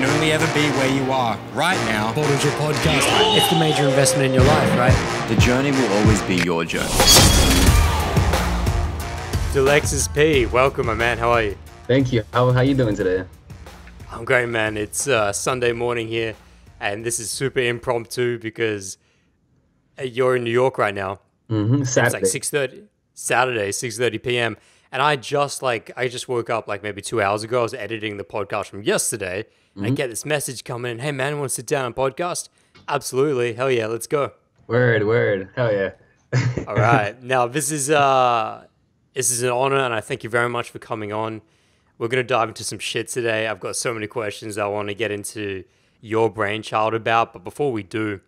can only ever be where you are right now. Bottles your podcast. It's the major investment in your life, right? The journey will always be your journey. Dalexis P, welcome, my man. How are you? Thank you. How how you doing today? I'm great, man. It's uh, Sunday morning here, and this is super impromptu because uh, you're in New York right now. Mm-hmm. It's like six thirty Saturday, six thirty p.m. And I just like I just woke up like maybe two hours ago. I was editing the podcast from yesterday, and I get this message coming in. Hey, man, want to sit down and podcast? Absolutely, hell yeah, let's go. Word, word. Hell yeah. All right. Now this is uh this is an honor and I thank you very much for coming on. We're gonna dive into some shit today. I've got so many questions I want to get into your brainchild about, but before we do,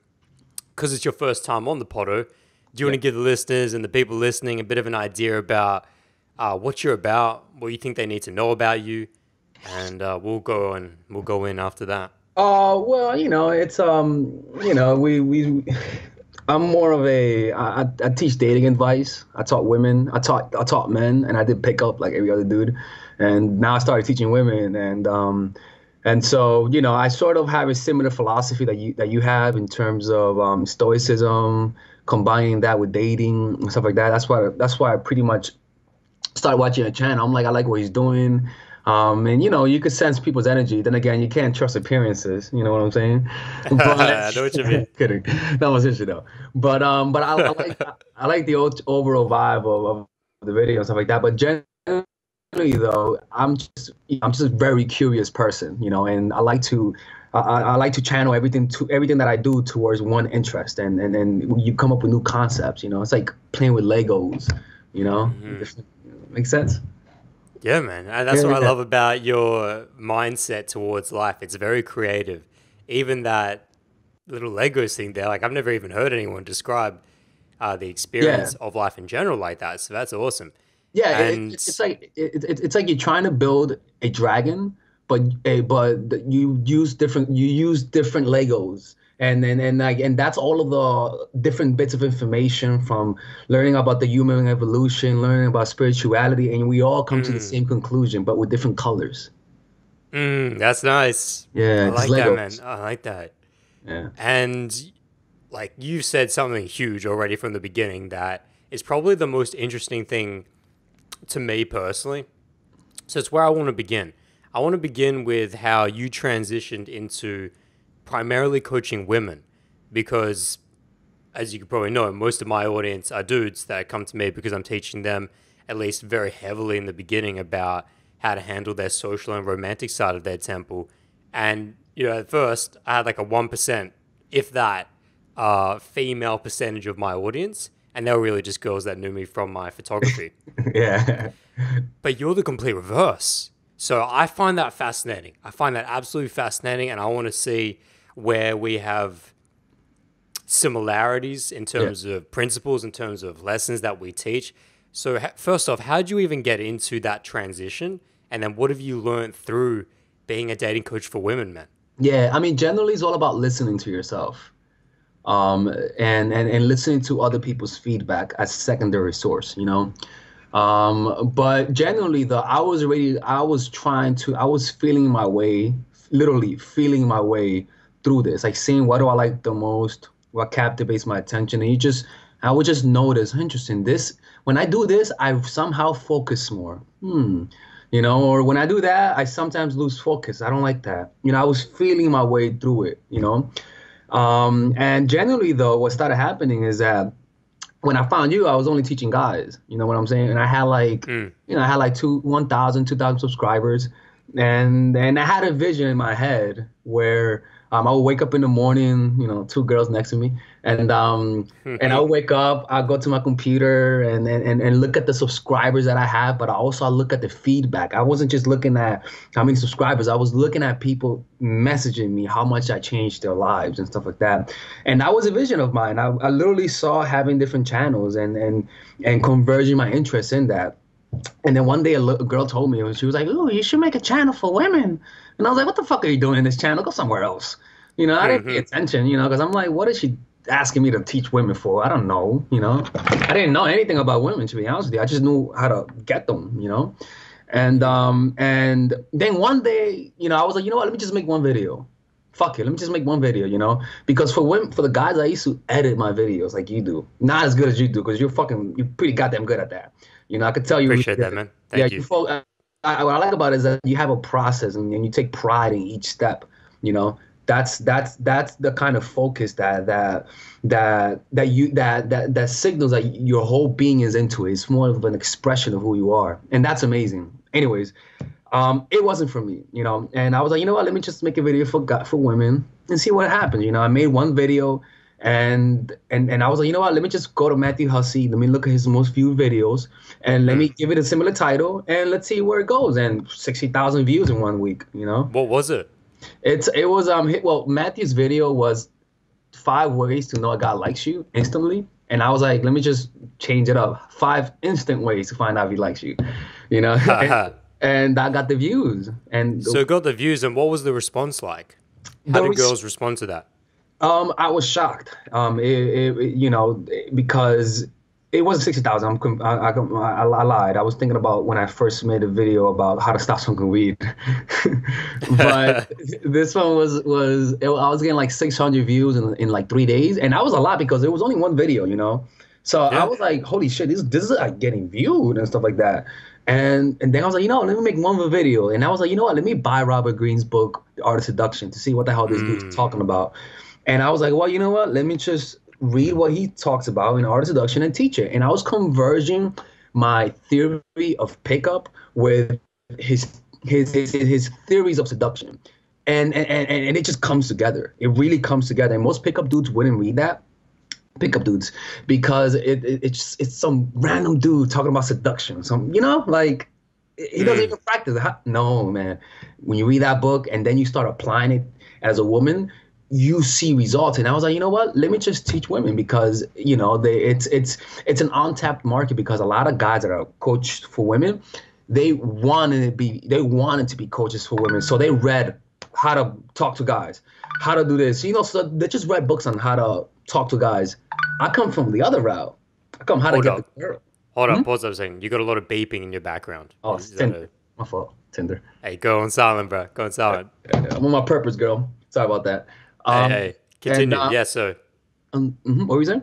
because it's your first time on the Potto, do you want to give the listeners and the people listening a bit of an idea about uh, what you're about, what you think they need to know about you, and uh, we'll go and we'll go in after that. Uh, well, you know, it's um, you know, we we. I'm more of a I, I teach dating advice. I taught women. I taught I taught men, and I did pick up like every other dude. And now I started teaching women, and um, and so you know, I sort of have a similar philosophy that you that you have in terms of um, stoicism, combining that with dating and stuff like that. That's why that's why I pretty much started watching a channel. I'm like, I like what he's doing. Um, and you know, you could sense people's energy. Then again, you can't trust appearances. You know what I'm saying? But, I know what you mean. kidding. That was issue though. But um, but I, I like I like the old, overall vibe of, of the video and stuff like that. But generally though, I'm just I'm just a very curious person, you know, and I like to. I, I like to channel everything to everything that I do towards one interest, and, and and you come up with new concepts. You know, it's like playing with Legos. You know, Mm-hmm. makes sense. Yeah, man. And that's Yeah, what I love about your mindset towards life. It's very creative. Even that little Legos thing there, like I've never even heard anyone describe uh, the experience of life in general like that. So that's awesome. Yeah, it- it's like it, it, it's like you're trying to build a dragon, but a but you use different you use different Legos, and and and like and that's all of the different bits of information from learning about the human evolution, learning about spirituality, and we all come to the same conclusion, but with different colors. Mm, that's nice. Yeah, I like that, man. I like that. Yeah. And like you said something huge already from the beginning that is probably the most interesting thing to me personally. So it's where I want to begin. I want to begin with how you transitioned into primarily coaching women because as you can probably know, most of my audience are dudes that come to me because I'm teaching them at least very heavily in the beginning about how to handle their social and romantic side of their temple. And you know, at first I had like a one percent, if that, uh, female percentage of my audience, and they were really just girls that knew me from my photography. Yeah. but you're the complete reverse. So I find that fascinating. I find that absolutely fascinating, and I want to see where we have similarities in terms of principles, in terms of lessons that we teach. So ha- first off, how did you even get into that transition, and then what have you learned through being a dating coach for women, man? Yeah, I mean, generally, it's all about listening to yourself, um, and and and listening to other people's feedback as secondary source. You know, um, but generally, though, I was already, I was trying to, I was feeling my way, literally feeling my way through this, like seeing what do I like the most, what captivates my attention, and you just, I would just notice, interesting. This, when I do this, I somehow focus more. Hmm you know or when i do that i sometimes lose focus i don't like that you know i was feeling my way through it you know um, and generally though what started happening is that when i found you i was only teaching guys you know what i'm saying and i had like you know i had like two 1000 2000 subscribers and and i had a vision in my head where um, I would wake up in the morning, you know, two girls next to me, and um, and I would wake up, I go to my computer and, and and look at the subscribers that I have, but I also look at the feedback. I wasn't just looking at how many subscribers, I was looking at people messaging me how much I changed their lives and stuff like that. And that was a vision of mine. I, I literally saw having different channels and and and converging my interest in that. And then one day a, a girl told me, and she was like, "Oh, you should make a channel for women." And I was like, "What the fuck are you doing in this channel? Go somewhere else." You know, I didn't pay attention. You know, because I'm like, "What is she asking me to teach women for?" I don't know. You know, I didn't know anything about women to be honest with you. I just knew how to get them. You know, And um and then one day, you know, I was like, you know what? Let me just make one video. Fuck it, let me just make one video, you know, because for women, for the guys, I used to edit my videos like you do, not as good as you do, because you're fucking, you're pretty goddamn good at that. You know, I could tell you. Appreciate that, man. Thank yeah, you. you. fo- I, what I like about it is that you have a process and, and you take pride in each step. You know, that's that's that's the kind of focus that that that that you that that that signals that your whole being is into it. It's more of an expression of who you are, and that's amazing. Anyways, um, it wasn't for me, you know, and I was like, you know what, let me just make a video for gu- for women and see what happens. You know, I made one video. And, and and I was like, you know what? Let me just go to Matthew Hussey. Let me look at his most viewed videos, and let me give it a similar title, and let's see where it goes. And sixty thousand views in one week. You know, What was it? it's it was um well Matthew's video was five ways to know a guy likes you instantly, and I was like, let me just change it up. Five instant ways to find out if he likes you, you know. and, and I got the views, and So it got the views, and what was the response like? How did res- girls respond to that? Um, I was shocked. Um, it, it, you know, because it wasn't sixty thousand. I'm, I, I, I, I lied. I was thinking about when I first made a video about how to stop smoking weed, but this one was was it, I was getting like six hundred views in in like three days, and that was a lot because it was only one video, you know. So Yeah. I was like, holy shit, this this is like getting viewed and stuff like that. And and then I was like, you know, let me make one more video. And I was like, you know what, let me buy Robert Greene's book, The Art of Seduction, to see what the hell this dude's talking about. And I was like, well, you know what, let me just read what he talks about in Art of Seduction and teach it. And I was converging my theory of pickup with his his his, his theories of seduction. And, and and and it just comes together. It really comes together. And most pickup dudes wouldn't read that pickup dudes because it, it it's it's some random dude talking about seduction. Some you know like he doesn't mm. even practice. How- No man, when you read that book and then you start applying it as a woman, you see results. And I was like, you know what? Let me just teach women because you know they it's it's it's an untapped market because a lot of guys that are coached for women, they wanted to be they wanted to be coaches for women, so they read how to talk to guys, how to do this. You know, so they just read books on how to talk to guys. I come from the other route. I come how to Hold get up. the girl. Hold up, hmm? pause. I was saying you got a lot of beeping in your background. Oh, Tinder. a- My fault. Tinder. hey, go on silent, bro. Go on silent. I'm on my purpose, girl. Sorry about that. Um, hey, hey, continue. uh, yeah, so um, mhm, what were you saying?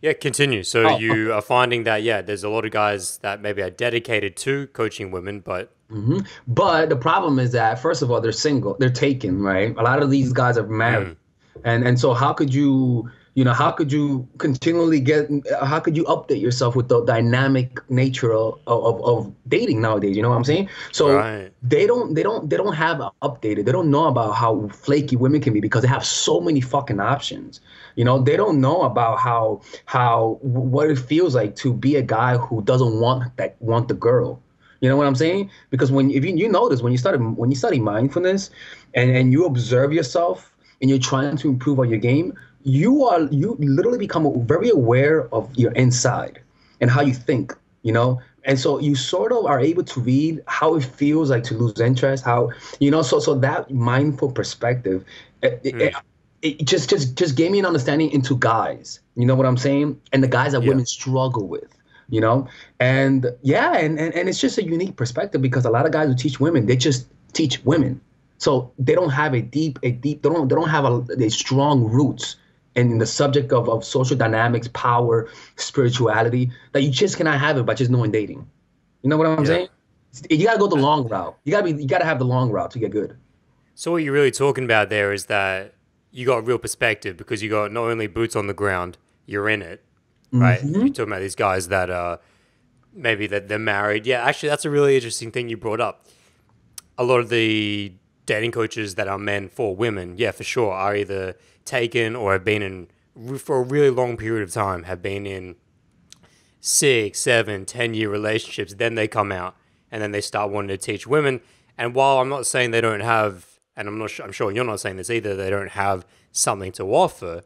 yeah, continue. So Oh, you are finding that yeah, there's a lot of guys that maybe are dedicated to coaching women, but But the problem is that first of all, they're single, they're taken, right? A lot of these guys are married, and and so how could you, you know, how could you continually get, how could you update yourself with the dynamic nature of of, of dating nowadays? You know what I'm saying? So Right. they don't they don't they don't have updated. They don't know about how flaky women can be because they have so many fucking options. You know, they don't know about how how what it feels like to be a guy who doesn't want that want the girl. You know what I'm saying? Because when if you, you notice when you started when you study mindfulness and, and you observe yourself and you're trying to improve on your game, you are you literally become very aware of your inside and how you think, you know? And so you sort of are able to read how it feels like to lose interest, how you know, so so that mindful perspective it, hmm. it, it just just just gave me an understanding into guys. You know what I'm saying? And the guys that Yeah. women struggle with you know and yeah and, and and it's just a unique perspective because a lot of guys who teach women they just teach women so they don't have a deep a deep they don't they don't have a, a strong roots in the subject of, of social dynamics power spirituality that you just cannot have it by just knowing dating you know what i'm Yeah. saying you gotta go the long route you gotta be you gotta have the long route to get good So what you're really talking about there is that you got real perspective because you got not only boots on the ground, you're in it, right? Mm-hmm. You're talking about these guys that uh maybe that they're married. Yeah, actually, that's a really interesting thing you brought up. A lot of the dating coaches that are men for women, yeah, for sure, are either taken or have been in for a really long period of time, have been in six, seven, ten year relationships. Then they come out and then they start wanting to teach women. And while I'm not saying they don't have, and I'm not, su- I'm sure you're not saying this either, they don't have something to offer.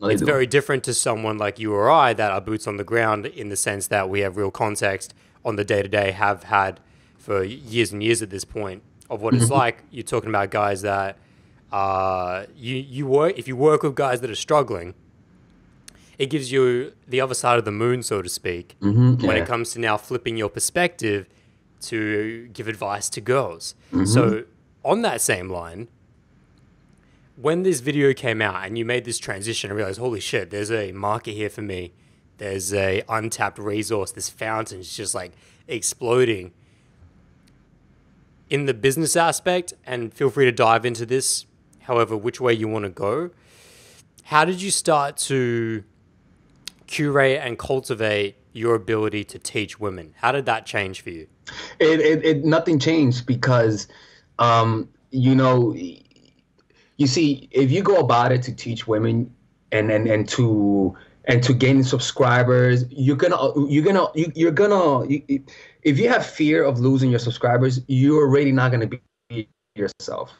No, it's do. very different to someone like you or I that are boots on the ground in the sense that we have real context on the day to day, have had for years and years at this point of what Mm-hmm. it's like. You're talking about guys that uh, you you work if you work with guys that are struggling, it gives you the other side of the moon, so to speak. Mhm, When yeah. it comes to now flipping your perspective, to give advice to girls. So, on that same line, when this video came out and you made this transition, I realized, holy shit, there's a market here for me. There's a untapped resource. This fountain's just like exploding. In the business aspect, and feel free to dive into this, however, which way you want to go. How did you start to curate and cultivate your ability to teach women? How did that change for you? it, it, it nothing changed because um you know you see if you go about it to teach women and and, and to and to gain subscribers you're gonna you're gonna you, you're gonna you, if you have fear of losing your subscribers you're already not gonna be yourself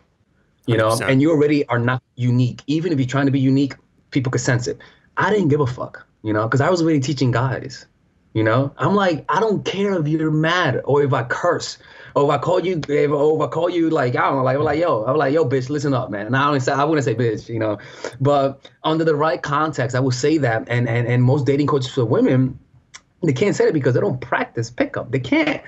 you know 100%. and you already are not unique even if you're trying to be unique people could sense it i didn't give a fuck you know because i was already teaching guys you know, I'm like, I don't care if you're mad or if I curse or if I call you, if, or if I call you like, I don't know, like, I'm like, yo, I'm like, yo, bitch, listen up, man. And I don't say, I wouldn't say bitch, you know, but under the right context, I would say that. And and and most dating coaches for women, they can't say it because they don't practice pickup. They can't.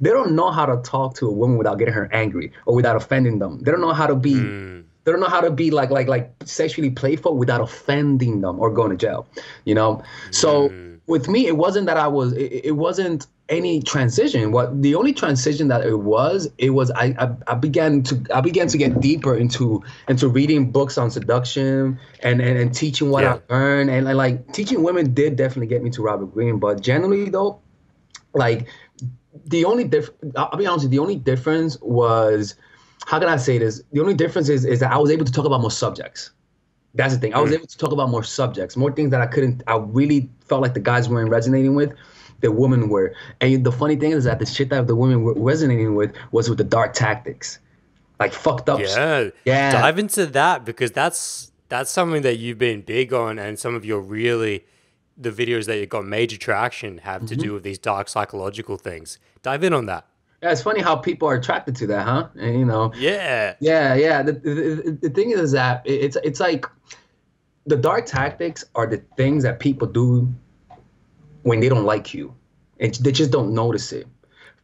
They don't know how to talk to a woman without getting her angry or without offending them. They don't know how to be. Hmm. They don't know how to be like like like sexually playful without offending them or going to jail. You know. So hmm. With me, it wasn't that I was. It, it wasn't any transition. What the only transition that it was, it was I, I I began to I began to get deeper into into reading books on seduction and and, and teaching what Yeah. I learned and, and like teaching women did definitely get me to Robert Greene. But generally though, like the only diff I'll be honest with you, the only difference was how can I say this? The only difference is is that I was able to talk about more subjects. That's the thing. I was able to talk about more subjects, more things that I couldn't I really felt like the guys weren't resonating with. The women were. And the funny thing is that the shit that the women were resonating with was with the dark tactics. Like fucked up shit. Yeah. Yeah. Dive into that because that's that's something that you've been big on and some of your really the videos that you got major traction have to Mm-hmm. do with these dark psychological things. Dive in on that. Yeah, it's funny how people are attracted to that, huh? And you know, Yeah. Yeah, yeah. The, the, the thing is that it's it's like the dark tactics are the things that people do when they don't like you, and they just don't notice it.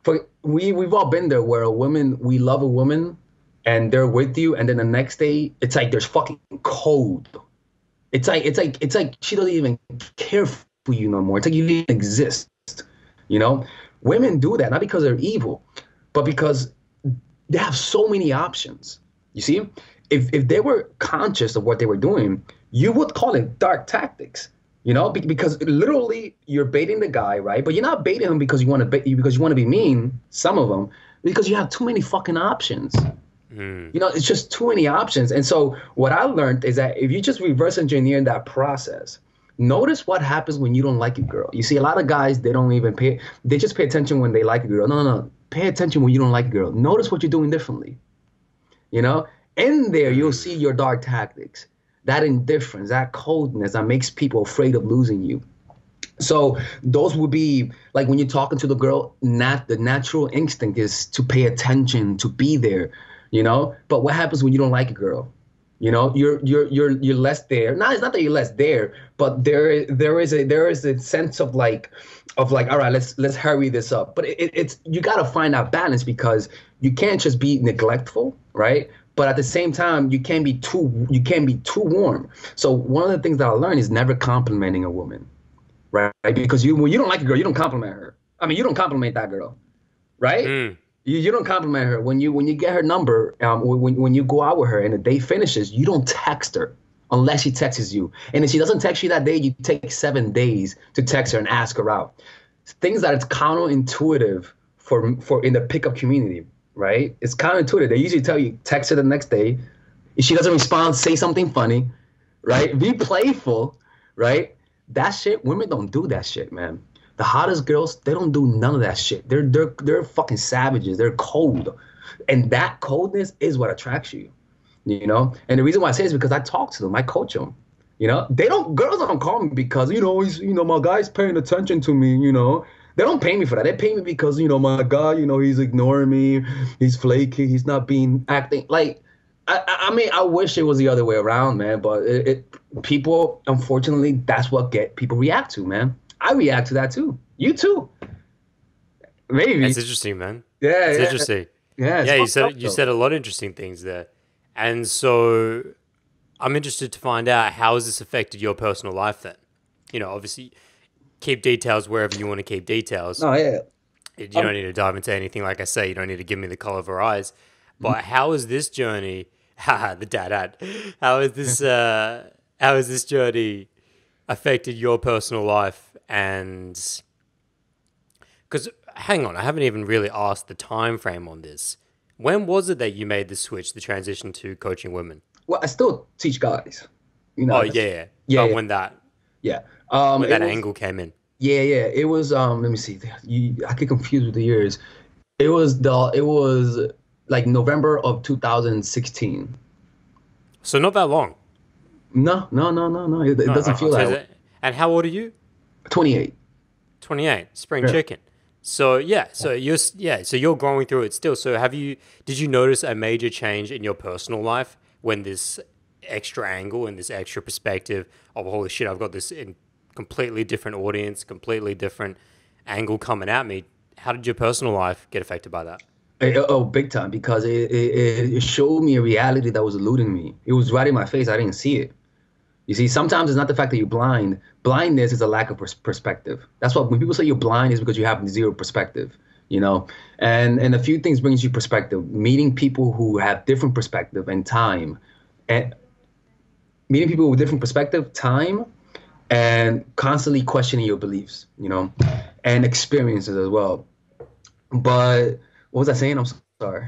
For we we've all been there where a woman we love a woman, and they're with you, and then the next day it's like there's fucking cold. It's like it's like it's like she doesn't even care for you no more. It's like you don't exist. You know, women do that not because they're evil, but because they have so many options. You see, if if they were conscious of what they were doing, you would call it dark tactics. You know, Be- because literally you're baiting the guy, right? But you're not baiting him because you want to bait because you want to be mean. Some of them because you have too many fucking options. Hmm. You know, it's just too many options. And so what I learned is that if you just reverse engineer that process, notice what happens when you don't like a girl. You see, a lot of guys they don't even pay. They just pay attention when they like a girl. No, no, no. Pay attention when you don't like a girl. Notice what you're doing differently. You know, in there you'll see your dark tactics, that indifference, that coldness that makes people afraid of losing you. So those would be like when you're talking to the girl, nat the natural instinct is to pay attention, to be there, you know. But what happens when you don't like a girl? You know, you're you're you're you're less there. Not it's not that you're less there, but there there is a there is a sense of like of like all right, let's let's hurry this up. But it, it's you got to find that balance because you can't just be neglectful, right? But at the same time, you can't be too you can't be too warm. So one of the things that I learned is never complimenting a woman right? Because you when you don't like a girl, you don't compliment her. I mean, you don't compliment that girl, right? Mm. You, you don't compliment her when you when you get her number. Um, when when you go out with her and the day finishes, you don't text her unless she texts you. And if she doesn't text you that day, you take seven days to text her and ask her out. Things that it's counterintuitive for for in the pickup community, right? It's counterintuitive. They usually tell you text her the next day. If she doesn't respond, say something funny, right? Be playful, right? That shit, women don't do that shit, man. The hottest girls, they don't do none of that shit. They're they're they're fucking savages. They're cold, and that coldness is what attracts you. You know, and the reason why I say is because I talk to them, I coach them. You know, they don't. Girls don't call me because you know he's you know my guy's paying attention to me. You know, they don't pay me for that. They pay me because you know my guy, you know, he's ignoring me. He's flaky. He's not being acting like. I, I mean, I wish it was the other way around, man. But it, it people, unfortunately, that's what get people react to, man. I react to that too. You too. maybe. That's interesting, man. yeah, It's yeah, interesting. Yeah, it's yeah, you said up, you though. said a lot of interesting things there, and so I'm interested to find out how has this affected your personal life. Then, you know, obviously, keep details wherever you want to keep details. No, yeah. You don't need to dive into anything. Like I say, you don't need to give me the color of her eyes. But how is this journey? Haha, the dad ad. How is this? Uh, how has this journey affected your personal life? And because hang on, I haven't even really asked the time frame on this. When was it that you made the switch, the transition to coaching women? Well, I still teach guys. You know. Oh yeah, yeah. Yeah, But yeah. when that Yeah. Um, when that was- angle came in. Yeah, yeah. It was. Um, let me see. You, I get confused with the years. It was the. It was like November of 2016. So not that long. No, no, no, no, no. It, it No, doesn't feel so that. is way. And how old are you? 28. 28 spring Yeah. chicken so yeah so you're s- yeah so you're going through it still so have you did you notice a major change in your personal life when this extra angle and this extra perspective of holy shit i've got this in completely different audience completely different angle coming at me how did your personal life get affected by that Eh, Oh, big time! Because it, it it showed me a reality that was eluding me. It was right in my face. I didn't see it. You see, sometimes it's not the fact that you're blind. Blindness is a lack of pers- perspective. That's what when people say you're blind is because you have zero perspective. You know, and and a few things brings you perspective. Meeting people who have different perspective and time, and meeting people with different perspective, time, and constantly questioning your beliefs. You know, and experiences as well. But what was I saying? I'm sorry.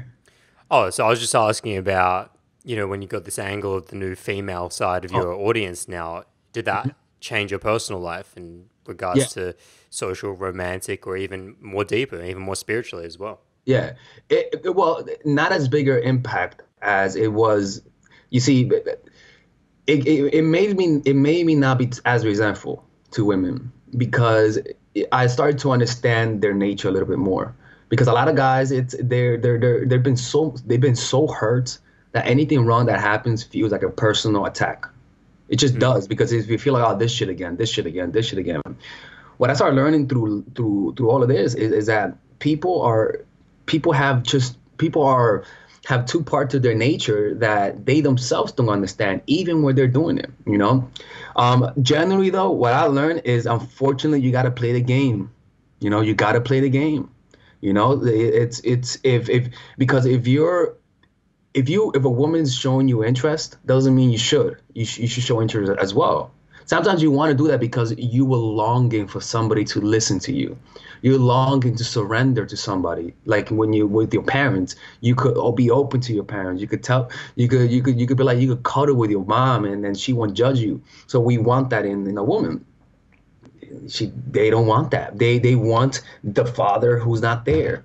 oh so i was just asking about you know when you got this angle of the new female side of oh. your audience now did that mm-hmm. change your personal life in regards Yeah. to social romantic or even more deeper even more spiritually as well Yeah. It, it- well, not as bigger impact as it was. You see, it, it, it made me it made me not be as resentful to women because I started to understand their nature a little bit more. Because a lot of guys, it's they're they're they're they've been so they've been so hurt that anything wrong that happens feels like a personal attack. It just does because if you feel like oh this shit again, this shit again, this shit again. What I started learning through through through all of this is, is that people are people have just people are have two parts of their nature that they themselves don't understand even when they're doing it you know um, generally though what i learned is unfortunately you got to play the game you know you got to play the game you know It- it's it's if if because if you're if you if a woman's showing you interest doesn't mean you should. You, sh- you should show interest as well. Sometimes you want to do that because you were longing for somebody to listen to you. You're longing to surrender to somebody. Like when you're with your parents you could or be open to your parents. You could tell you could you could you could be like you could cuddle with your mom and then she won't judge you. So we want that in, in a woman. She they don't want that. They they want the father who's not there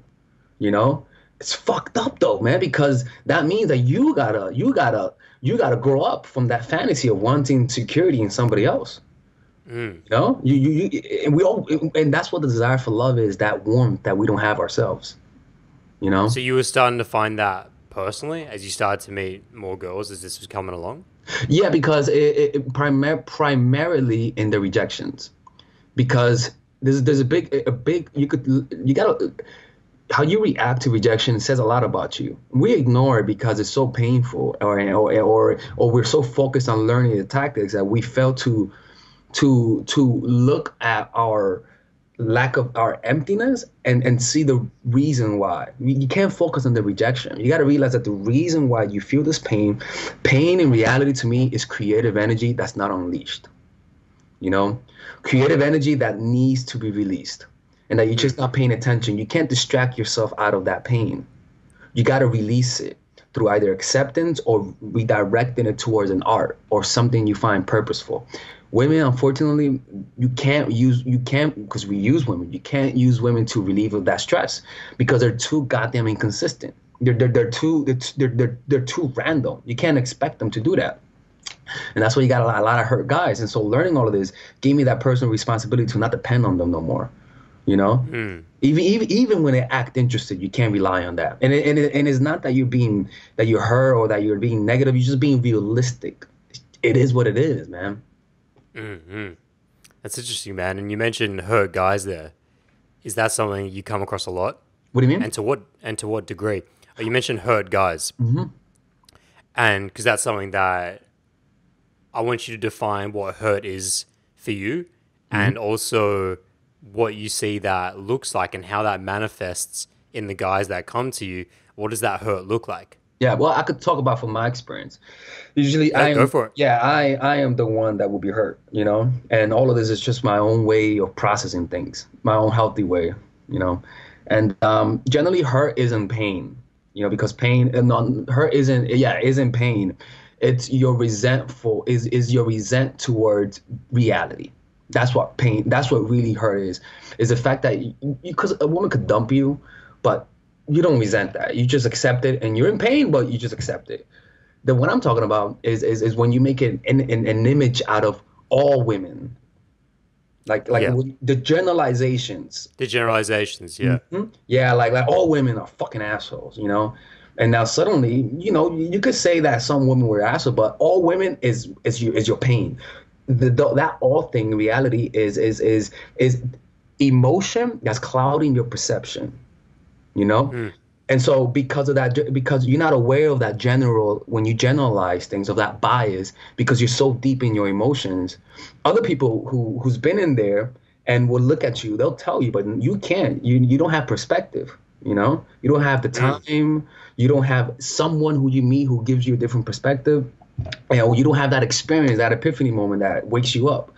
you know it's fucked up though man because that means that you gotta you gotta you gotta grow up from that fantasy of wanting security in somebody else. Mm. You know? You, you you and we all and that's what the desire for love is that warmth that we don't have ourselves. You know? So you were starting to find that personally as you started to meet more girls as this was coming along? Yeah, because it, it, it primar- primarily in the rejections, because there's there's a big a big you could you gotta how you react to rejection says a lot about you. We ignore it because it's so painful, or or or, or we're so focused on learning the tactics that we fail to to to look at our lack of our emptiness and and see the reason why. You can't focus on the rejection. You got to realize that the reason why you feel this pain pain in reality to me is creative energy that's not unleashed. You know? Creative energy that needs to be released and that you're just not paying attention. You can't distract yourself out of that pain. You got to release it through either acceptance or redirecting it towards an art or something you find purposeful. Women unfortunately you can't use you can't because we use women you can't use women to relieve of that stress because they're too goddamn inconsistent. They're, they're, they're too they're, they're, they're too random. You can't expect them to do that. And that's why you got a lot, a lot of hurt guys. And so learning all of this gave me that personal responsibility to not depend on them no more you know even, even even when they act interested you can't rely on that and it, and, it, and it's not that you're being that you're hurt or that you're being negative you're just being realistic it is what it is man Hmm. That's interesting, man. And you mentioned hurt guys there. is that something you come across a lot? What do you mean? And to what and to what degree? Oh, you mentioned hurt guys, mm-hmm. and because that's something that I want you to define what hurt is for you, and also what you see that looks like and how that manifests in the guys that come to you. What does that hurt look like? Yeah, well, I could talk about from my experience. Usually, Yeah, I am, go for it. Yeah, I I am the one that will be hurt, you know, and all of this is just my own way of processing things, my own healthy way, you know, and um, generally, hurt isn't pain, you know, because pain and non hurt isn't yeah isn't pain. It's your resentful is is your resent towards reality. That's what pain. That's what really hurt is. Is the fact that because a woman could dump you, but you don't resent that. You just accept it, and you're in pain, but you just accept it. Then what I'm talking about is is, is when you make an, an an image out of all women, like like Yeah. the generalizations. The generalizations, yeah. Mhm. Yeah, like like all women are fucking assholes, you know. And now suddenly, you know, you could say that some women were assholes, but all women is is your is your pain. The, the, that all thing in reality is is is is emotion that's clouding your perception, you know. Hmm. And so because of that, because you're not aware of that general when you generalize things of that bias, because you're so deep in your emotions, other people who who's been in there and will look at you, they'll tell you, but you can't. You you don't have perspective. You know, you don't have the hmm. time. You don't have someone who you meet who gives you a different perspective. You know, you don't have that experience, that epiphany moment that wakes you up.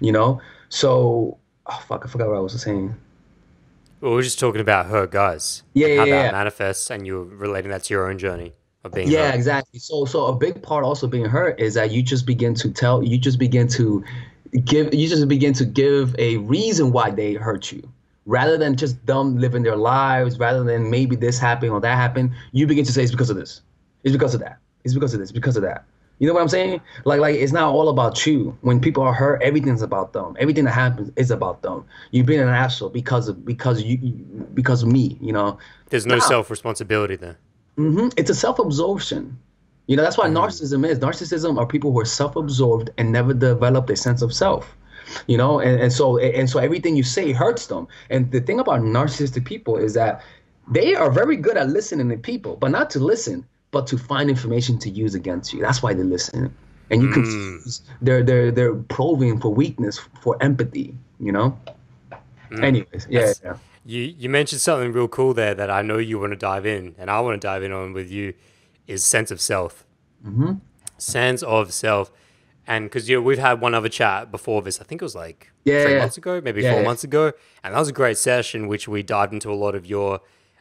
You know, so oh fuck, I forgot what I was saying. Well, we we're just talking about her guys. Yeah, and how yeah, that manifests, and you're relating that to your own journey of being Yeah, exactly. So so a big part also being hurt is that you just begin to tell you just begin to give you just begin to give a reason why they hurt you. Rather than just them living their lives, rather than maybe this happened or that happened, you begin to say it's because of this. It's because of that. It's because of this, because of that. You know what I'm saying? Like like it's not all about you. When people are hurt, everything's about them. Everything that happens is about them. You've been an asshole because of because you because of me, you know. There's no Nah. self responsibility there. hmm It's a self-absorption. You know, that's why narcissism is. Narcissism are people who are self-absorbed and never develop a sense of self. You know, and, and so and so everything you say hurts them. And the thing about narcissistic people is that they are very good at listening to people, but not to listen, but to find information to use against you. That's why they listen. And you confuse they're they're they're probing for weakness for empathy, you know? Anyways, yeah, That's- yeah. You you mentioned something real cool there that I know you want to dive in, and I want to dive in on with you, is sense of self. Mm-hmm. Sense of self, and because you know, we've had one other chat before this. I think it was like Yeah, three yeah. months ago, maybe Yeah, four yeah. months ago, and that was a great session, which we dived into a lot of your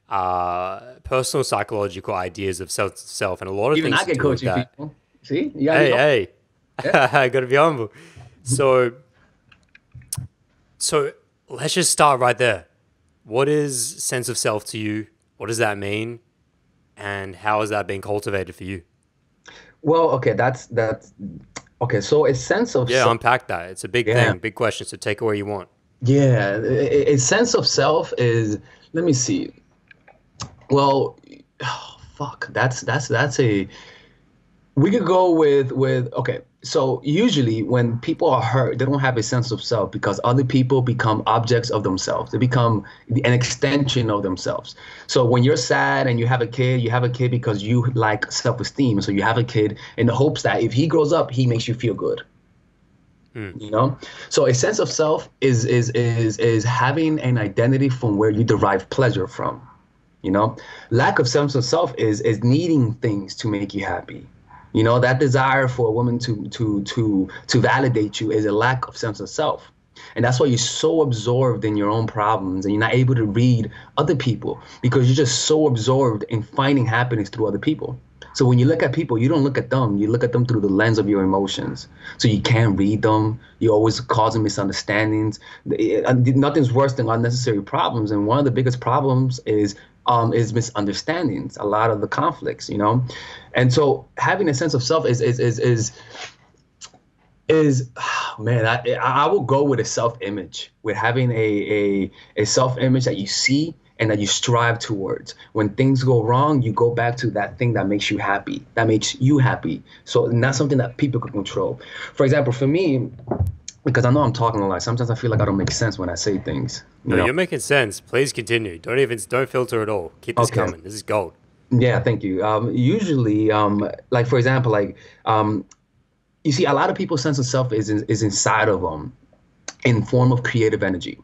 uh, personal psychological ideas of self self, and a lot of Even things I get coaching people. See? You gotta Hey, hey. I gotta be humble. So, so let's just start right there. What is sense of self to you? What does that mean? And how has that been cultivated for you? Well, okay, that's that's okay. So a sense of Yeah, self, unpack that. It's a big Yeah. thing, big question. So take it where you want. yeah, a, a sense of self is. Let me see. Well, oh, fuck. That's that's that's a. We could go with with okay. So usually when people are hurt, they don't have a sense of self because other people become objects of themselves. They become an extension of themselves. So when you're sad and you have a kid, you have a kid because you like self-esteem. So you have a kid in the hopes that if he grows up, he makes you feel good. Hmm. You know, so a sense of self is is is is having an identity from where you derive pleasure from. You know, lack of sense of self is is needing things to make you happy. You know, that desire for a woman to to to to validate you is a lack of sense of self. And that's why you're so absorbed in your own problems and you're not able to read other people because you're just so absorbed in finding happiness through other people. So when you look at people, you don't look at them, you look at them through the lens of your emotions. So you can't read them. You're always causing misunderstandings. Nothing's worse than unnecessary problems. And one of the biggest problems is um, is misunderstandings. A lot of the conflicts, you know, and so having a sense of self is is is is is man I, I will go with a self-image with having a, a a self-image that you see and that you strive towards. When things go wrong you go back to that thing that makes you happy that makes you happy. So not something that people can control. For example for me because I know I'm talking a lot. Sometimes I feel like I don't make sense when I say things. You No, know? you're making sense. Please continue. Don't even don't filter at all. Keep this Okay. coming. This is gold. Yeah, thank you. Um, usually, um, like for example, like um, you see, a lot of people's sense of self is in, is inside of them, in form of creative energy.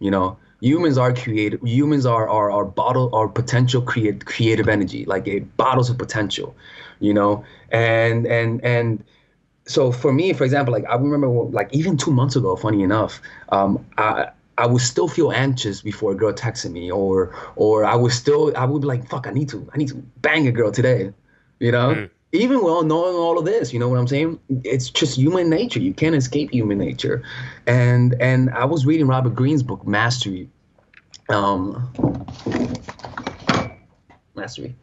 You know, humans are creative. Humans are are are bottle are potential create creative energy, like a bottles of potential. You know, and and and so for me, for example, like I remember, like even two months ago, funny enough, um, I I would still feel anxious before a girl texted me, or or I was still I would be like, fuck, I need to I need to bang a girl today, you know. Even while knowing all of this, you know what I'm saying? It's just human nature. You can't escape human nature, and and I was reading Robert Greene's book Mastery. Um, Mastery.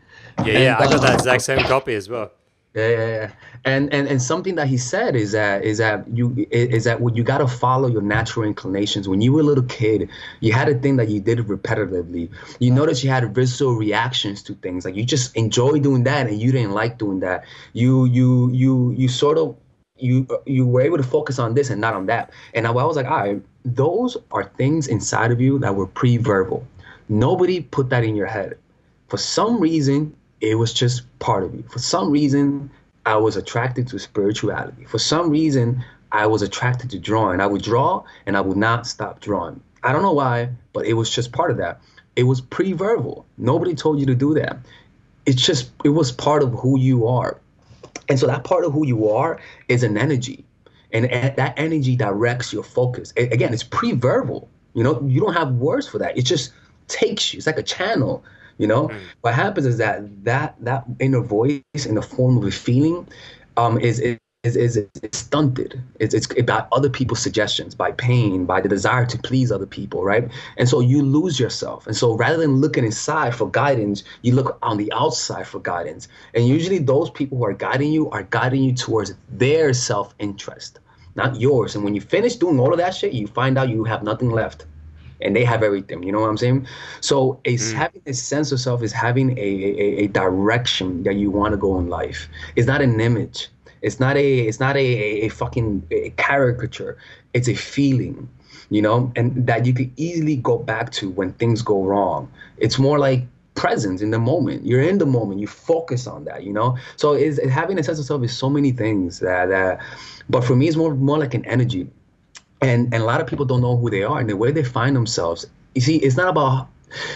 Yeah, yeah. I got that uh, exact same copy as well. Yeah, yeah. And and and something that he said is that is that you is that you got to follow your natural inclinations. When you were a little kid, you had a thing that you did repetitively. You noticed you had visceral reactions to things. Like you just enjoy doing that, and you didn't like doing that. You you you you sort of you you were able to focus on this and not on that. And I was like, all right, those are things inside of you that were pre-verbal. Nobody put that in your head. For some reason, it was just part of me. For some reason, I was attracted to spirituality. For some reason, I was attracted to drawing. I would draw and I would not stop drawing. I don't know why, but it was just part of that. It was pre-verbal. Nobody told you to do that. It's just it was part of who you are. And so that part of who you are is an energy. And that energy directs your focus. Again, it's pre-verbal. You know, you don't have words for that. It just takes you. It's like a channel. You know, what happens is that that that inner voice in the form of a feeling um, is is is, is stunted. It's it's about other people's suggestions, by pain, by the desire to please other people, right? And so you lose yourself. And so rather than looking inside for guidance, you look on the outside for guidance. And usually those people who are guiding you are guiding you towards their self-interest, not yours. And when you finish doing all of that shit, you find out you have nothing left and they have everything. You know what I'm saying? So a, mm. having a sense of self is having a, a, a direction that you want to go in life. It's not an image. It's not a it's not a, a, a fucking a caricature. It's a feeling, you know, and that you could easily go back to when things go wrong. It's more like presence in the moment. You're in the moment. You focus on that, you know. So is having a sense of self is so many things that that. But for me, it's more more like an energy and and a lot of people don't know who they are and the way they find themselves. You see it's not about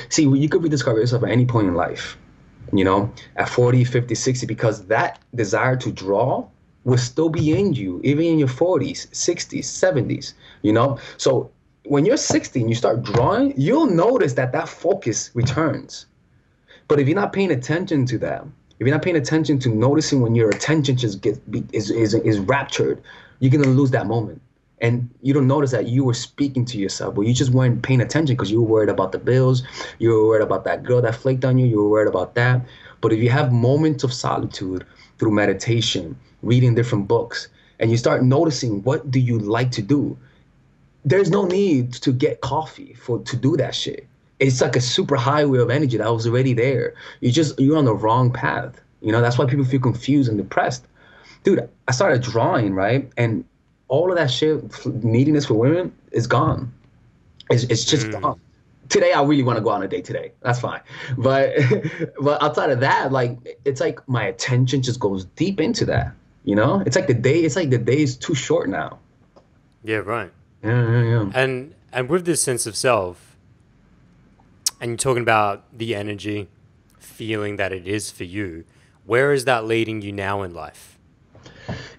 see you could rediscover yourself at any point in life you know at 40 50 60 because that desire to draw will still be in you even in your 40s 60s 70s you know? So when you're 60 and you start drawing you'll notice that that focus returns. But if you're not paying attention to that if you're not paying attention to noticing when your attention just gets is, is, is raptured you're to lose that moment and you don't notice that you were speaking to yourself, but you just weren't paying attention because you were worried about the bills, you were worried about that girl that flaked on you, you were worried about that. But if you have moments of solitude through meditation, reading different books, and you start noticing what do you like to do, there's no need to get coffee for to do that shit. It's like a super highway of energy that was already there. You just you're on the wrong path. You know that's why people feel confused and depressed. Dude, I started drawing right, and all of that shit, neediness for women, is gone. It's, it's just mm. gone. Today, I really want to go on a date today. That's fine. But but outside of that, like it's like my attention just goes deep into that. You know, it's like the day. It's like the day is too short now. Yeah, right. Yeah, yeah, yeah. And and with this sense of self, and you're talking about the energy, feeling that it is for you. Where is that leading you now in life?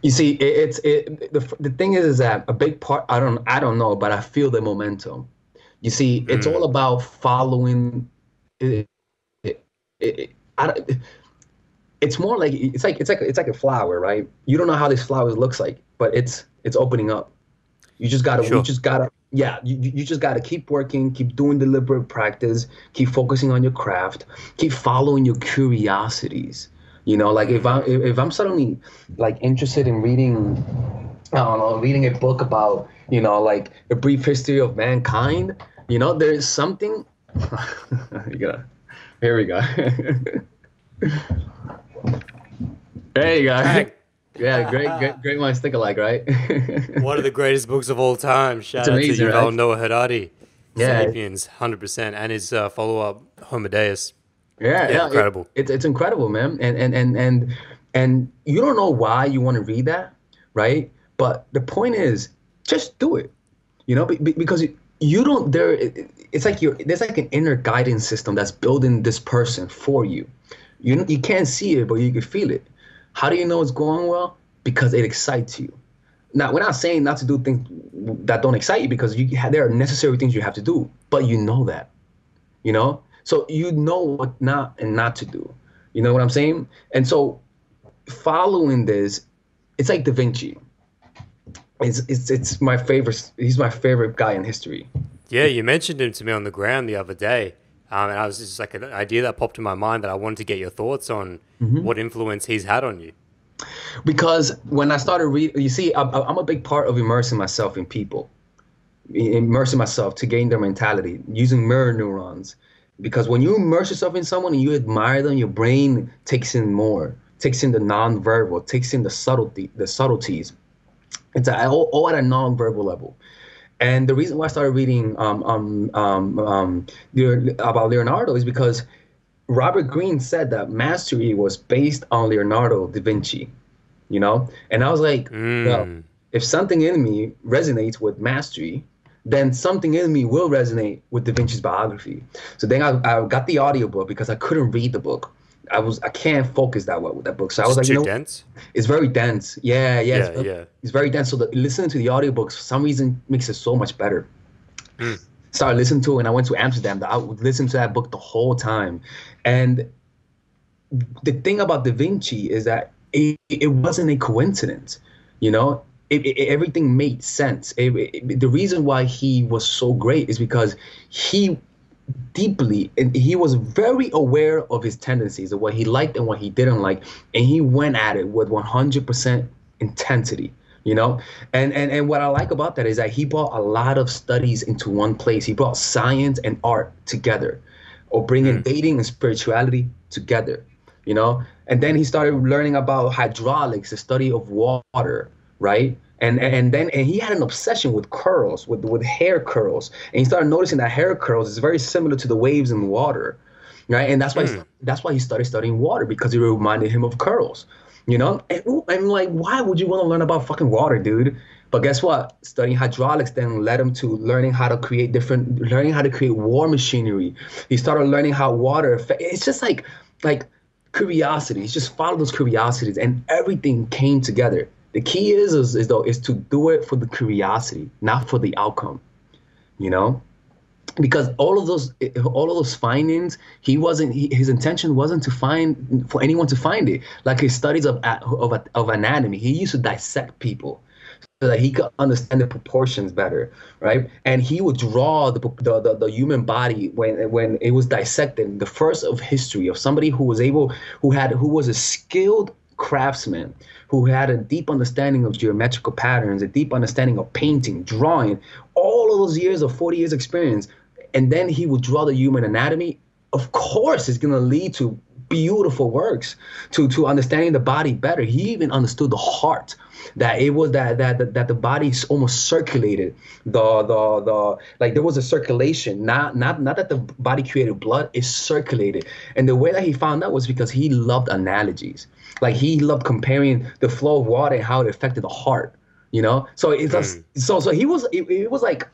You see, it, it's it. The, the thing is, is that a big part. I don't. I don't know, but I feel the momentum. You see, it's mm. all about following. It, it, it, I, it's more like it's like it's like it's like a flower, right? You don't know how this flower looks like, but it's it's opening up. You just gotta. Sure. You just gotta. Yeah, you, you you just gotta keep working, keep doing deliberate practice, keep focusing on your craft, keep following your curiosities. You know, like if I'm if, if I'm suddenly like interested in reading I don't know, reading a book about, you know, like a brief history of mankind, you know, there's something. you gotta, here we go. there you go. Yeah, great, great, great minds think alike, right? One of the greatest books of all time. Shout It's out amazing, to Yuval right? Noah Harari. Yeah. Sapiens, hundred percent, and his uh, follow-up Homo Deus. Yeah, yeah, it- incredible. it's it's incredible, man. And and and and and you don't know why you want to read that, right? But the point is, just do it. You know, be, be- because you don't. There, it's like you're. There's like an inner guidance system that's building this person for you. You you can't see it, but you can feel it. How do you know it's going well? Because it excites you. Now, we're not saying not to do things that don't excite you because you there are necessary things you have to do, but you know that you know so you know what not and not to do you know what i'm saying and so following this it's like da vinci it's it's, it's my favorite he's my favorite guy in history Yeah, you mentioned him to me on the ground the other day, um, and I was just like an idea that popped in my mind that I wanted to get your thoughts on Mm-hmm. what influence he's had on you. because when i started reading you see I'm, I'm a big part of immersing myself in people immersing myself to gain their mentality using mirror neurons because when you immerse yourself in someone and you admire them your brain takes in more takes in the non-verbal takes in the subtlety the subtleties. It's all, all at a non-verbal level. And the reason why i started reading um, um, um, um, about leonardo is because robert greene said that mastery was based on leonardo da vinci you know? And i was like well, if something in me resonates with mastery then something in me will resonate with da vinci's biography. So then i, I got the audiobook because i couldn't read the book. I was i can't focus that well with that book. So i was It's like you know dense. it's very dense. Yeah yeah Yeah, it's, uh, yeah. it's very dense. So the, listening to the audiobooks for some reason makes it so much better. Hmm. Started listening to it and i went to amsterdam. I would listen to that book the whole time. And the thing about Da Vinci is that it, it wasn't a coincidence, you know. It, it, everything made sense. It- the reason why he was so great is because he deeply and he was very aware of his tendencies, of what he liked and what he didn't like, and he went at it with 100% intensity. You know, and, and and what I like about that is that he brought a lot of studies into one place. He brought science and art together, or bringing hmm. dating and spirituality together you know and then he started learning about hydraulics the study of water right? And and then and he had an obsession with curls with with hair curls. And he started noticing that hair curls is very similar to the waves in water right? And that's why he, hmm. that's why he started studying water because it reminded him of curls you know? And i'm like why would you want to learn about fucking water dude? But guess what? Studying hydraulics then led him to learning how to create different learning how to create war machinery. He started learning how water it's just like like curiosity. curiosities just follow those curiosities and everything came together the key is is, is though is to do it for the curiosity not for the outcome you know? Because all of those eh, all of those findings he wasn't he, his intention wasn't to find for anyone to find it. Like his studies of of, of anatomy he used to dissect people so that he could understand the proportions better, right? And he would draw the the, the, the human body when when it was dissected, the first of history of somebody who was able, who had, who was a skilled craftsman, who had a deep understanding of geometrical patterns, a deep understanding of painting, drawing, all of those years of 40 years experience, and then he would draw the human anatomy. Of course, it's going to lead to beautiful works to to understanding the body better. He even understood the heart that it was that that that, that the body almost circulated. The the the like there was a circulation not not not that the body created blood it circulated. And the way that he found that was because he loved analogies. Like he loved comparing the flow of water and how it affected the heart you know? So it's just, mm. so so he was it, it was like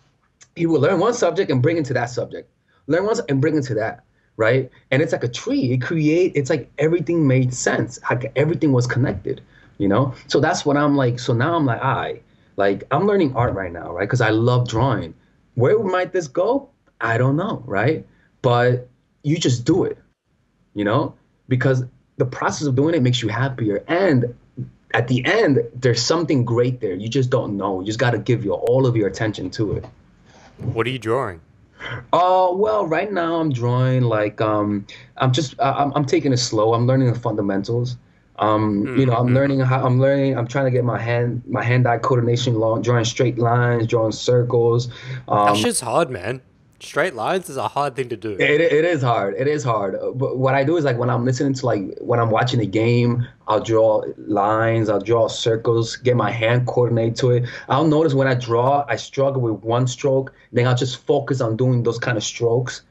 he would learn one subject and bring it to that subject. Learn one and bring it to that right? And it's like a tree. It create. It's like everything made sense. Like everything was connected, you know. So that's what I'm like. So now I'm like, I like I'm learning art right now, right? Because I love drawing. Where might this go? I don't know, right? But you just do it, you know, because the process of doing it makes you happier and at the end there's something great there you just don't know you just got to give your all of your attention to it What are you drawing? Uh, well, right now I'm drawing like um, I'm just I- I'm I'm taking it slow. I'm learning the fundamentals. Um, you know, I'm learning how I'm learning. I'm trying to get my hand my hand-eye coordination, long, drawing straight lines, drawing circles. That Um, shit's hard, man. Straight lines is a hard thing to do. It, it is hard. It is hard. Uh, but what I do is like when I'm listening to like when I'm watching a game, I'll draw lines, I'll draw circles, get my hand coordinate to it. I'll notice when I draw, I struggle with one stroke. Then I'll just focus on doing those kind of strokes,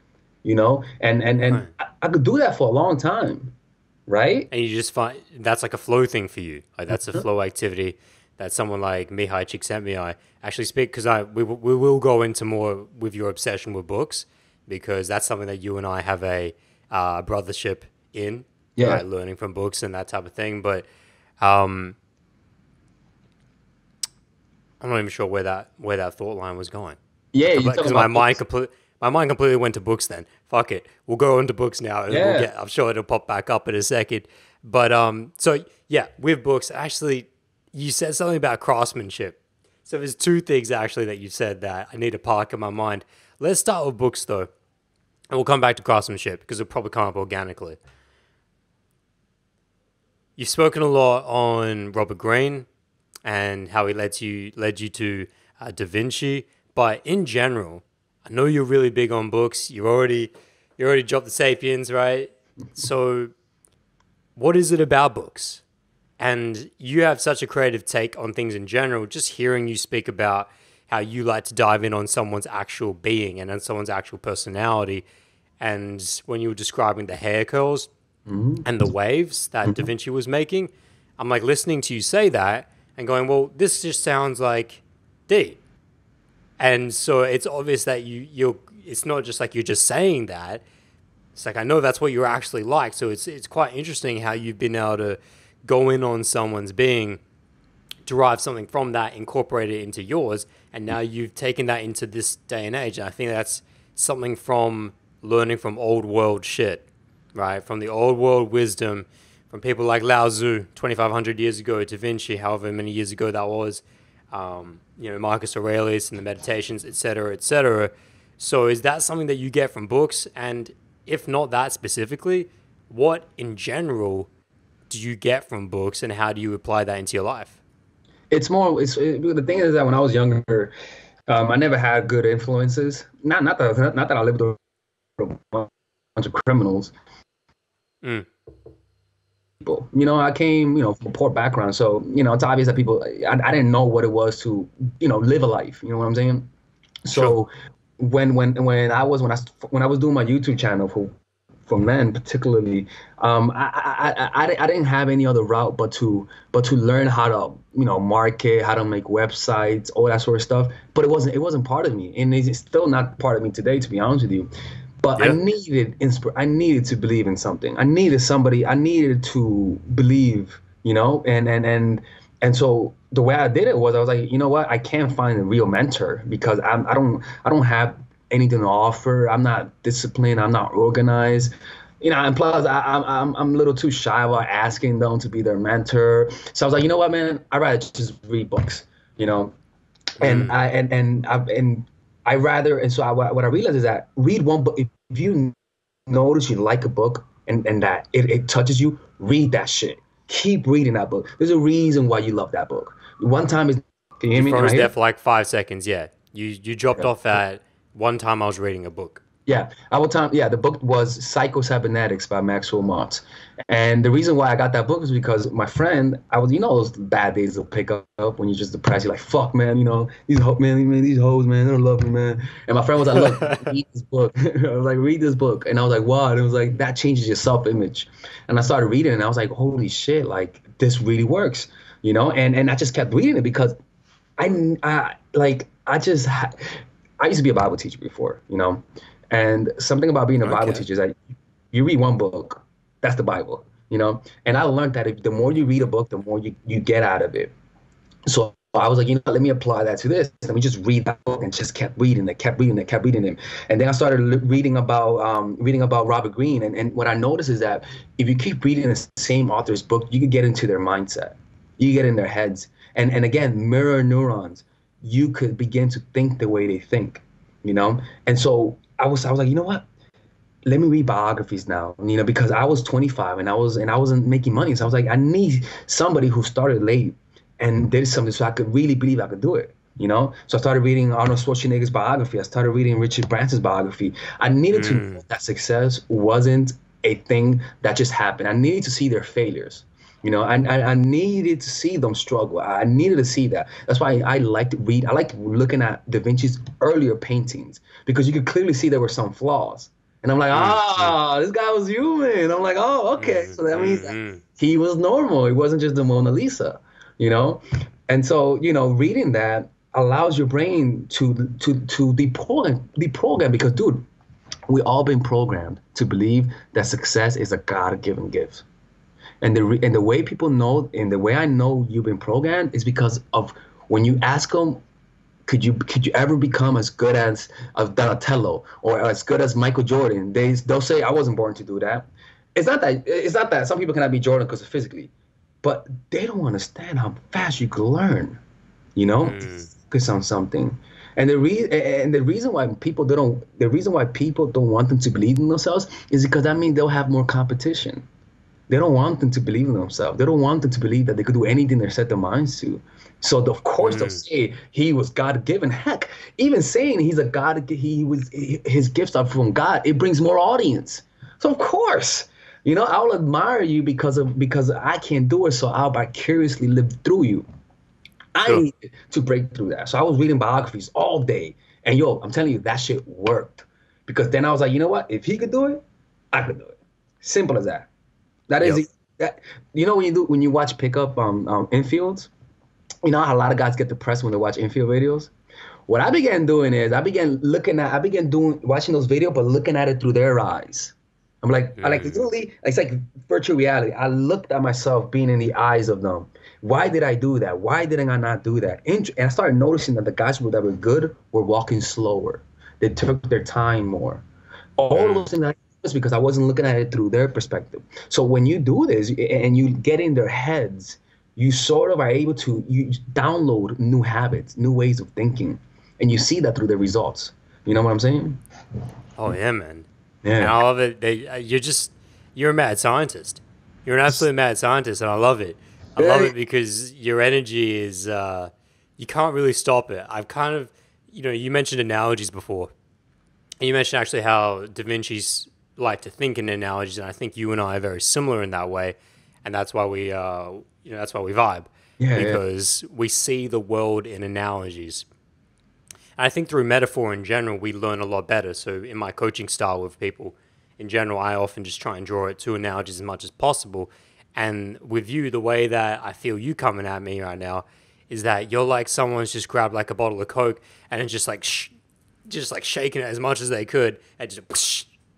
you know. And and and Right. I, I could do that for a long time, right? and you just find that's like a flow thing for you. Like that's a uh-huh. flow activity that someone like Mihaly Csikszentmihalyi actually speak because I we, we will go into more with your obsession with books because that's something that you and I have a uh, brothership in. Yeah. right? learning from books and that type of thing. But um, I'm not even sure where that where that thought line was going Yeah, because my mind completely my mind completely went to books then fuck it we'll go into books now Yeah. we'll get, i'm sure it'll pop back up in a second but um so yeah with books actually you said something about craftsmanship so there's two things actually that you said that i need to park in my mind let's start with books though and we'll come back to craftsmanship because it'll probably come up organically you've spoken a lot on robert greene and how he led you led you to uh, Da Vinci. But in general, I know you're really big on books. You already you already dropped the Sapiens, right? So, what is it about books? And you have such a creative take on things in general. Just hearing you speak about how you like to dive in on someone's actual being and on someone's actual personality. And when you were describing the hair curls mm-hmm. and the waves that Da Vinci was making, I'm like listening to you say that and going, well, this just sounds like D. And so it's obvious that you you're it's not just like you're just saying that. It's like I know that's what you're actually like. So it's it's quite interesting how you've been able to go in on someone's being, derive something from that, incorporate it into yours, and now you've taken that into this day and age. And I think that's something from learning from old world shit, right? From the old world wisdom, from people like Lao Tzu, 2,500 years ago, Da Vinci, however many years ago that was, um, you know, Marcus Aurelius and the Meditations, etc., etc. So is that something that you get from books? And if not that specifically, what in general do you get from books, and how do you apply that into your life? it's more it's it, the thing is that when I was younger, um, I never had good influences. Not not that not that I lived with a bunch of criminals. Mm. People, you know, I came, you know, from a poor background, so you know, it's obvious that people, I, I didn't know what it was to, you know, live a life. You know what I'm saying? So when when when I was when I when I was doing my YouTube channel for for men particularly, um, I, I, I, I, I didn't have any other route but to but to learn how to you know market, how to make websites, all that sort of stuff. But it wasn't it wasn't part of me, and it's still not part of me today, to be honest with you. But I needed inspir- I needed to believe in something. I needed somebody. I needed to believe, you know, and and and and so the way I did it was I was like, you know what, I can't find a real mentor because I'm I don't I don't have anything to offer. I'm not disciplined. I'm not organized. You know, and plus I, I'm I'm I'm a little too shy about asking them to be their mentor. So I was like, you know what, man, I'd rather just read books. You know, and mm. I and and I and I rather and so I, what I realized is that read one book if, you notice you like a book and and that it, it touches you, read that shit. Keep reading that book. There's a reason why you love that book. One time is can you hear me? Am I Froze here? there for like five seconds. Yeah, you you dropped off at one time. I was reading a book. Yeah, I our time. Yeah, the book was Psycho-Cybernetics by Maxwell Maltz, and the reason why I got that book is because my friend, I was, you know, those bad days will pick up when you're just depressed. You're like, fuck, man, you know, these ho- man, man, these hoes, man, they don't love me, man. And my friend was like, look, read this book. I was like, read this book, and I was like, wow. And it was like that changes your self-image, and I started reading, and I was like, holy shit, like this really works, you know. And and I just kept reading it because I, I like I just ha- I used to be a Bible teacher before, you know, and something about being a Bible Okay. teacher is that you read one book, that's the Bible, you know, and I learned that if the more you read a book, the more you you get out of it. So I was like, you know, let me apply that to this. Let me just read that book and just kept reading it, kept reading it, kept reading it. And then I started reading about um, reading about Robert Greene. And, and what I noticed is that if you keep reading the same author's book, you could get into their mindset. You get in their heads. And and again, mirror neurons. You could begin to think the way they think, you know? And so I was I was like, you know what? let me read biographies now you know because i was 25 and i was and i wasn't making money so i was like i need somebody who started late and did something so i could really believe i could do it You know, so I started reading Arnold Schwarzenegger's biography. I started reading Richard Branson's biography. I needed to mm. know that success wasn't a thing that just happened. I needed to see their failures. You know, I, I, I needed to see them struggle. I needed to see that. That's why I, liked to read. I liked looking at Da Vinci's earlier paintings because you could clearly see there were some flaws. And I'm like, mm-hmm. ah, this guy was human. I'm like, oh, okay. Mm-hmm. So that means that mm-hmm. he was normal. He wasn't just the Mona Lisa, you know? And so, you know, reading that allows your brain to to to deprogram deprogram because dude, we all been programmed to believe that success is a God-given gift. And the re- and the way people know and the way I know you've been programmed is because of when you ask them could you could you ever become as good as as Donatello or as good as Michael Jordan? They they'll say I wasn't born to do that. It's not that it's not that some people cannot be Jordan because of physically, but they don't understand how fast you can learn. You know, mm. focus on something. And the re- and the reason why people don't the reason why people don't want them to believe in themselves is because that means they'll have more competition. They don't want them to believe in themselves. They don't want them to believe that they could do anything they set their minds to. So of course they'll mm. say he was God given. Heck, even saying he's a God, he was his gifts are from God. It brings more audience. So of course, you know I'll admire you because of because I can't do it. So I'll vicariously live through you. I Sure. needed to break through that. So I was reading biographies all day, and yo, I'm telling you that shit worked because then I was like, you know what? If he could do it, I could do it. Simple as that. That is Yep. that. You know when you do when you watch pickup um, um infields, you know how a lot of guys get depressed when they watch infield videos. What I began doing is I began looking at I began doing watching those videos, but looking at it through their eyes. I'm like I like literally it's like virtual reality. I looked at myself being in the eyes of them. Why did I do that? Why didn't I not do that? And I started noticing that the guys that were good were walking slower. They took their time more. All of those things I was because I wasn't looking at it through their perspective. So when you do this and you get in their heads, you sort of are able to you download new habits, new ways of thinking, and you see that through the results. You know what I'm saying? Oh yeah, man. Yeah. And I love it. They, uh, you're just you're a mad scientist. You're an absolute mad scientist, and I love it. I love it because your energy is uh, you can't really stop it. I've kind of you know you mentioned analogies before. And you mentioned actually how Da Vinci's like to think in analogies, and I think you and I are very similar in that way, and that's why we uh, you know that's why we vibe Yeah, yeah. because we see the world in analogies. And I think through metaphor in general, we learn a lot better. So in my coaching style with people, in general, I often just try and draw it to analogies as much as possible. And with you, the way that I feel you coming at me right now is that you're like someone's just grabbed like a bottle of Coke and it's just like sh- just like shaking it as much as they could and just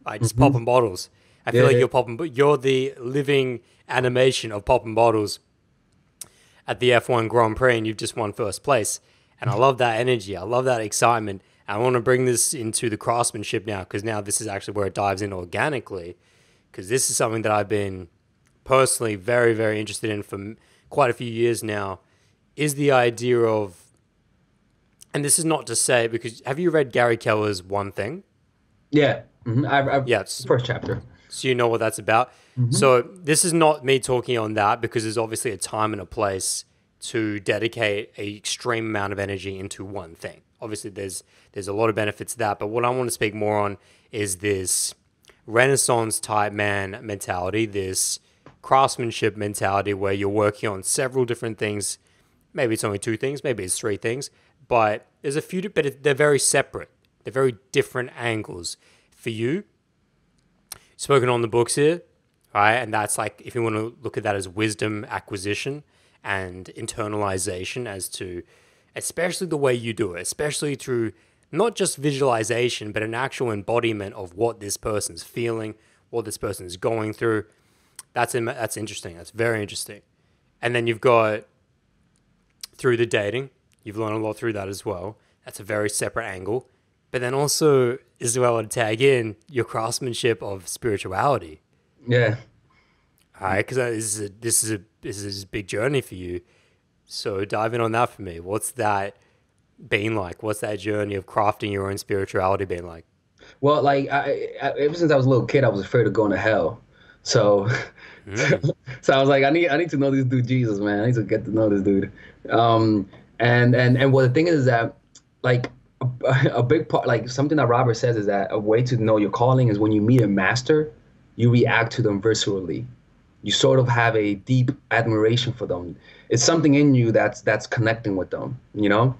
like just popping mm-hmm. bottles. I feel Yeah, like yeah. you're popping, but you're the living animation of popping bottles at the F1 Grand Prix and you've just won first place. And I mm-hmm. love that energy. I love that excitement. I want to bring this into the craftsmanship now because now this is actually where it dives in organically. Because this is something that I've been personally very, very interested in for quite a few years now. Is the idea of, and this is not to say because have you read Gary Keller's One Thing? Yeah. Hmm I've, I've, Yes. First chapter. so you know what that's about. So this is not me talking on that because there's obviously a time and a place to dedicate a extreme amount of energy into one thing. Obviously, there's there's a lot of benefits to that, but what I want to speak more on is this Renaissance type man mentality, this craftsmanship mentality where you're working on several different things. Maybe it's only two things, maybe it's three things, but there's a few, but they're very separate. They're very different angles. For you, spoken on the books here, right? And that's like if you want to look at that as wisdom acquisition and internalization as to especially the way you do it, especially through not just visualization, but an actual embodiment of what this person's feeling, what this person is going through. That's im- that's interesting. That's very interesting. And then you've got through the dating, you've learned a lot through that as well. That's a very separate angle. But then also as well to tag in your craftsmanship of spirituality. Yeah. All right, because this is a this is a this is a big journey for you. So dive in on that for me. What's that been like? What's that journey of crafting your own spirituality been like? Well, like I, I, ever since I was a little kid, I was afraid of going to hell. So, so I was like, I need, I need to know this dude Jesus, man. I need to get to know this dude. Um, and and and what the thing is that like a, a big part like something that robert says is that a way to know your calling is when you meet a master you react to them viscerally. You sort of have a deep admiration for them. It's something in you that's that's connecting with them you know?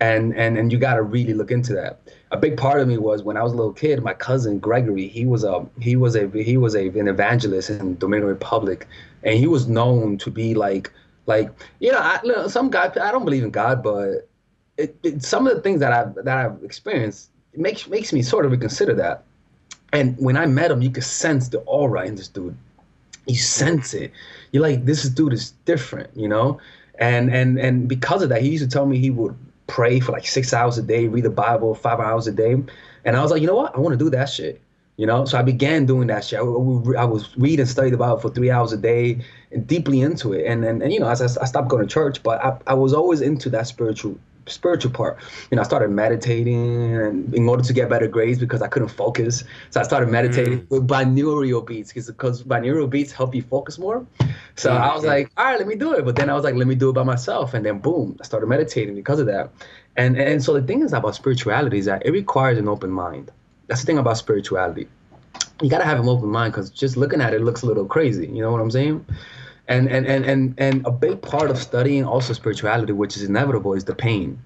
And and and you got to really look into that. A big part of me was when i was a little kid my cousin gregory he was a he was a he was a, an evangelist in dominican republic. And he was known to be like like you know, I, you know some guy i don't believe in god but it, it, some of the things that i that i've experienced it makes makes me sort of reconsider that and when i met him you could sense the aura in this dude you sense it you're like this dude is different you know and and and because of that he used to tell me he would pray for like six hours a day, read the Bible five hours a day. And I was like, you know what? I want to do that shit. You know, so I began doing that shit. I, I was read and study the Bible for three hours a day and deeply into it. And then, and, and, you know, as I, I, stopped going to church, but I, I was always into that spiritual spiritual part. You know, I started meditating and in order to get better grades because I couldn't focus. So I started meditating mm. with binaural beats because binaural beats help you focus more. So mm. I was like, all right, let me do it. But then I was like, let me do it by myself. And then boom, I started meditating because of that. And and so the thing is about spirituality is that it requires an open mind. That's the thing about spirituality. You gotta have an open mind because just looking at it looks a little crazy. You know what I'm saying? And and and and and a big part of studying also spirituality which is inevitable is the pain.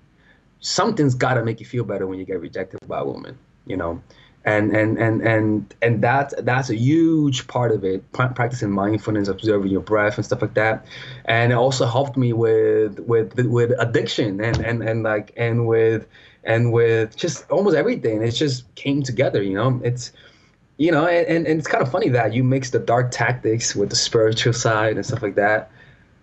Something's got to make you feel better when you get rejected by a woman you know? And and and and and that that's a huge part of it practicing mindfulness observing your breath and stuff like that. And it also helped me with with with addiction and and and like and with and with just almost everything. It just came together you know? It's you know, and, and, it's kind of funny that you mix the dark tactics with the spiritual side and stuff like that.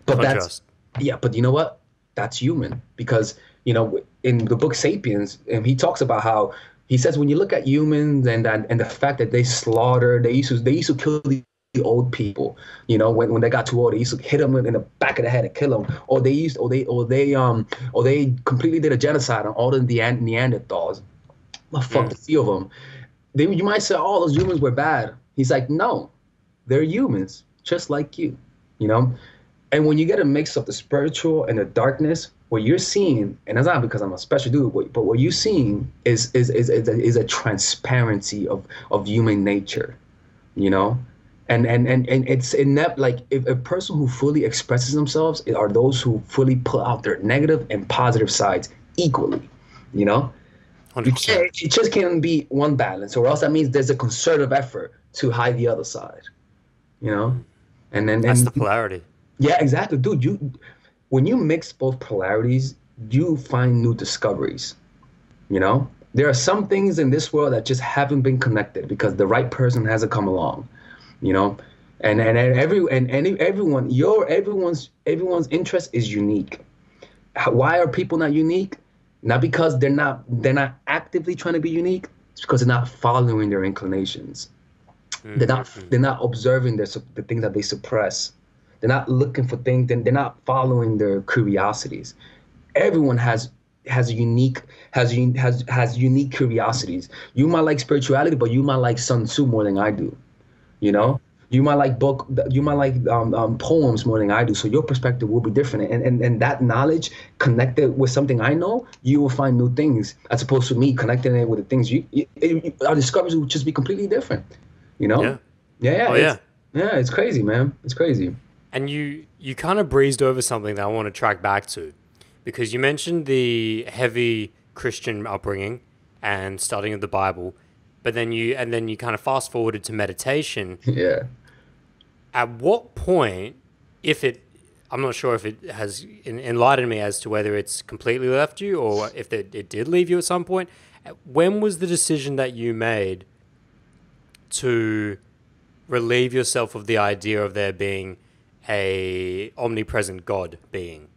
But Contrast. that's yeah, but you know what? That's human because you know in the book *Sapiens*, and he talks about how he says when you look at humans and and, and the fact that they slaughter, they used to they used to kill the old people. You know, when, when they got too old, they used to hit them in the back of the head and kill them, or they used, or they, or they, um, or they completely did a genocide on all the Neanderthals. Well, fuck mm. the few of them they, you might say, oh, those humans were bad. He's like, no, they're humans, just like you, you know? And when you get a mix of the spiritual and the darkness, what you're seeing, and that's not because I'm a special dude, but, what you're seeing is is is is a, is a transparency of of human nature, you know, and and and and it's inept. Like if a person who fully expresses themselves are those who fully put out their negative and positive sides equally, you know. 100%. it just can't be one balance, or else that means there's a concerted effort to hide the other side. You know, and then that's and, the polarity. Yeah, exactly, dude. You when you mix both polarities, you find new discoveries. You know, there are some things in this world that just haven't been connected because the right person hasn't come along. You know, and and, and every and any everyone your everyone's everyone's interest is unique. Why are people not unique? Not because they're not they're not actively trying to be unique it's because they're not following their inclinations. Mm-hmm. they're not they're not observing their, the things that they suppress. They're not looking for things they're not following their curiosities. Everyone has has unique has has has unique curiosities. You might like spirituality but you might like sun tzu more than i do you know you might like book you might like um, um, poems more than i do so your perspective will be different. And, and and that knowledge connected with something i know you will find new things as opposed to me connecting it with the things you, you, you our discoveries will just be completely different you know? Yeah. Yeah yeah, oh, yeah. yeah it's crazy man. It's crazy. And you you kind of breezed over something that i want to track back to because you mentioned the heavy christian upbringing and studying of the bible but then you and then you kind of fast forwarded to meditation. Yeah. At what point, if it, I'm not sure if it has enlightened me as to whether it's completely left you or if it, it did leave you at some point. When was the decision that you made to relieve yourself of the idea of there being a omnipresent God being,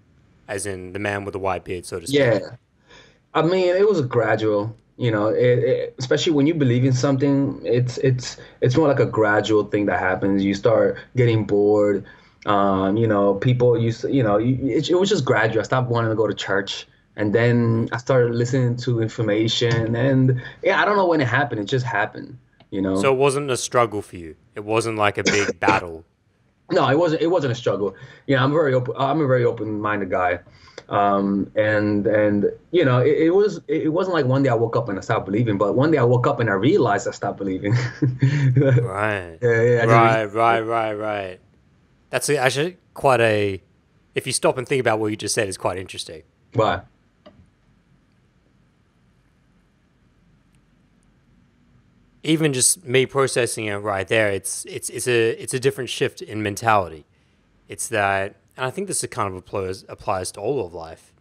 as in the man with the white beard, so to speak? Yeah. I mean, it was a gradual you know it, it, especially when you believe in something it's it's it's more like a gradual thing that happens. You start getting bored um, you know people to, you know it, it was just gradual. I stopped wanting to go to church and then i started listening to information and yeah i don't know when it happened. It just happened you know? So it wasn't a struggle for you? It wasn't like a big battle? No it wasn't it wasn't a struggle. You know i'm very open i'm a very open-minded guy Um, and and you know, it, it was it wasn't like one day I woke up and I stopped believing, but one day I woke up and I realized I stopped believing. Right. Yeah, yeah, right, right, right, right. That's actually quite a. If you stop and think about what you just said, it's quite interesting. Why? Even just me processing it right there, it's it's it's a it's a different shift in mentality. It's that, and I think this is kind of applies applies to all of life.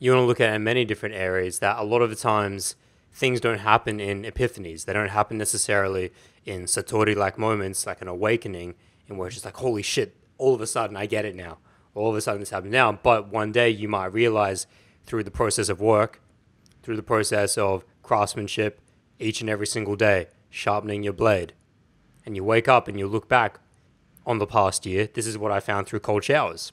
You want to look at in many different areas. That a lot of the times things don't happen in epiphanies. They don't happen necessarily in satori like moments, like an awakening, in where it's like, holy shit! All of a sudden, I get it now. All of a sudden, this happened now. But one day, you might realize through the process of work, through the process of craftsmanship, each and every single day, sharpening your blade, and you wake up and you look back on the past year. This is what I found through cold showers.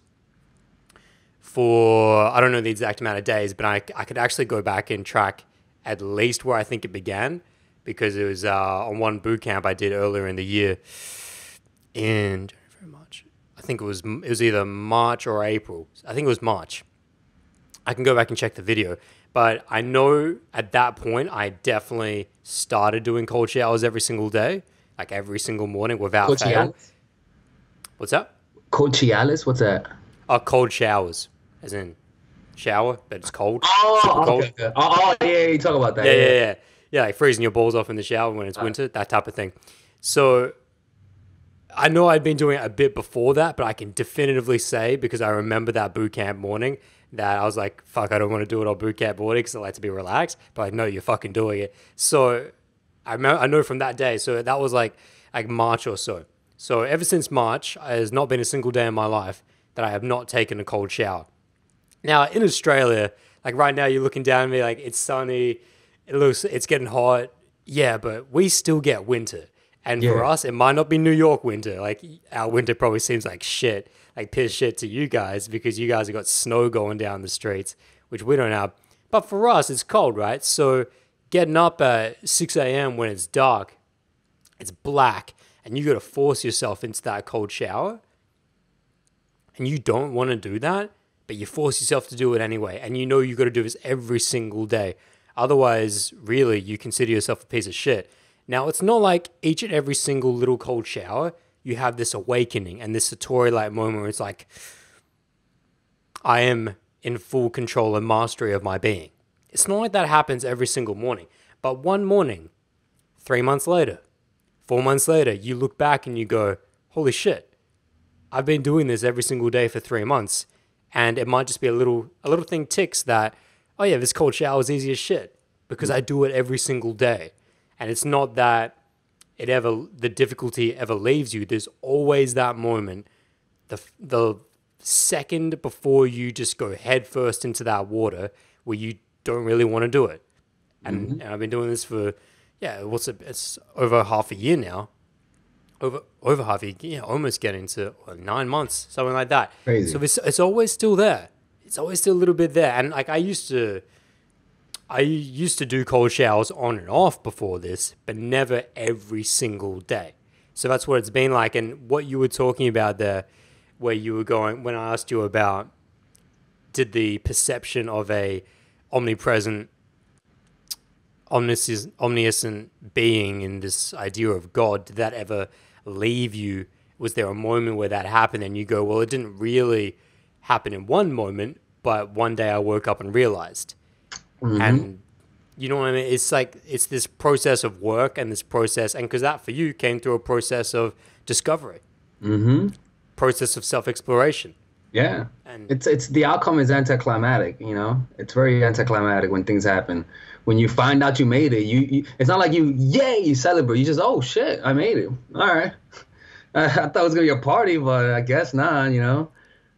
For I don't know the exact amount of days, but I, I could actually go back and track at least where I think it began because it was uh, on one boot camp I did earlier in the year in very much. I think it was it was either March or April. I think it was March. I can go back and check the video, but I know at that point I definitely started doing cold showers every single day, like every single morning without fail. What's that? Cochialis? What's that? Oh, cold showers, as in shower, but it's cold. Oh, cold. okay. Oh, oh, yeah, you talk about that. Yeah, yeah, yeah. Yeah, like freezing your balls off in the shower when it's uh. winter, that type of thing. So I know I'd been doing it a bit before that, but I can definitively say because I remember that boot camp morning that I was like, fuck, I don't want to do it on boot camp morning because I like to be relaxed. But like, no, you're fucking doing it. So I remember, I know from that day. So that was like like March or so. So ever since March, there's not been a single day in my life that I have not taken a cold shower. Now in Australia, like right now, you're looking down at me like it's sunny, it looks, it's getting hot. Yeah, but we still get winter, and for us, it might not be New York winter. Like our winter probably seems like shit, like piss shit to you guys because you guys have got snow going down the streets, which we don't have. But for us, it's cold, right? So getting up at 6 a.m. when it's dark, it's black, and you got to force yourself into that cold shower and you don't want to do that, but you force yourself to do it anyway, and you know you got to do this every single day. Otherwise, really, you consider yourself a piece of shit. Now, it's not like each and every single little cold shower, you have this awakening and this Satori like moment where it's like, I am in full control and mastery of my being. It's not like that happens every single morning, but one morning, three months later, four months later, you look back and you go, holy shit, I've been doing this every single day for three months, and it might just be a little a little thing ticks that, oh yeah, this cold shower is easy as shit because I do it every single day, and it's not that it ever the difficulty ever leaves you. There's always that moment, the the second before you just go headfirst into that water where you don't really want to do it, and, mm-hmm. and I've been doing this for yeah, what's it? It's over half a year now over over half a year, yeah, almost getting to what, nine months, something like that. Crazy. So it's it's always still there. It's always still a little bit there. And like I used to, I used to do cold showers on and off before this, but never every single day. So that's what it's been like. And what you were talking about there, where you were going when I asked you about, did the perception of a omnipresent omniscient, omniscient being in this idea of God, did that ever leave you? Was there a moment where that happened and you go, well, it didn't really happen in one moment, but one day I woke up and realized. And you know what I mean? It's like, it's this process of work and this process, and because that for you came through a process of discovery, Mm-hmm. process of self exploration. Yeah. And It's it's the outcome is anticlimactic, you know. It's very anticlimactic when things happen. When you find out you made it, you, you it's not like you yay you celebrate. You just oh shit I made it. All right. I, I thought it was gonna be a party, but I guess not. You know,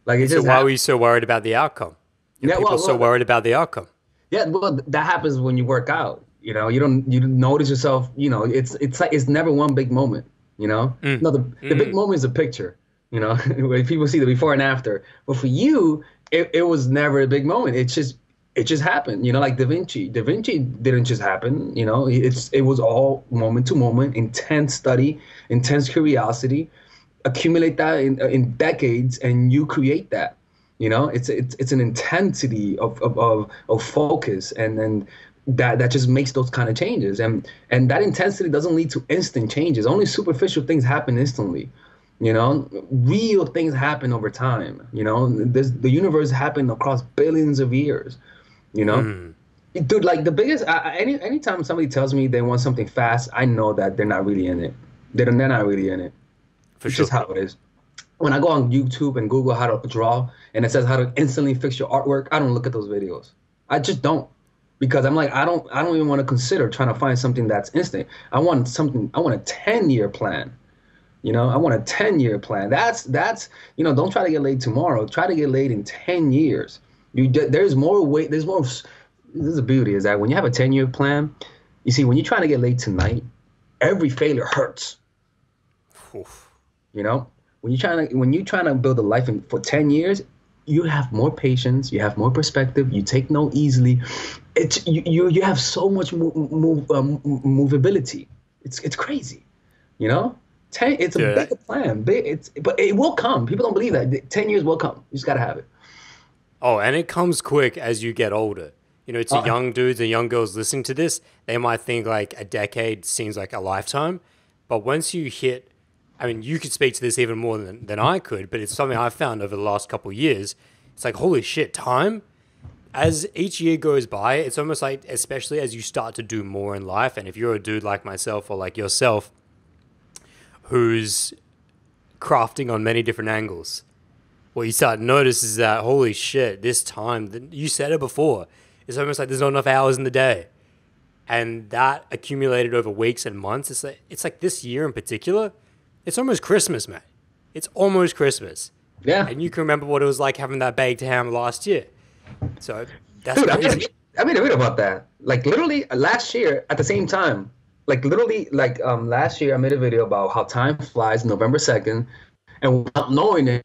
like it's so just why hap- were you so worried about the outcome? Yeah, People well, so well- worried about the outcome. Yeah, well, that happens when you work out. You know, you don't you don't notice yourself. You know, it's it's like it's never one big moment. You know, Mm. no, the the big moment is a picture. You know, when people see the before and after. But for you, it, it was never a big moment. It just it just happened. You know, like Da Vinci. Da Vinci didn't just happen. You know, it's it was all moment to moment, intense study, intense curiosity. Accumulate that in uh, in decades, and you create that. You know, it's it's it's an intensity of of of, of focus, and then that that just makes those kind of changes, and and that intensity doesn't lead to instant changes. Only superficial things happen instantly. You know, real things happen over time. You know, this, the universe happened across billions of years. You know, Hmm. dude, like the biggest. I- any anytime somebody tells me they want something fast, I know that they're not really in it. They're, they're not really in it. For It's sure. just how it is. When I go on YouTube and Google how to draw and it says how to instantly fix your artwork, I don't look at those videos. I just don't. Because I'm like, I don't I don't even want to consider trying to find something that's instant. I want something I want a 10 year plan. You know, I want a 10 year plan. That's that's you know, don't try to get laid tomorrow. Try to get laid in 10 years. You d- there's more weight, there's more this is the beauty is that when you have a 10 year plan, you see when you're trying to get laid tonight, every failure hurts. Oof. You know, when you're trying to when you're trying to build a life in, for ten years, you have more patience, you have more perspective, you take no easily. It's you you, you have so much move, move um, movability. It's it's crazy, you know. Ten, it's a Yeah. bigger plan. Big, it's but it will come. People don't believe that. Ten years will come. You just gotta have it. Oh, and it comes quick as you get older. You know, to Uh-uh. young dudes and young girls listening to this, they might think like a decade seems like a lifetime. But once you hit, I mean, you could speak to this even more than, than I could, but it's something I've found over the last couple of years. It's like, holy shit, time. As each year goes by, it's almost like, especially as you start to do more in life, and if you're a dude like myself or like yourself, who's crafting on many different angles, what you start to notice is that holy shit, this time you said it before. It's almost like there's not enough hours in the day, and that accumulated over weeks and months. It's like it's like this year in particular. It's almost Christmas, man. It's almost Christmas, Yeah. and you can remember what it was like having that baked ham last year. So that's Dude, I crazy. a, I made a video about that. Like literally uh, last year at the same time. Like literally, like um last year I made a video about how time flies November second, and without knowing it,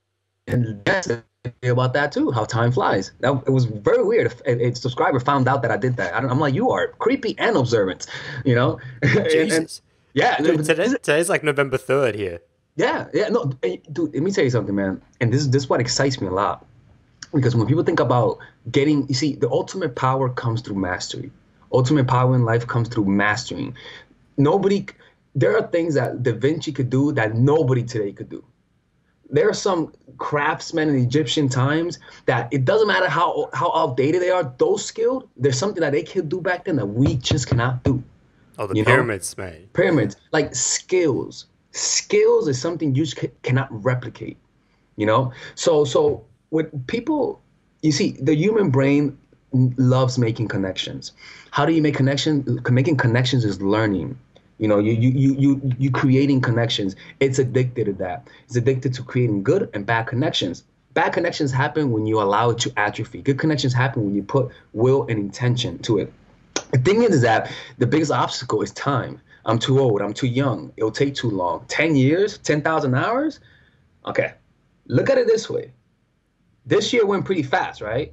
and that's a about that too, how time flies. That it was very weird. A, a subscriber found out that I did that. I don't, I'm like, you are creepy and observant, you know. And- and- Jesus. yeah, Dude, today, today's like November third here. yeah, yeah, no, eh, dude. Let me tell you something, man. And this is this is what excites me a lot, because when people think about getting, you see, the ultimate power comes through mastery. Ultimate power in life comes through mastering. Nobody, there are things that Da Vinci could do that nobody today could do. There are some craftsmen in Egyptian times that it doesn't matter how how outdated they are. Those skilled, there's something that they could do back then that we just cannot do Oh, the You know? pyramids, mate. pyramids like skills skills is something you cannot replicate you know so so with people you see the human brain loves making connections how do you make connections making connections is learning you know you you you you, you creating connections it's addicted to that it's addicted to creating good and bad connections bad connections happen when you allow it to atrophy good connections happen when you put will and intention to it the thing is, is that the biggest obstacle is time. I'm too old. I'm too young. It'll take too long. 10 years, 10,000 hours? Okay. Look at it this way. This year went pretty fast, right?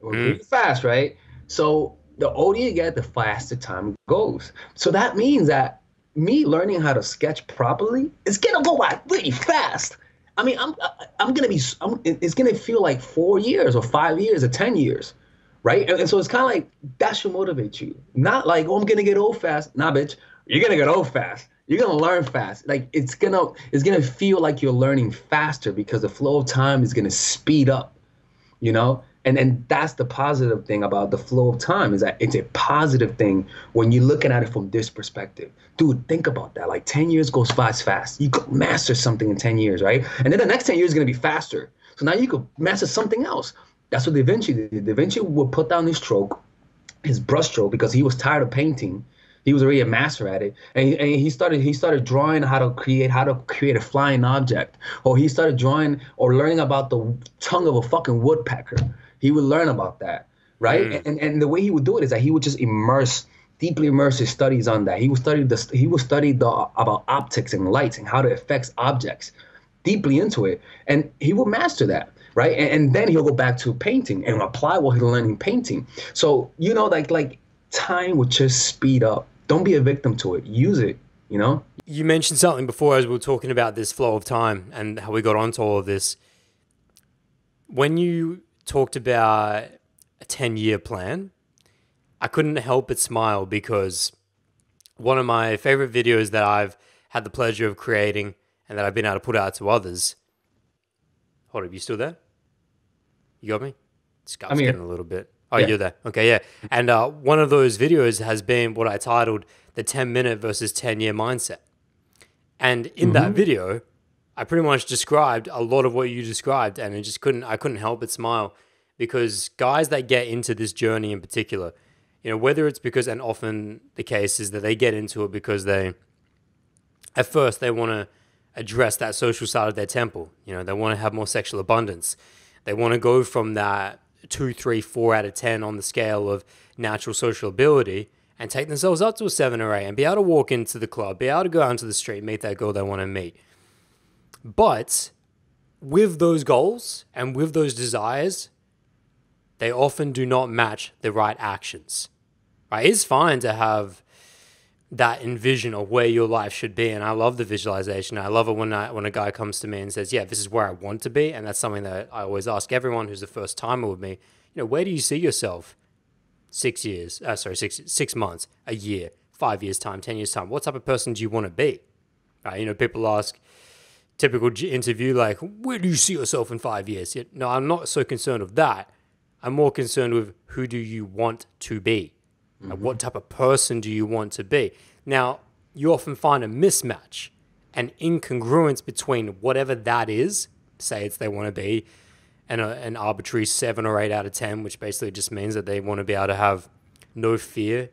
It went hmm. pretty fast, right? So the older you get, the faster time goes. So that means that me learning how to sketch properly is gonna go by really fast. I mean, I'm I'm gonna be I'm, it's gonna feel like four years or five years or ten years right? And, and so it's kind of like that should motivate you. Not like, oh, I'm gonna get old fast. Nah, bitch, you're gonna get old fast. You're gonna learn fast. Like it's gonna it's gonna feel like you're learning faster because the flow of time is gonna speed up. You know, and and that's the positive thing about the flow of time is that it's a positive thing when you're looking at it from this perspective. Dude, think about that. Like 10 years goes fast, fast. You could master something in 10 years, right? And then the next 10 years is gonna be faster. So now you could master something else. That's what Da Vinci did. Da Vinci would put down his stroke, his brush stroke, because he was tired of painting. He was already a master at it, and and he started he started drawing how to create how to create a flying object, or he started drawing or learning about the tongue of a fucking woodpecker. He would learn about that, right? Mm. And and the way he would do it is that he would just immerse deeply immerse his studies on that. He would study the he would study the about optics and lights and how it affects objects deeply into it, and he will master that, right? And, and then he'll go back to painting and apply what he learned in painting. So you know, like like time would just speed up. Don't be a victim to it. Use it. You know. You mentioned something before as we were talking about this flow of time and how we got onto all of this. when you talked about a 10 year plan, I couldn't help but smile because one of my favorite videos that I've had the pleasure of creating and that I've been able to put out to others. Hold up, you still there? You got me? Scott's I'm here. getting a little bit. Oh, Yeah. you're there. Okay, yeah. And uh, one of those videos has been what I titled the 10 minute versus 10 year mindset. And in that video, I pretty much described a lot of what you described, and I just couldn't I couldn't help but smile because guys that get into this journey in particular, you know, whether it's because and often the case is that they get into it because they at first they want to address that social side of their temple. You know, they want to have more sexual abundance. They want to go from that two, three, four out of ten on the scale of natural social ability and take themselves up to a seven or eight and be able to walk into the club, be able to go out into the street, meet that girl they want to meet. But with those goals and with those desires, they often do not match the right actions. Right? It's fine to have that envision of where your life should be, and I love the visualization. I love it when I, when a guy comes to me and says, "Yeah, this is where I want to be," and that's something that I always ask everyone who's a first timer with me. You know, where do you see yourself? Six years, uh, sorry, six six months, a year, five years time, ten years time. What type of person do you want to be? Right? You know, people ask typical interview like, "Where do you see yourself in five years?" Yeah, No, I'm not so concerned with that. I'm more concerned with who do you want to be? Like, what mm-hmm. type of person do you want to be? Now, you often find a mismatch, an incongruence between whatever that is, say it's they want to be, and a, uh, an arbitrary seven or eight out of 10, which basically just means that they want to be able to have no fear,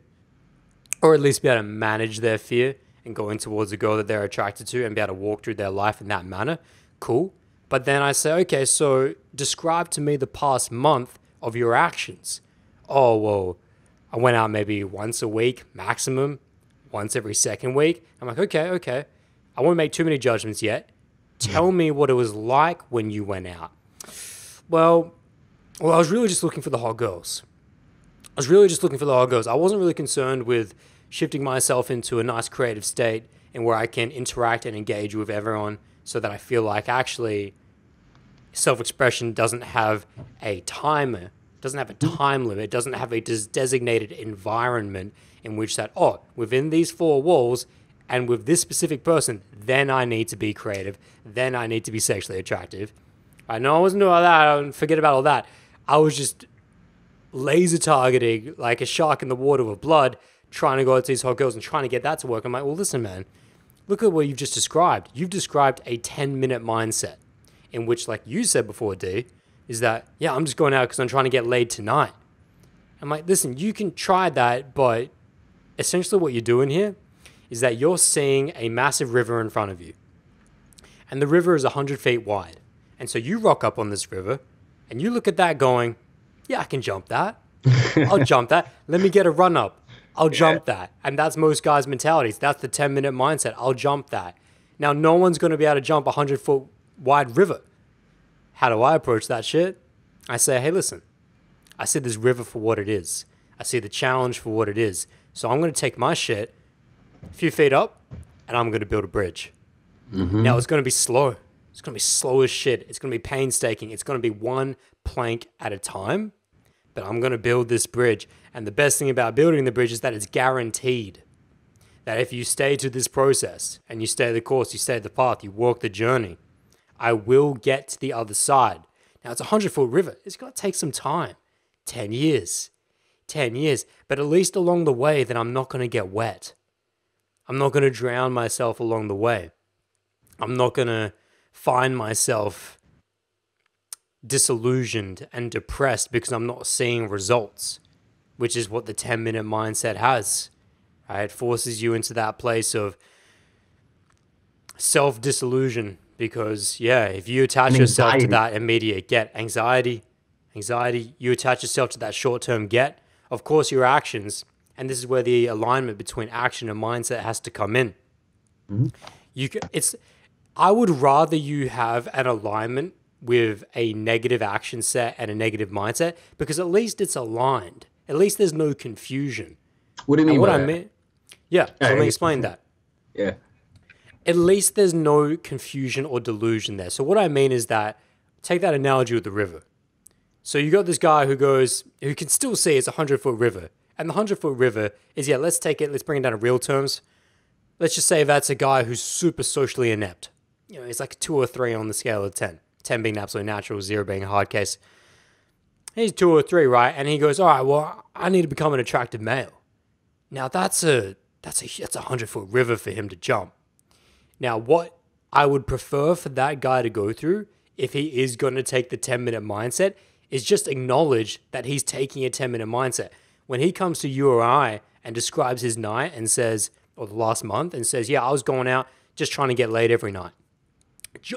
or at least be able to manage their fear and going towards a girl that they're attracted to and be able to walk through their life in that manner. Cool. But then I say, okay, so describe to me the past month of your actions. Oh, well, I went out maybe once a week maximum, once every second week. I'm like, okay, okay. I won't make too many judgments yet. Tell me what it was like when you went out. Well, well, I was really just looking for the hot girls. I was really just looking for the hot girls. I wasn't really concerned with shifting myself into a nice creative state and where I can interact and engage with everyone so that I feel like actually self expression doesn't have a timer, doesn't have a mm-hmm. time limit, it doesn't have a des- designated environment in which that, oh, within these four walls and with this specific person, then I need to be creative, then I need to be sexually attractive. I know I wasn't doing all that, I don't forget about all that. I was just laser targeting like a shark in the water with blood, trying to go out to these hot girls and trying to get that to work. I'm like, well, listen, man, look at what you've just described. You've described a 10 minute mindset in which, like you said before, D, is that, yeah, I'm just going out because I'm trying to get laid tonight. I'm like, listen, you can try that, but essentially what you're doing here is that you're seeing a massive river in front of you. And the river is 100 feet wide. And so you rock up on this river and you look at that going, yeah, I can jump that. I'll jump that. Let me get a run up. I'll jump that. And that's most guys' mentalities. That's the 10 minute mindset. I'll jump that. Now, no one's going to be able to jump a 100 foot wide river. How do I approach that shit? I say, hey, listen, I see this river for what it is. I see the challenge for what it is. So I'm going to take my shit a few feet up and I'm going to build a bridge. Mm-hmm. Now it's going to be slow. It's going to be slow as shit. It's going to be painstaking. It's going to be one plank at a time. I'm going to build this bridge. And the best thing about building the bridge is that it's guaranteed that if you stay to this process and you stay the course, you stay the path, you walk the journey, I will get to the other side. Now it's a hundred foot river. It's going to take some time 10 years, 10 years. But at least along the way, then I'm not going to get wet. I'm not going to drown myself along the way. I'm not going to find myself disillusioned and depressed because I'm not seeing results, which is what the 10 minute mindset has. Right? It forces you into that place of self disillusion because, yeah, if you attach And yourself to that immediate get, anxiety, anxiety, you attach yourself to that short term get, of course, your actions, and this is where the alignment between action and mindset has to come in. Mm-hmm. You can, it's I would rather you have an alignment with a negative action set and a negative mindset because at least it's aligned. At least there's no confusion. What do you mean And what I mean, yeah. So let me explain that. Yeah. At least there's no confusion or delusion there. So what I mean is that take that analogy with the river. So you got this guy who goes, who can still see it's a hundred foot river, and the hundred foot river is yeah. Let's take it. Let's bring it down to real terms. Let's just say that's a guy who's super socially inept. You know, he's like a two or three on the scale of ten. Ten being absolutely natural, zero being a hard case. He's two or three, right? And he goes, all right, well, I need to become an attractive male. Now that's a that's a that's a hundred foot river for him to jump. Now, what I would prefer for that guy to go through, if he is going to take the 10 minute mindset, is just acknowledge that he's taking a 10 minute mindset. When he comes to you or I and describes his night and says, or the last month, and says, Yeah, I was going out just trying to get laid every night,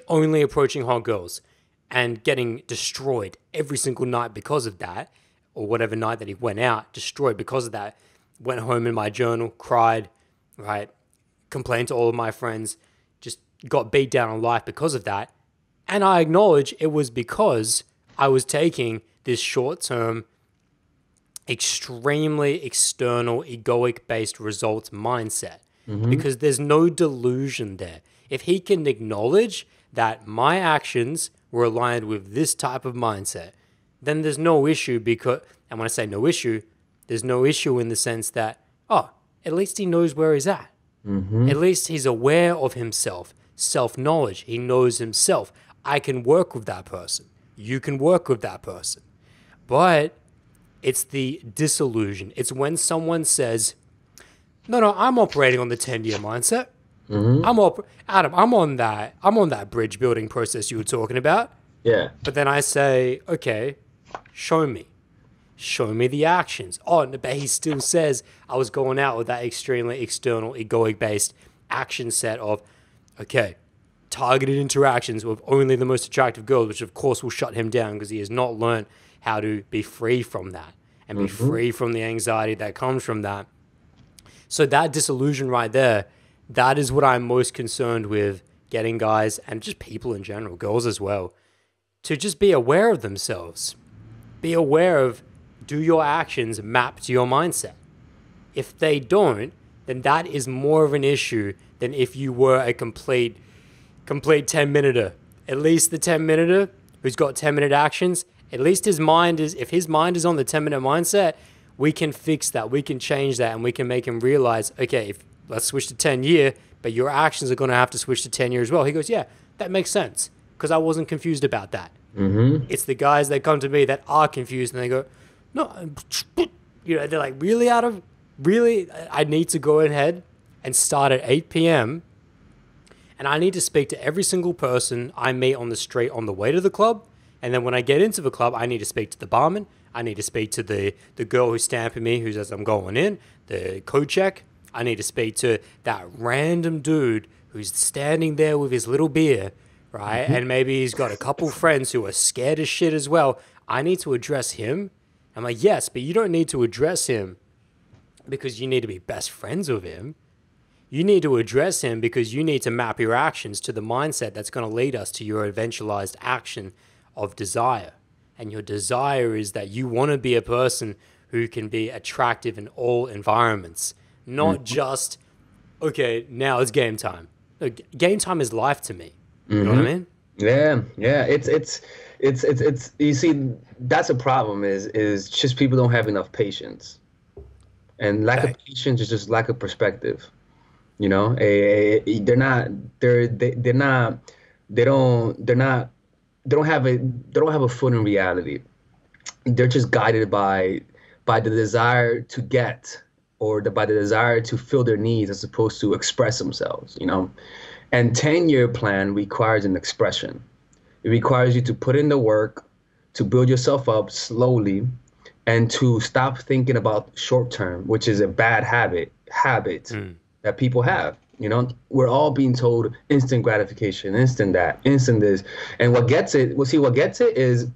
only approaching hot girls and getting destroyed every single night because of that, or whatever night that he went out, destroyed because of that. Went home in my journal, cried, right? Complained to all of my friends, just got beat down on life because of that. And I acknowledge it was because I was taking this short term, extremely external, egoic based results mindset mm-hmm. because there's no delusion there. If he can acknowledge that my actions were aligned with this type of mindset, then there's no issue because, and when I say no issue, there's no issue in the sense that, oh, at least he knows where he's at. Mm-hmm. At least he's aware of himself, self knowledge. He knows himself. I can work with that person. You can work with that person. But it's the disillusion. It's when someone says, no, no, I'm operating on the 10 year mindset. Mm-hmm. I'm op- Adam, I'm on that. I'm on that bridge building process you were talking about. Yeah. But then I say, okay, show me. Show me the actions. Oh, but he still says I was going out with that extremely external, egoic based action set of, okay, targeted interactions with only the most attractive girls, which of course will shut him down because he has not learned how to be free from that and be mm-hmm. free from the anxiety that comes from that. So that disillusion right there, that is what I'm most concerned with getting guys and just people in general, girls as well, to just be aware of themselves. Be aware of do your actions map to your mindset? If they don't, then that is more of an issue than if you were a complete complete 10 minuter. At least the 10 minuter who's got 10 minute actions, at least his mind is if his mind is on the 10 minute mindset, we can fix that. We can change that and we can make him realize, okay, if, let's switch to 10 year, but your actions are going to have to switch to 10 year as well. He goes, yeah, that makes sense because I wasn't confused about that. Mm-hmm. It's the guys that come to me that are confused and they go, no, you know, they're like, really out of, really, I need to go ahead and start at 8 p.m. and I need to speak to every single person I meet on the street on the way to the club. And then when I get into the club, I need to speak to the barman. I need to speak to the, the girl who's stamping me, who's as I'm going in, the code check. I need to speak to that random dude who's standing there with his little beer, right? Mm-hmm. And maybe he's got a couple friends who are scared as shit as well. I need to address him. I'm like, yes, but you don't need to address him because you need to be best friends with him. You need to address him because you need to map your actions to the mindset that's going to lead us to your eventualized action of desire. And your desire is that you want to be a person who can be attractive in all environments, not just, okay, now it's game time. Game time is life to me. You know what I mean? Yeah, yeah. It's it's it's it's it's you see that's a problem is is just people don't have enough patience. And lack of patience is just lack of perspective. You know, Eh, eh, they're not they're they, they're not they don't they're not they don't have a they don't have a foot in reality. They're just guided by by the desire to get or the, by the desire to fill their needs as opposed to express themselves, you know. And 10 year plan requires an expression. It requires you to put in the work, to build yourself up slowly, and to stop thinking about short term, which is a bad habit habit hmm. that people have. You know, we're all being told instant gratification, instant that, instant this, and what gets it. Well, see, what gets it is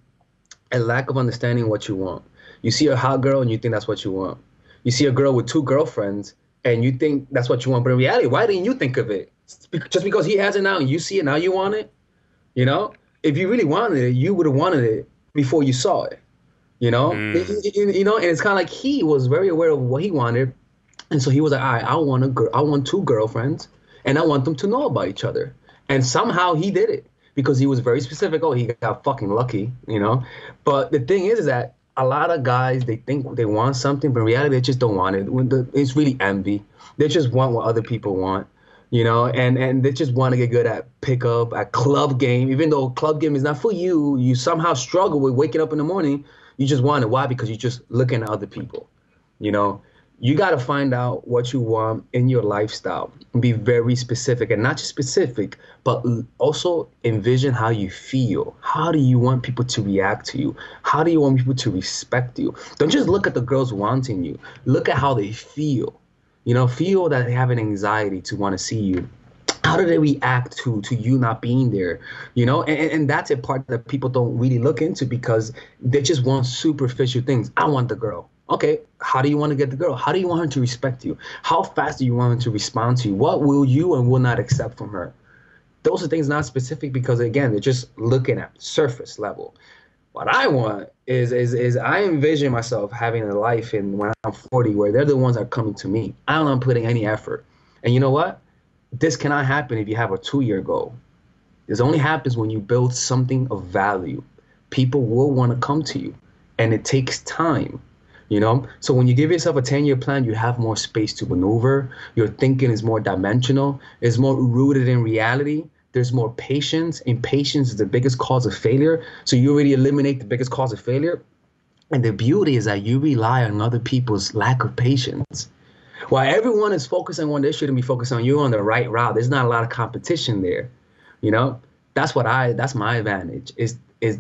a lack of understanding what you want. You see a hot girl and you think that's what you want. You see a girl with two girlfriends and you think that's what you want, but in reality, why didn't you think of it? Just because he has it now and you see it now, you want it. You know, if you really wanted it, you would have wanted it before you saw it. You know, mm. You- you you know, and it's kind of like he was very aware of what he wanted, and so he was like, "All right, I want a girl, I want two girlfriends, and I want them to know about each other." And somehow he did it because he was very specific. Oh, he got fucking lucky, you know. But the thing is, is that a lot of guys they think they want something, but in reality they just don't want it. It's really envy. They just want what other people want, you know, and and they just want to get good at pickup, at club game. Even though club game is not for you, you somehow struggle with waking up in the morning. You just want it. Why? Because you're just looking at other people, you know you got to find out what you want in your lifestyle. Be very specific and not just specific but also envision how you feel. How do you want people to react to you? How do you want people to respect you? Don't just look at the girls wanting you. Look at how they feel. You know feel that they have an anxiety to want to see you. How do they react to to you not being there? You know and, and that's a part that people don't really look into because they just want superficial things. I want the girl okay, how do you want to get the girl? How do you want her to respect you? How fast do you want her to respond to you? What will you and will not accept from her? Those are things not specific because again, they're just looking at surface level. What I want is is is I envision myself having a life in when I'm 40 where they're the ones that are coming to me. Not I'm putting any effort. And you know what? This cannot happen if you have a two-year goal. This only happens when you build something of value. People will want to come to you. And it takes time you know? So when you give yourself a 10 year plan you have more space to maneuver. Your thinking is more dimensional. It's more rooted in reality. There's more patience and patience is the biggest cause of failure. So you already eliminate the biggest cause of failure. And the beauty is that you rely on other people's lack of patience. While everyone is focusing on this shouldn't be focused on you on the right route. There's not a lot of competition there you know? That's what i that's my advantage is is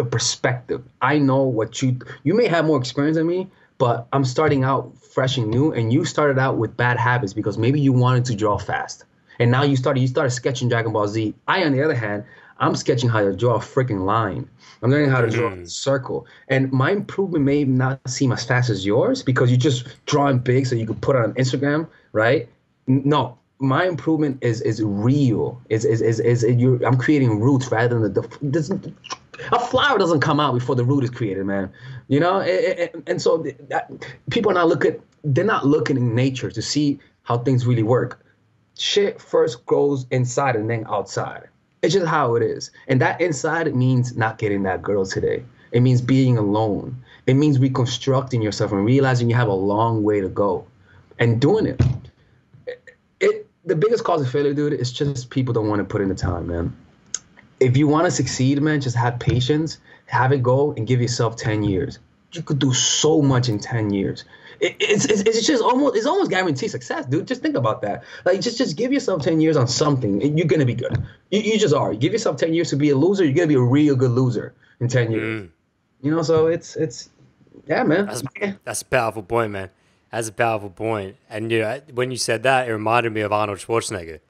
the perspective. I know what you you may have more experience than me, but I'm starting out fresh and new, and you started out with bad habits because maybe you wanted to draw fast, and now you started you started sketching Dragon Ball Z. I, on the other hand, I'm sketching how to draw a freaking line. I'm learning how to draw mm. a circle, and my improvement may not seem as fast as yours because you're just drawing big so you could put it on Instagram, right? No, my improvement is is real. Is is is, is, is I'm creating roots rather than the, the a flower doesn't come out before the root is created, man. You know, and, and so that, people are not looking. They're not looking in nature to see how things really work. Shit first grows inside and then outside. It's just how it is. And that inside means not getting that girl today. It means being alone. It means reconstructing yourself and realizing you have a long way to go, and doing it. It, it the biggest cause of failure, dude, is just people don't want to put in the time, man if you want to succeed, man, just have patience, have it go, and give yourself 10 years. You could do so much in 10 years. It, it's, it's, it's just almost it's almost guaranteed success, dude. Just think about that. Like just just give yourself 10 years on something, you're gonna be good. You, you just are. give yourself 10 years to be a loser, you're gonna be a real good loser in 10 years. Mm. You know, so it's it's yeah, man. That's, that's a powerful point, man. That's a powerful point. And you know, when you said that, it reminded me of Arnold Schwarzenegger.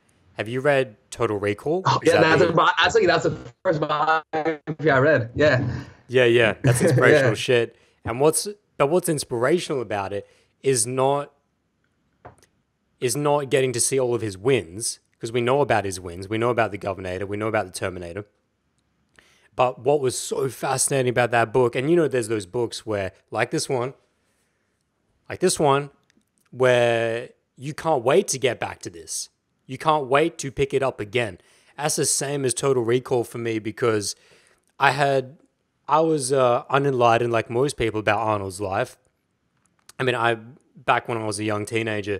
Have you read Total Recall? Oh, yeah, that that's think that's the first biography I read. Yeah. Yeah, yeah, that's inspirational yeah. shit. And what's but what's inspirational about it is not is not getting to see all of his wins because we know about his wins. We know about the Governator. We know about the Terminator. But what was so fascinating about that book, and you know, there's those books where, like this one, like this one, where you can't wait to get back to this. You can't wait to pick it up again. That's the same as Total Recall for me because I had I was uh, unenlightened like most people about Arnold's life. I mean, I back when I was a young teenager,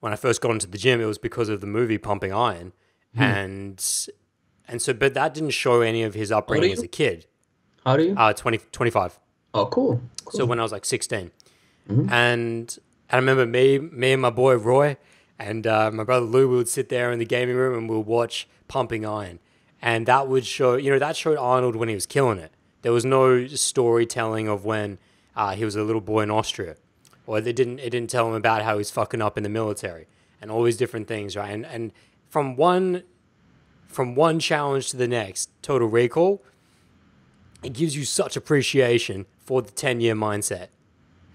when I first got into the gym, it was because of the movie Pumping Iron, hmm. and and so, but that didn't show any of his upbringing as a kid. How do you? Uh, 20, 25. Oh, cool. cool. So when I was like 16. Mm-hmm. And I remember me, me and my boy Roy, and uh, my brother Lou would sit there in the gaming room and we'll watch Pumping Iron. And that would show, you know, that showed Arnold when he was killing it. There was no storytelling of when uh, he was a little boy in Austria, or they didn't. It didn't tell him about how he's fucking up in the military and all these different things, right? And and from one from one challenge to the next, Total Recall, it gives you such appreciation for the ten year mindset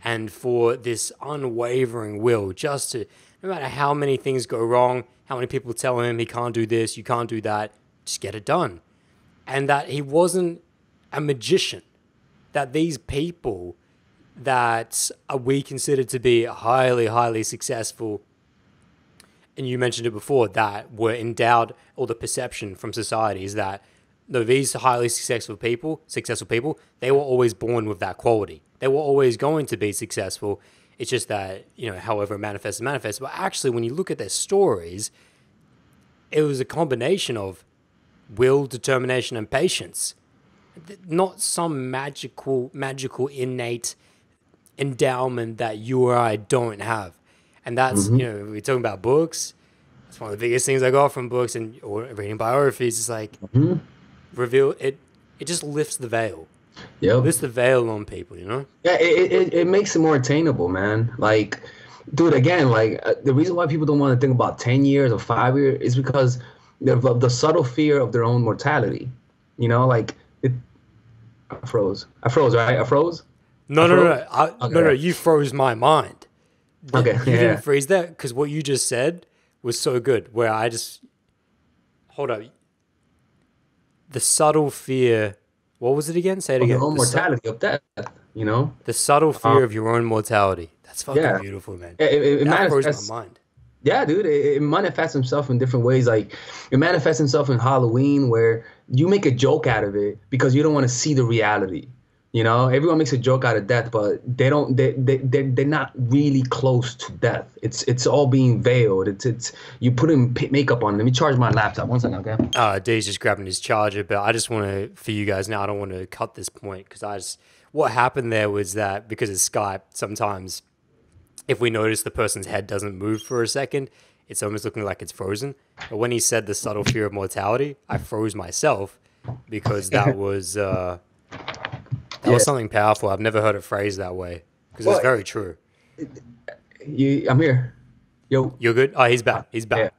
and for this unwavering will just to no matter how many things go wrong, how many people tell him he can't do this, you can't do that, just get it done. And that he wasn't a magician, that these people that we consider to be highly, highly successful, and you mentioned it before, that were endowed, or the perception from society is that no, these highly successful people, successful people, they were always born with that quality. They were always going to be successful. It's just that you know, however it manifests, it manifests. But actually, when you look at their stories, it was a combination of will, determination, and patience. Not some magical, magical innate endowment that you or I don't have. And that's mm-hmm. you know, we're talking about books. It's one of the biggest things I got from books and or reading biographies. It's like mm-hmm. reveal it. It just lifts the veil, Yep. lifts the veil on people. You know. Yeah, it, it, it makes it more attainable, man. Like, dude, again, like uh, the reason why people don't want to think about ten years or five years is because of the, the subtle fear of their own mortality. You know, like it. I froze. I froze. Right. I froze. No, no, no, no. I, Okay. no, no. You froze my mind. Okay. You Yeah. didn't freeze that because what you just said was so good. Where I just hold up. The subtle fear. What was it again? Say it again. your own The su- mortality of death. You know. The subtle uh, fear of your own mortality. That's fucking Yeah. beautiful, man. It, it, it that manifests. my mind. Yeah, dude, it, it manifests himself in different ways. Like it manifests himself in Halloween, where you make a joke out of it because you don't want to see the reality. You know, everyone makes a joke out of death, but they don't. They they they they're not really close to death. It's it's all being veiled. It's it's you put in makeup on. Let me charge my laptop. One second, okay? Uh, D's just grabbing his charger, but I just want to, for you guys now, I don't want to cut this point because I just, what happened there was that because of Skype, sometimes if we notice the person's head doesn't move for a second, it's almost looking like it's frozen. But when he said the subtle fear of mortality, I froze myself because that was, uh, that was something powerful. I've never heard it phrased that way because Well, it's very true. You, I'm here. Yo, You're good? Oh, he's back. He's back. Yeah.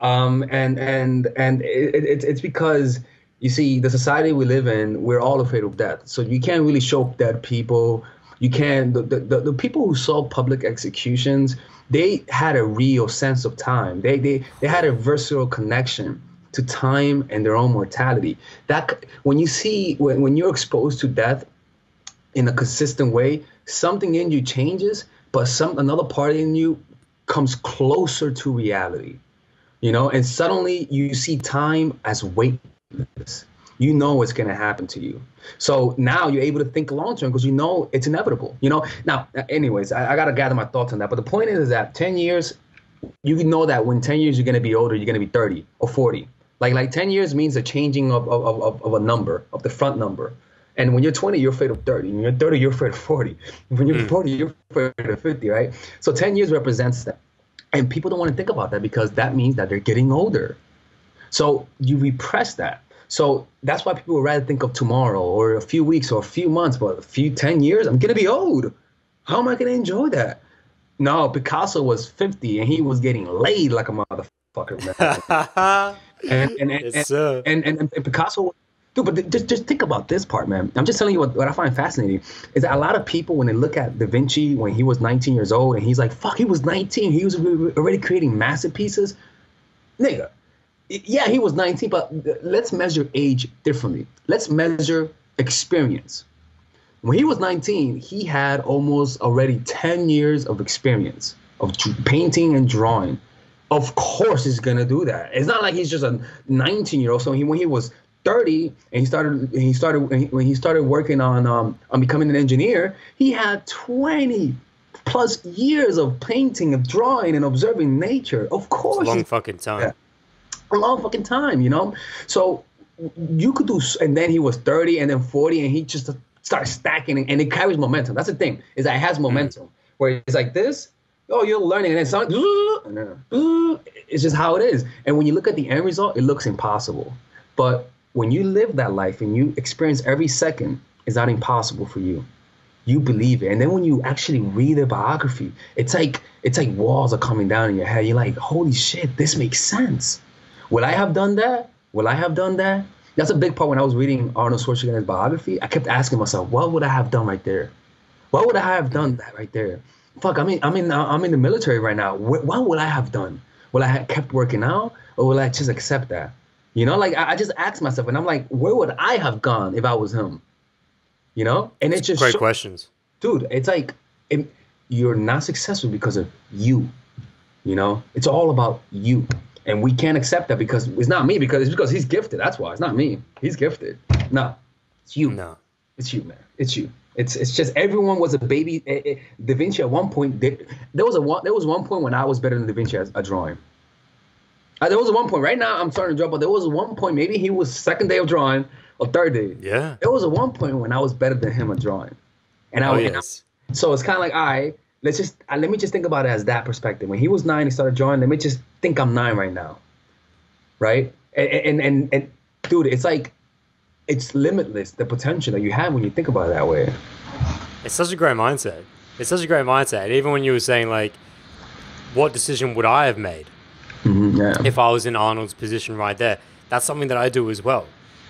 Um, and and and it, it, it's it's because you see the society we live in, we're all afraid of death. So you can't really show dead people. You can the, the, the, the people who saw public executions, they had a real sense of time. They they they had a visceral connection to time and their own mortality. That when you see when, when you're exposed to death in a consistent way, something in you changes, but some another part in you comes closer to reality. You know, and suddenly you see time as weightless. You know what's going to happen to you. So now you're able to think long term because you know it's inevitable. You know, now, anyways, I, I got to gather my thoughts on that. But the point is, is that 10 years, you know that when 10 years you're going to be older, you're going to be 30 or 40. Like, like 10 years means a changing of, of, of, of a number, of the front number. And when you're 20, you're afraid of 30. When you're 30, you're afraid of 40. When you're hmm. 40, you're afraid of 50, right? So 10 years represents that. And people don't want to think about that because that means that they're getting older. So you repress that. So that's why people would rather think of tomorrow or a few weeks or a few months, but a few 10 years, I'm going to be old. How am I going to enjoy that? No, Picasso was 50 and he was getting laid like a motherfucker. Man. and, and, and, Yes, and, and, and, and Picasso, dude, but just, just think about this part, man. I'm just telling you what, what I find fascinating is that a lot of people, when they look at Da Vinci when he was 19 years old and he's like, fuck, he was 19, he was already creating masterpieces. Nigga, yeah, he was 19, but let's measure age differently. Let's measure experience. When he was 19, he had almost already 10 years of experience of painting and drawing. Of course, he's gonna do that. It's not like he's just a 19 year old. So he, when he was 30 and he started, and he started when he- when he started working on um, on becoming an engineer, he had 20 plus years of painting, of drawing, and observing nature. Of course, Long he's fucking time. Yeah. a long fucking time, you know. So you could do, and then he was 30, and then 40, and he just started stacking, and it carries momentum. That's the thing is that it has momentum. Where it's like this, oh, you're learning, and then something, it's just how it is. And when you look at the end result, it looks impossible. But when you live that life and you experience every second, it's not impossible for you you believe it. And then when you actually read the biography, it's like it's like walls are coming down in your head. You're like, holy shit, this makes sense. Will I have done that? Will I have done that? That's a big part when I was reading Arnold Schwarzenegger's biography. I kept asking myself, what would I have done right there? What would I have done that right there? Fuck, I mean, I'm in, I'm in the military right now. What, what would I have done? Will I have kept working out, or will I just accept that? You know, like I, I just asked myself, and I'm like, where would I have gone if I was him? You know, and it's just Great questions. dude it's like it, you're not successful because of you you know it's all about you and we can't accept that because it's not me because it's because he's gifted. That's why it's not me. He's gifted. No, it's you. No. It's you, man. It's you. It's it's just everyone was a baby. Eh, eh, Da Vinci at one point there was a one there was one point when I was better than Da Vinci at a drawing. Uh, there was one point. Right now I'm starting to draw, but there was one point. Maybe he was second day of drawing or third day. Yeah. There was a one point when I was better than him at drawing, and I Oh was. and I- yes. so it's kind of like, all right, let's just uh, let me just think about it as that perspective. When he was nine, he started drawing. Let me just think I'm nine right now, right? And and and, and dude, it's like it's limitless the potential that you have when you think about it that way. It's such a great mindset. It's such a great mindset. And even when you were saying like, what decision would I have made Yeah. if I was in Arnold's position right there? That's something that I do as well.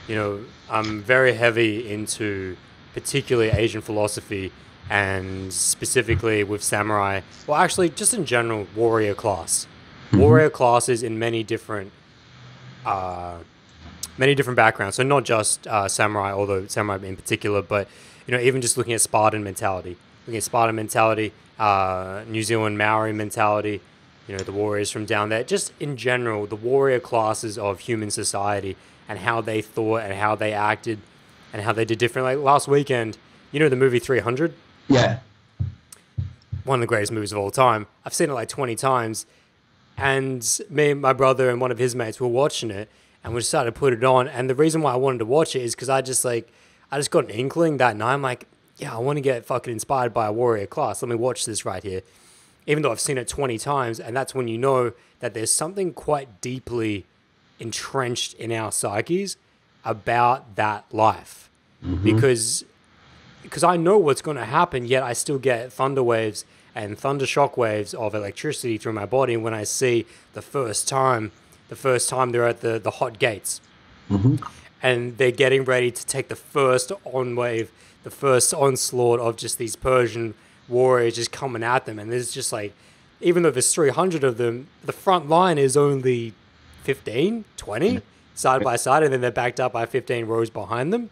You know, I'm very heavy into particularly Asian philosophy and specifically with samurai. Well, actually, just in general, warrior class. Warrior classes in many different uh, many different backgrounds. So not just uh, samurai, although samurai in particular, but you know, even just looking at Spartan mentality, looking at Spartan mentality, uh, New Zealand Maori mentality, you know, the warriors from down there. Just in general, the warrior classes of human society and how they thought and how they acted and how they did different. Like last weekend, you know, the movie 300 Yeah. one of the greatest movies of all time. I've seen it like 20 times. And me and my brother and one of his mates were watching it and we decided to put it on. And the reason why I wanted to watch it is because I just like, I just got an inkling that night. I'm like, yeah, I want to get fucking inspired by a warrior class. Let me watch this right here. Even though I've seen it 20 times. And that's when you know that there's something quite deeply entrenched in our psyches about that life. Mm-hmm. Because because I know what's going to happen, yet I still get thunder waves and thunder shock waves of electricity through my body when I see the first time, the first time they're at the, the hot gates. Mm-hmm. And they're getting ready to take the first on wave, the first onslaught of just these Persian warriors just coming at them. And there's just like, even though there's 300 of them, the front line is only 15, 20 mm-hmm. side by side, and then they're backed up by 15 rows behind them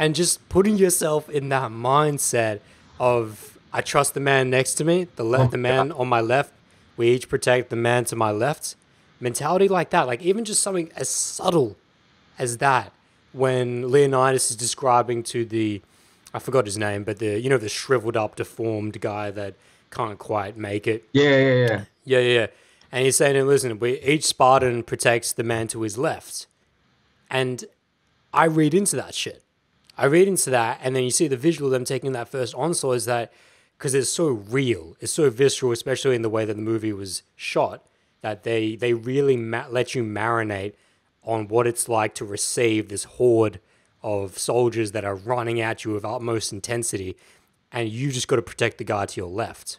and just putting yourself in that mindset of I trust the man next to me, the le- oh, the man on my left. We each protect the man to my left. Mentality like that, like even just something as subtle as that. When Leonidas is describing to the, I forgot his name, but the you know the shriveled up, deformed guy that can't quite make it. Yeah, yeah, yeah. Yeah, yeah, yeah. And he's saying, listen, we, each Spartan protects the man to his left. And I read into that shit. I read into that, and then you see the visual of them taking that first onslaught is that because it's so real, it's so visceral, especially in the way that the movie was shot, that they they really ma- let you marinate on what it's like to receive this horde of soldiers that are running at you with utmost intensity, and you just got to protect the guy to your left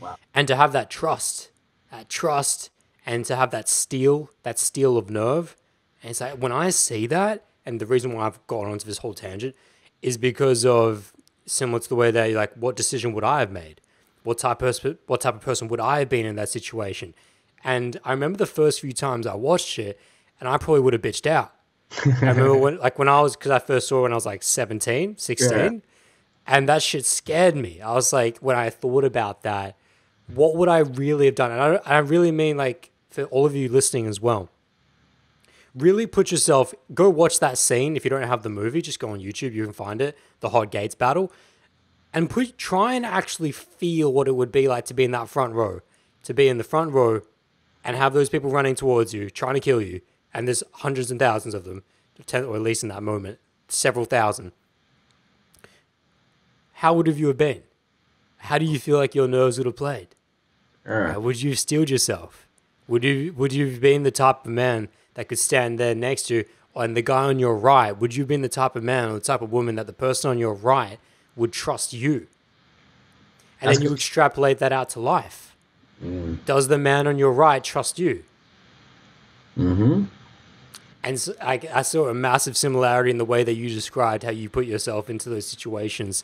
Wow. and to have that trust, that trust, and to have that steel, that steel of nerve. And it's like when I see that, and the reason why I've gone onto this whole tangent is because of similar to the way that like, what decision would I have made? What type of pers- what type of person would I have been in that situation? And I remember the first few times I watched it, and I probably would have bitched out. I remember when, like when I was, because I first saw it when I was like 17, 16, and that shit scared me. I was like, when I thought about that, what would I really have done? And I, I really mean like for all of you listening as well. Really put yourself, go watch that scene. If you don't have the movie, just go on YouTube, you can find it, the Hot Gates battle, and put try and actually feel what it would be like to be in that front row, to be in the front row and have those people running towards you, trying to kill you, and there's hundreds and thousands of them, or at least in that moment, several thousand. How would have you have been? How do you feel like your nerves would have played? Yeah. Uh, would you have steeled yourself? Would you would you have been the type of man that could stand there next to you, and the guy on your right? Would you have been the type of man or the type of woman that the person on your right would trust you? And That's then you good. extrapolate that out to life. Does the man on your right trust you? Mm-hmm. And so I, I saw a massive similarity in the way that you described how you put yourself into those situations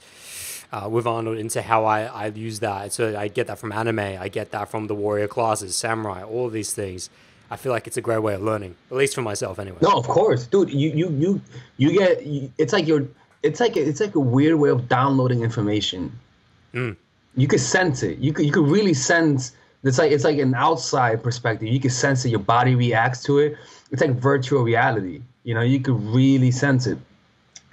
uh, with Arnold, into how I, I use that. So I get that from anime, I get that from the warrior classes, samurai, all of these things. I feel like it's a great way of learning, at least for myself, anyway. No, of course, dude. You you you you get. You, it's like you're. It's like it's like a weird way of downloading information. You could sense it. You could you could really sense It's like it's like an outside perspective. You can sense it. Your body reacts to it. It's like virtual reality. You know, you could really sense it,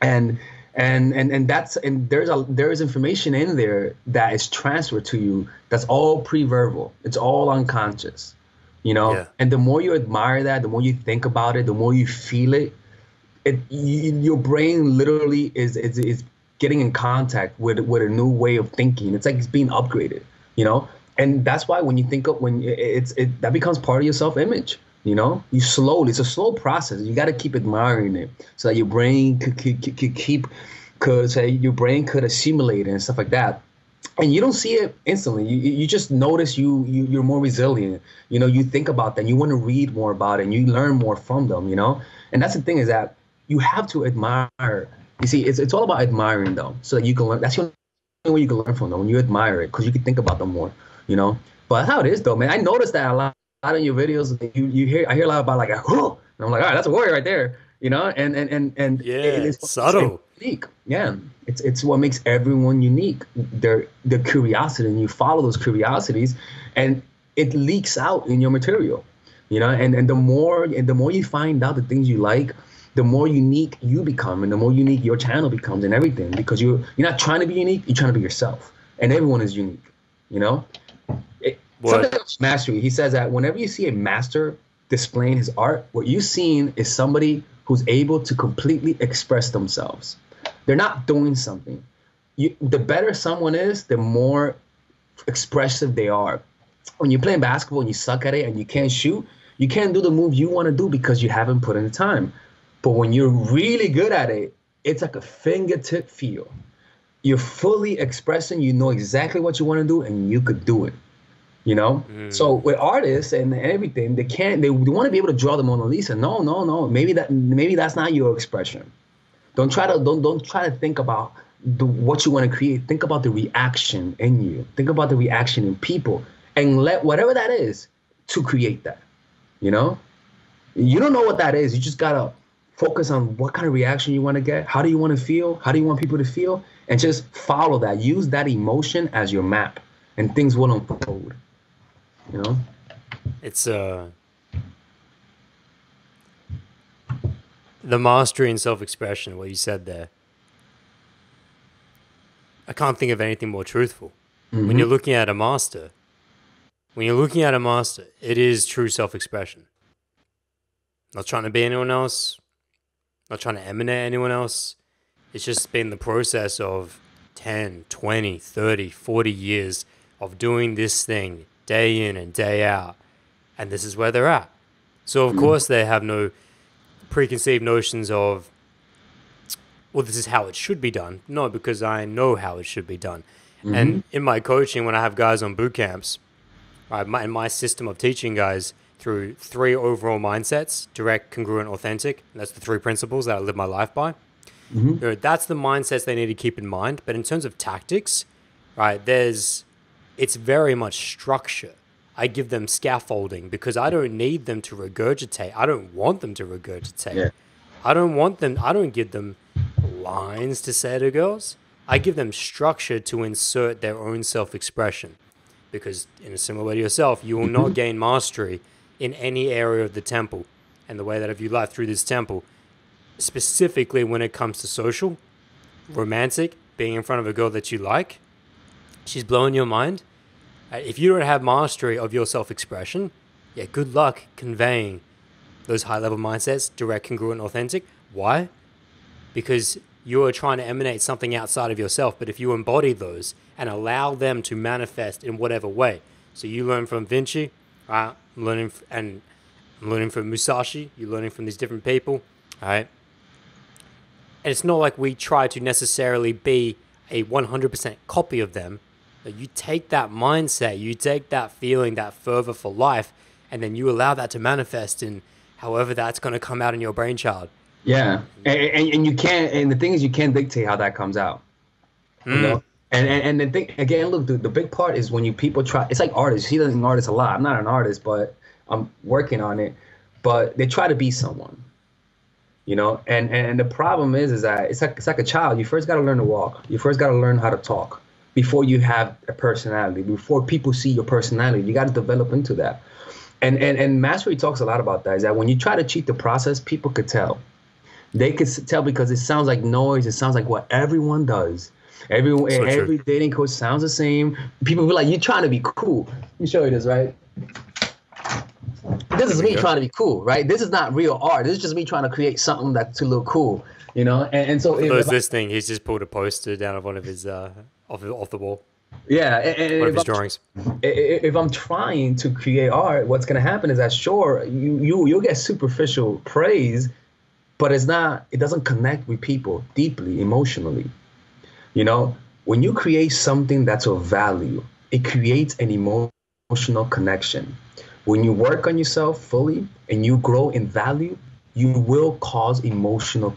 and and and and that's and there's a there is information in there that is transferred to you. That's all pre-verbal. It's all unconscious. You know, Yeah. and the more you admire that, the more you think about it, the more you feel it. It you, your brain literally is is is getting in contact with with a new way of thinking. It's like it's being upgraded. You know, and that's why when you think of when it's it that becomes part of your self image. You know, you slowly. It's a slow process. You got to keep admiring it so that your brain could, could, could, keep, could say your brain could assimilate it and stuff like that. And you don't see it instantly. You, you you just notice you, you you're more resilient. You know, you think about them. You want to read more about it. and you learn more from them. You know, and that's the thing is that you have to admire. You see, it's it's all about admiring them so that you can learn. That's the only way you can learn from them when you admire it because you can think about them more. You know, but how it is though, man. I noticed that a lot a lot in your videos. You you hear I hear a lot about like a oh, and I'm like, all right, that's a warrior right there. You know, and and and and Yeah, it's subtle. unique. Yeah, it's it's what makes everyone unique. Their their curiosity, and you follow those curiosities, and it leaks out in your material. You know, and and the more and the more you find out the things you like, the more unique you become, and the more unique your channel becomes, and everything. Because you you're not trying to be unique, you're trying to be yourself, and everyone is unique. You know. What- mastery. He says that whenever you see a master displaying his art, what you're seeing is somebody who's able to completely express themselves. They're not doing something. You, the better someone is, the more expressive they are. When you're playing basketball and you suck at it and you can't shoot, you can't do the move you want to do because you haven't put in the time. But when you're really good at it, it's like a fingertip feel. You're fully expressing, you know exactly what you want to do, and you could do it you know? So mm. with artists and everything they can't they, they want to be able to draw the mona lisa. No no no. Maybe that maybe that's not your expression. Don't try to don't don't try to think about the, what you want to create. Think about the reaction in you. Think about the reaction in people and let whatever that is to create that you know? You don't know what that is. You just gotta focus on what kind of reaction you want to get. How do you want to feel? How do you want people to feel? And just follow that. Use that emotion as your map and things will unfold you know It's uh the mastery and self-expression. What you said there, I can't think of anything more truthful. When you're looking at a master, when you're looking at a master, it is true self-expression. Not trying to be anyone else, not trying to emanate anyone else. It's just been the process of 10, 20, 30, 40 years of doing this thing day in and day out. And this is where they're at. So, of hmm. course, they have no preconceived notions of, well, this is how it should be done. No, because I know how it should be done. And mm-hmm. in my coaching, when I have guys on boot camps, right, my, in my system of teaching guys through three overall mindsets direct, congruent, authentic. That's the three principles that I live my life by. Mm-hmm. You know, that's the mindsets they need to keep in mind. But in terms of tactics, right, there's it's very much structure. I give them scaffolding because I don't need them to regurgitate. I don't want them to regurgitate. Yeah. I don't want them. I don't give them lines to say to girls. I give them structure to insert their own self-expression, because in a similar way to yourself, you will not mm-hmm. gain mastery in any area of the temple, and the way that if you life through this temple, specifically when it comes to social, romantic, being in front of a girl that you like, she's blowing your mind. Uh, If you don't have mastery of your self-expression, yeah, good luck conveying those high-level mindsets, direct, congruent, authentic. Why? because you are trying to emanate something outside of yourself. But if you embody those and allow them to manifest in whatever way, so you learn from Vinci, right? I'm learning f- and I'm learning from Musashi. You're learning from these different people, right? And it's not like we try to necessarily be a 100% copy of them. But you take that mindset, you take that feeling, that fervor for life, and then you allow that to manifest in however that's going to come out in your brainchild. Yeah, and, and, and you can't. And the thing is, you can't dictate how that comes out. You hmm. know. And, and and the thing again, look, the, the big part is when you people try. It's like artists. He doesn't artist a lot. I'm not an artist, but I'm working on it. But they try to be someone. You know, and and the problem is, is that it's like it's like a child. You first got to learn to walk. You first got to learn how to talk. Before you have a personality, before people see your personality. You got to develop into that. And, and and mastery talks a lot about that. Is that when you try to cheat the process, people could tell. They could tell because it sounds like noise. It sounds like what everyone does. Everyone, so every dating coach sounds the same. People be like, "You're trying to be cool." Let me show you this, right? This is me trying to be cool, right? This is not real art. This is just me trying to create something that's to look cool, you know. And, and so, for those listening, he's just pulled a poster down of one of his uh, off off the wall. Yeah, and, one of his drawings. If I'm trying to create art, what's going to happen is that sure you you you'll get superficial praise, but it's not. It doesn't connect with people deeply emotionally. You know, when you create something that's of value, it creates an emotional connection. When you work on yourself fully and you grow in value, you will cause emotional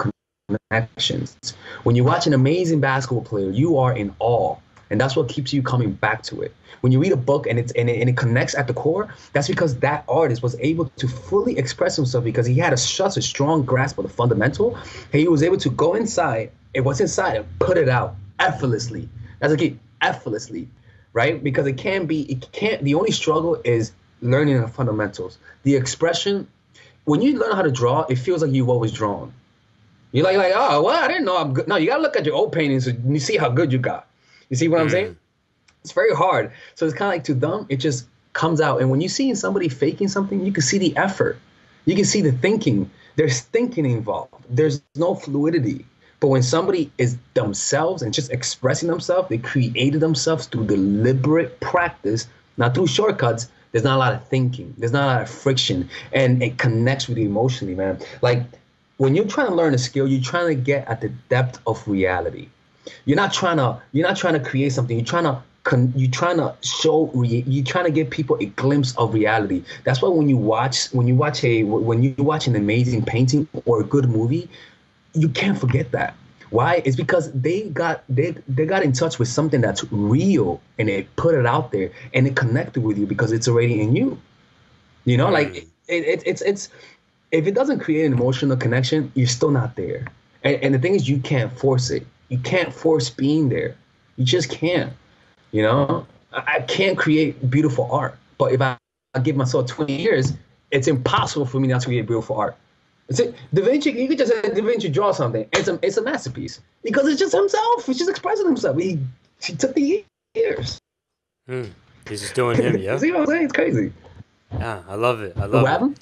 connections. When you watch an amazing basketball player, you are in awe and that's what keeps you coming back to it. When you read a book and it's and it, and it connects at the core that's because that artist was able to fully express himself because he had a, such a strong grasp of the fundamental. He was able to go inside and what's inside and put it out effortlessly. That's a key effortlessly right? Because it can be it can't the only struggle is learning the fundamentals. The expression when you learn how to draw it feels like you've always drawn you're like, like, oh, well, I didn't know I'm good. No, you gotta look at your old paintings and you see how good you got. You see what mm. I'm saying? It's very hard. So it's kind of like to them, it just comes out. And when you see somebody faking something, you can see the effort. You can see the thinking. There's thinking involved. There's no fluidity. But when somebody is themselves and just expressing themselves, they created themselves through deliberate practice, not through shortcuts. There's not a lot of thinking. There's not a lot of friction, and it connects with you emotionally, man. Like when you're trying to learn a skill, you're trying to get at the depth of reality. You're not trying to you're not trying to create something. You're trying to you're trying to show you're trying to give people a glimpse of reality. That's why when you watch when you watch a when you watch an amazing painting or a good movie you can't forget that. Why? It's because they got they they got in touch with something that's real and they put it out there and it connected with you because it's already in you. You know like mm. it, it, it's it's if it doesn't create an emotional connection you're still not there and, and the thing is you can't force it you can't force being there. You just can't. You know, I can't create beautiful art. But if I, I give myself 20 years, it's impossible for me not to create beautiful art. It. Da Vinci, you could just have Da Vinci draw something. It's a, it's a masterpiece because it's just himself. He's just expressing himself. He, he took the years. Hmm. He's just doing him, yeah. See what I'm saying? It's crazy. Yeah, I love it. I love what it. Happened?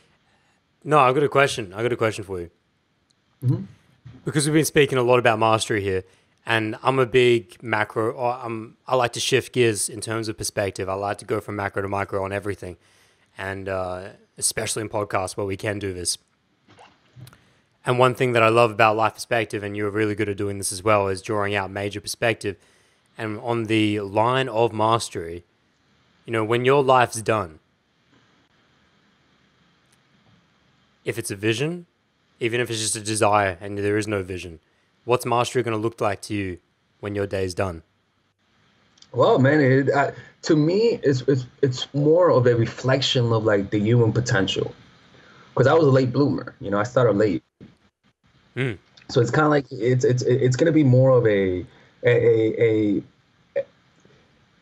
No, I've got a question. I've got a question for you. Mm-hmm because we've been speaking a lot about mastery here, and I'm a big macro. I'm I like to shift gears in terms of perspective. I like to go from macro to micro on everything, and uh, especially in podcasts where we can do this. And one thing that I love about life perspective, and you're really good at doing this as well, is drawing out major perspective. And on the line of mastery, you know, when your life's done, if it's a vision, even if it's just a desire and there is no vision. What's mastery going to look like to you when your day is done? Well, man, it, to me, it's, it's it's more of a reflection of like the human potential. Because I was a late bloomer, you know, I started late. Mm. So it's kind of like it's it's it's going to be more of a a, a, a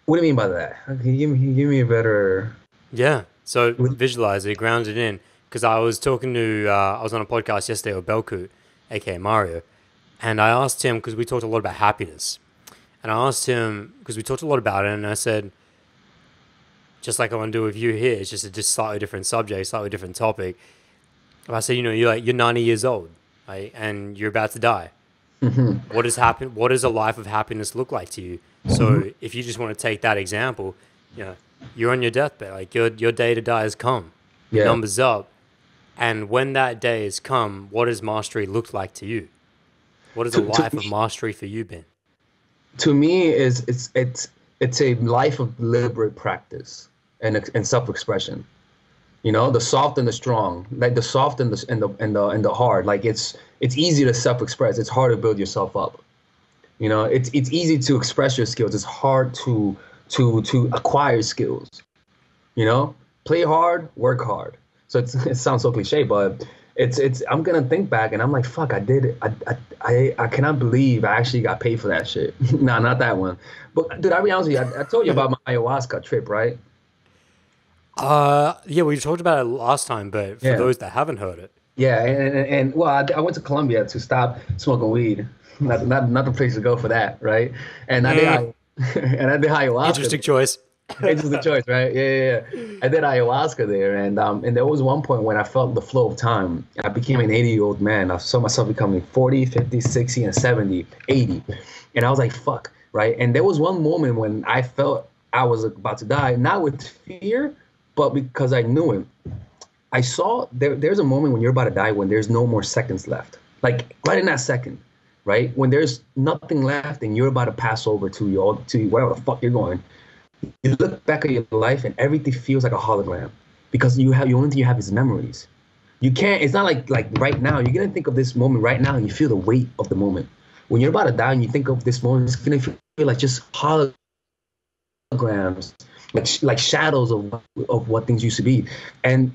what do you mean by that? Can you give me, give me a better? Yeah. So visualize it, ground it in because I was talking to uh, I was on a podcast yesterday with Belku, aka Mario, and I asked him because we talked a lot about happiness, and I asked him because we talked a lot about it, and I said, just like I want to do with you here, it's just a just slightly different subject, slightly different topic. I said, you know, you're like you're 90 years old, right, and you're about to die. Mm-hmm. What does happen? What does a life of happiness look like to you? Mm-hmm. So if you just want to take that example, you know, you're on your deathbed, like your your day to die has come. Yeah. Numbers up and when that day has come, what does mastery looked like to you? What has a life of mastery for you been? To me, is it's it's it's a life of deliberate practice and and self-expression. You know, the soft and the strong, like the soft and the and the and the and the hard. Like it's it's easy to self-express. It's hard to build yourself up. You know, it's it's easy to express your skills. It's hard to to to acquire skills. You know, play hard, work hard so it sounds so cliche, but it's it's I'm gonna think back and I'm like, fuck, I did it. I I I, I cannot believe I actually got paid for that shit. nah, not that one. But dude, I'll be honest with you. I, I told you about my ayahuasca trip, right? Uh, yeah, we talked about it last time, but for Yeah. those that haven't heard it, Yeah, and, and, and well, I, I went to Colombia to stop smoking weed. Not, not not the place to go for that, right? And I did, i and I did ayahuasca. interesting choice. Interesting choice, right? Yeah, yeah, yeah. I did ayahuasca there, and um, and there was one point when I felt the flow of time. I became an 80 year old man. I saw myself becoming 40, 50, 60, and 70, 80, and I was like, fuck, right? And there was one moment when I felt I was about to die, not with fear, but because I knew it. I saw there, there's a moment when you're about to die when there's no more seconds left. Like right in that second, right? When there's nothing left and you're about to pass over to your to wherever the fuck you're going. You look back at your life and everything feels like a hologram because you have the only thing you have is memories. You can't. It's not like like right now. You're gonna think of this moment right now and you feel the weight of the moment. When you're about to die and you think of this moment, it's gonna feel like just holograms, like like shadows of of what things used to be. And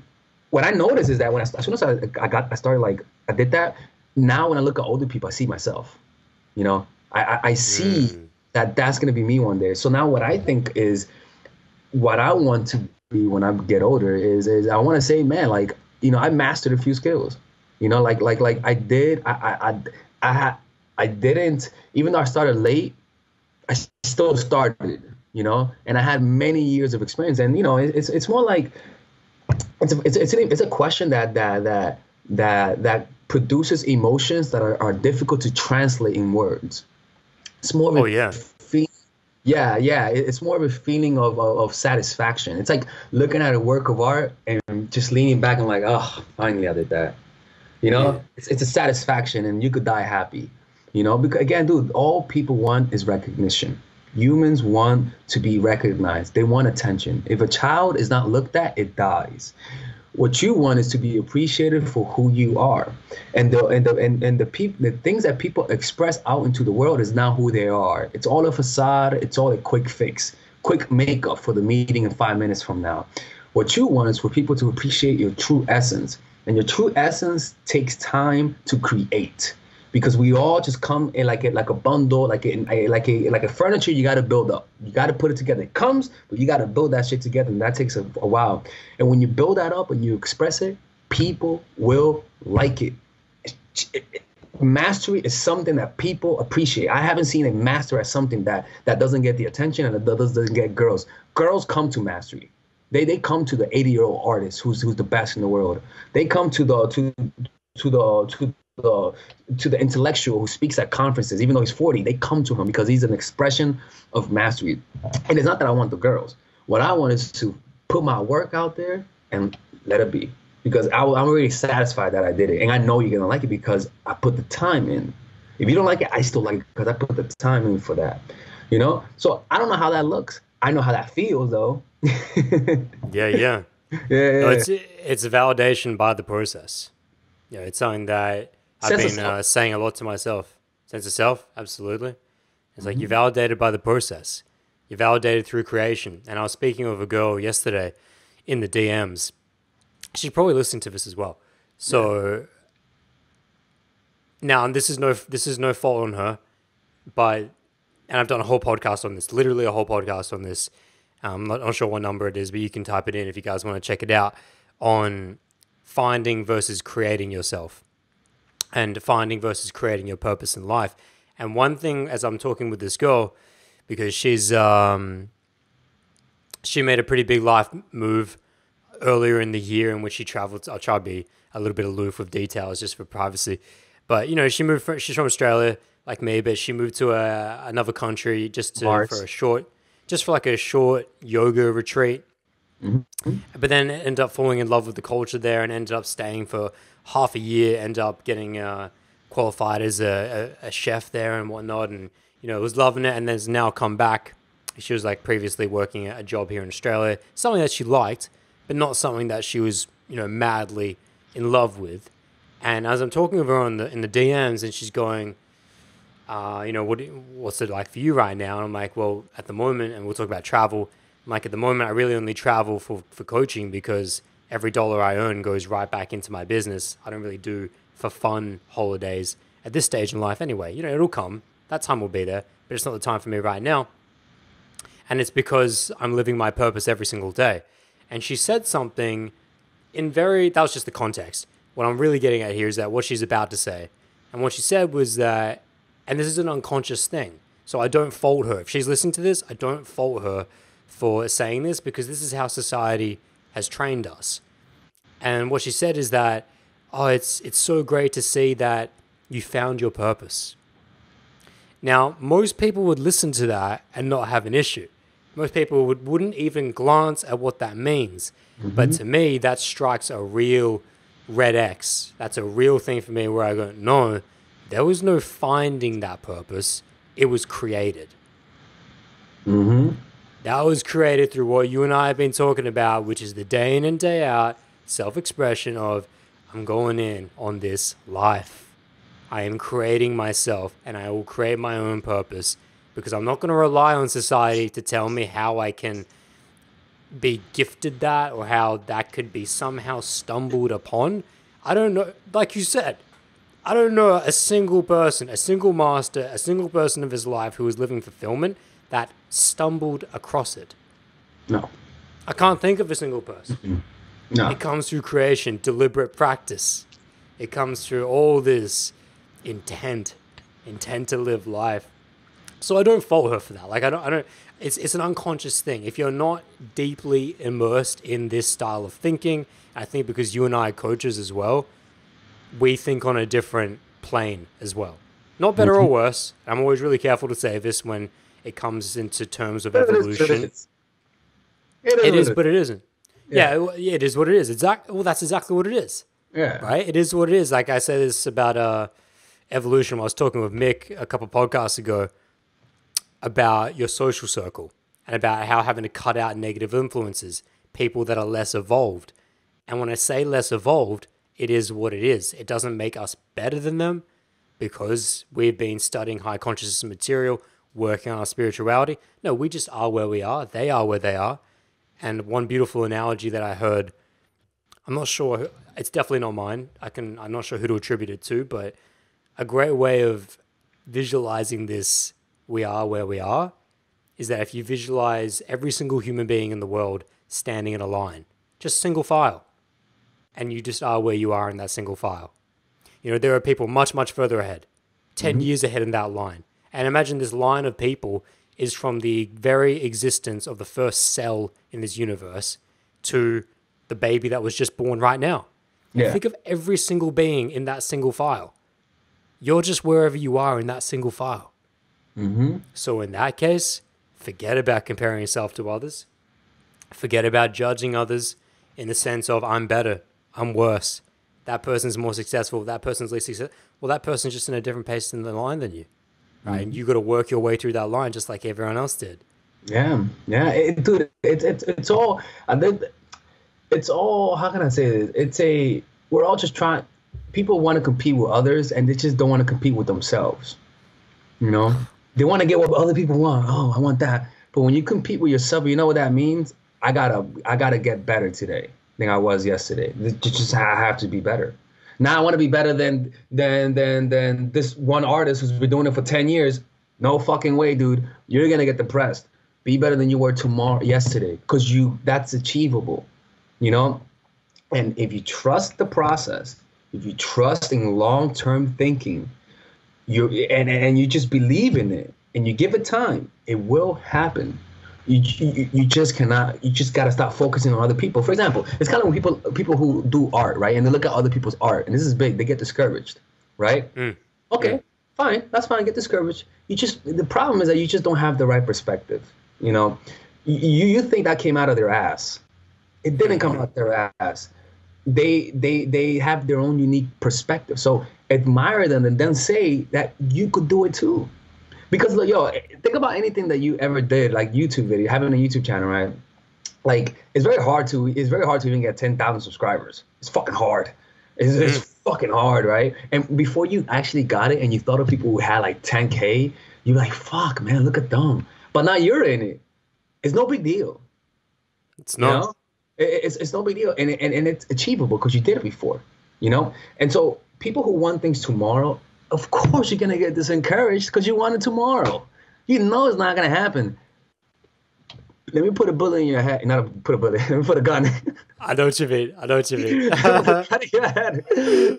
what I noticed is that when I, as soon as I, I got I started like I did that. Now when I look at older people, I see myself. You know, I I, I see mm. That that's gonna be me one day. So now what I think is, what I want to be when I get older is is I want to say, man, like you know, I mastered a few skills. You know, like like like I did. I I I I, I didn't even though I started late. I still started. You know, and I had many years of experience. And you know, it, it's it's more like it's a, it's it's it's a question that that that that that produces emotions that are, are difficult to translate in words. It's more of a Oh, yeah. fe- yeah, yeah. It's more of a feeling of, of of satisfaction. It's like looking at a work of art and just leaning back and like, oh, finally I did that. You know, Yeah. it's it's a satisfaction, and you could die happy. You know, because again, dude, all people want is recognition. Humans want to be recognized. They want attention. If a child is not looked at, it dies. What you want is to be appreciated for who you are, and the and the and, and the people the things that people express out into the world is not who they are. It's all a facade. It's all a quick fix, quick makeup for the meeting in five minutes from now. What you want is for people to appreciate your true essence, and your true essence takes time to create because we all just come in like a like a bundle, like a, like a like a furniture. You got to build up. You got to put it together. It comes, but you got to build that shit together, and that takes a, a while. And when you build that up and you express it, people will like it. It- Mastery is something that people appreciate. I haven't seen a master at something that that doesn't get the attention and that doesn't doesn't get girls. Girls come to mastery. They they come to the 80 year old artist who's who's the best in the world. They come to the to to the to the to the intellectual who speaks at conferences, even though he's 40, they come to him because he's an expression of mastery. And it's not that I want the girls. What I want is to put my work out there and let it be. Because I, I'm already satisfied that I did it. And I know you're going to like it because I put the time in. If you don't like it, I still like it because I put the time in for that. You know? So I don't know how that looks. I know how that feels, though. yeah, Yeah, yeah. yeah, No, it's it's a validation by the process. Yeah, it's something that I've Sense been uh, saying a lot to myself. Sense of self, absolutely. It's like you're Mm-hmm. validated by the process. You're validated through creation. And I was speaking of a girl yesterday in the DMs. She's probably listening to this as well. So now, and this is no this is no fault on her, but and I've done a whole podcast on this, literally a whole podcast on this. Um, I'm not, not sure what number it is, but you can type it in if you guys want to check it out on finding versus creating yourself and finding versus creating your purpose in life. And one thing, as I'm talking with this girl, because she's um, she made a pretty big life move earlier in the year in which she traveled. I'll try to be a little bit aloof with details just for privacy. But you know, she moved. From, she's from Australia, like me, but she moved to a, another country just to, for a short, just for like a short yoga retreat. But then ended up falling in love with the culture there, and ended up staying for half a year. end up getting uh, qualified as a, a, a chef there and whatnot, and you know was loving it. And has now come back. She was like previously working at a job here in Australia, something that she liked, but not something that she was you know madly in love with. And as I'm talking with her on the in the DMs, and she's going, uh, you know, what what's it like for you right now? And I'm like, well, at the moment, and we'll talk about travel. I'm like, at the moment, I really only travel for for coaching because every dollar I earn goes right back into my business. I don't really do for fun holidays at this stage in life anyway. You know, it'll come. That time will be there, but it's not the time for me right now. And it's because I'm living my purpose every single day. And she said something in very, that was just the context. What I'm really getting at here is that what she's about to say. And what she said was that, and this is an unconscious thing. So I don't fault her. If she's listening to this, I don't fault her for saying this because this is how society has trained us. And what she said is that, oh, it's it's so great to see that you found your purpose. Now, most people would listen to that and not have an issue. Most people would, wouldn't even glance at what that means. But to me, that strikes a real red X. That's a real thing for me where I go, no, there was no finding that purpose. It was created. Mm-hmm. That was created through what you and I have been talking about, which is the day in and day out self expression of I'm going in on this life. I am creating myself and I will create my own purpose because I'm not going to rely on society to tell me how I can be gifted that or how that could be somehow stumbled upon. I don't know. Like you said, I don't know a single person, a single master, a single person of his life who is living fulfillment that stumbled across it. No. I can't think of a single person. No. It comes through creation, deliberate practice. It comes through all this intent, intent to live life. So I don't fault her for that. Like I don't, I don't. It's it's an unconscious thing. If you're not deeply immersed in this style of thinking, I think because you and I are coaches as well, we think on a different plane as well. Not better or mm-hmm. worse. I'm always really careful to say this when it comes into terms of what it evolution. is. It is, It is, but it isn't. Yeah, yeah, it is what it is. Exactly. Well, that's exactly what it is yeah. right? It is what it is. Like I said this about uh, evolution. I was talking with Mick a couple podcasts ago about your social circle and about how having to cut out negative influences, people that are less evolved. And when I say less evolved, it is what it is. It doesn't make us better than them because we've been studying high consciousness material, working on our spirituality. No, we just are where we are. They are where they are. And one beautiful analogy that I heard I'm not sure. It's definitely not mine. I can. I'm not sure who to attribute it to, but a great way of visualizing this "we are where we are" is that if you visualize every single human being in the world standing in a line, just single file, and you just are where you are in that single file. You know, there are people much, much further ahead, 10 mm-hmm. years ahead in that line. And imagine this line of people is from the very existence of the first cell in this universe to the baby that was just born right now. Yeah. Think of every single being in that single file. You're just wherever you are in that single file. Mm-hmm. So, in that case, forget about comparing yourself to others. Forget about judging others in the sense of I'm better, I'm worse. That person's more successful, that person's least successful. Well, that person's just in a different pace in the line than you. Right? And you got to work your way through that line just like everyone else did. Yeah, yeah, it, dude, it's it's it's all, and then it's all. How can I say this? It's a. We're all just trying. People want to compete with others, and they just don't want to compete with themselves. You know, they want to get what other people want. Oh, I want that. But when you compete with yourself, you know what that means. I gotta, I gotta get better today than I was yesterday. This just I have to be better. Now I want to be better than than than than this one artist who's been doing it for ten years. No fucking way, dude. You're gonna get depressed. Be better than you were tomorrow, yesterday, because you that's achievable, you know. And if you trust the process, if you trust in long-term thinking, you and and you just believe in it, and you give it time, it will happen. You, you, just cannot you just got to stop focusing on other people. For example it's kind of when people people who do art right? And they look at other people's art and this is big they get discouraged right? Mm. Okay fine that's fine get discouraged. You just the problem is that you just don't have the right perspective you know? You you think that came out of their ass. It didn't come out their ass. They they they have their own unique perspective. So admire them and then say that you could do it too because like, yo think about anything that you ever did like youtube video having a youtube channel right? Like it's very hard to it's very hard to even get 10,000 subscribers. It's fucking hard. It's, it's mm. fucking hard right? And before you actually got it and you thought of people who had like 10k you're like fuck man look at them. But now you're in it. It's no big deal. It's you know? It- It's, it's no big deal, and, and and it's achievable because you did it before, you know. And so people who want things tomorrow, of course, you're gonna get disencouraged because you want it tomorrow. You know it's not gonna happen. Let me put a bullet in your head. Not put a bullet. Let me put a gun. I know what you mean. I know what you mean. gun in your head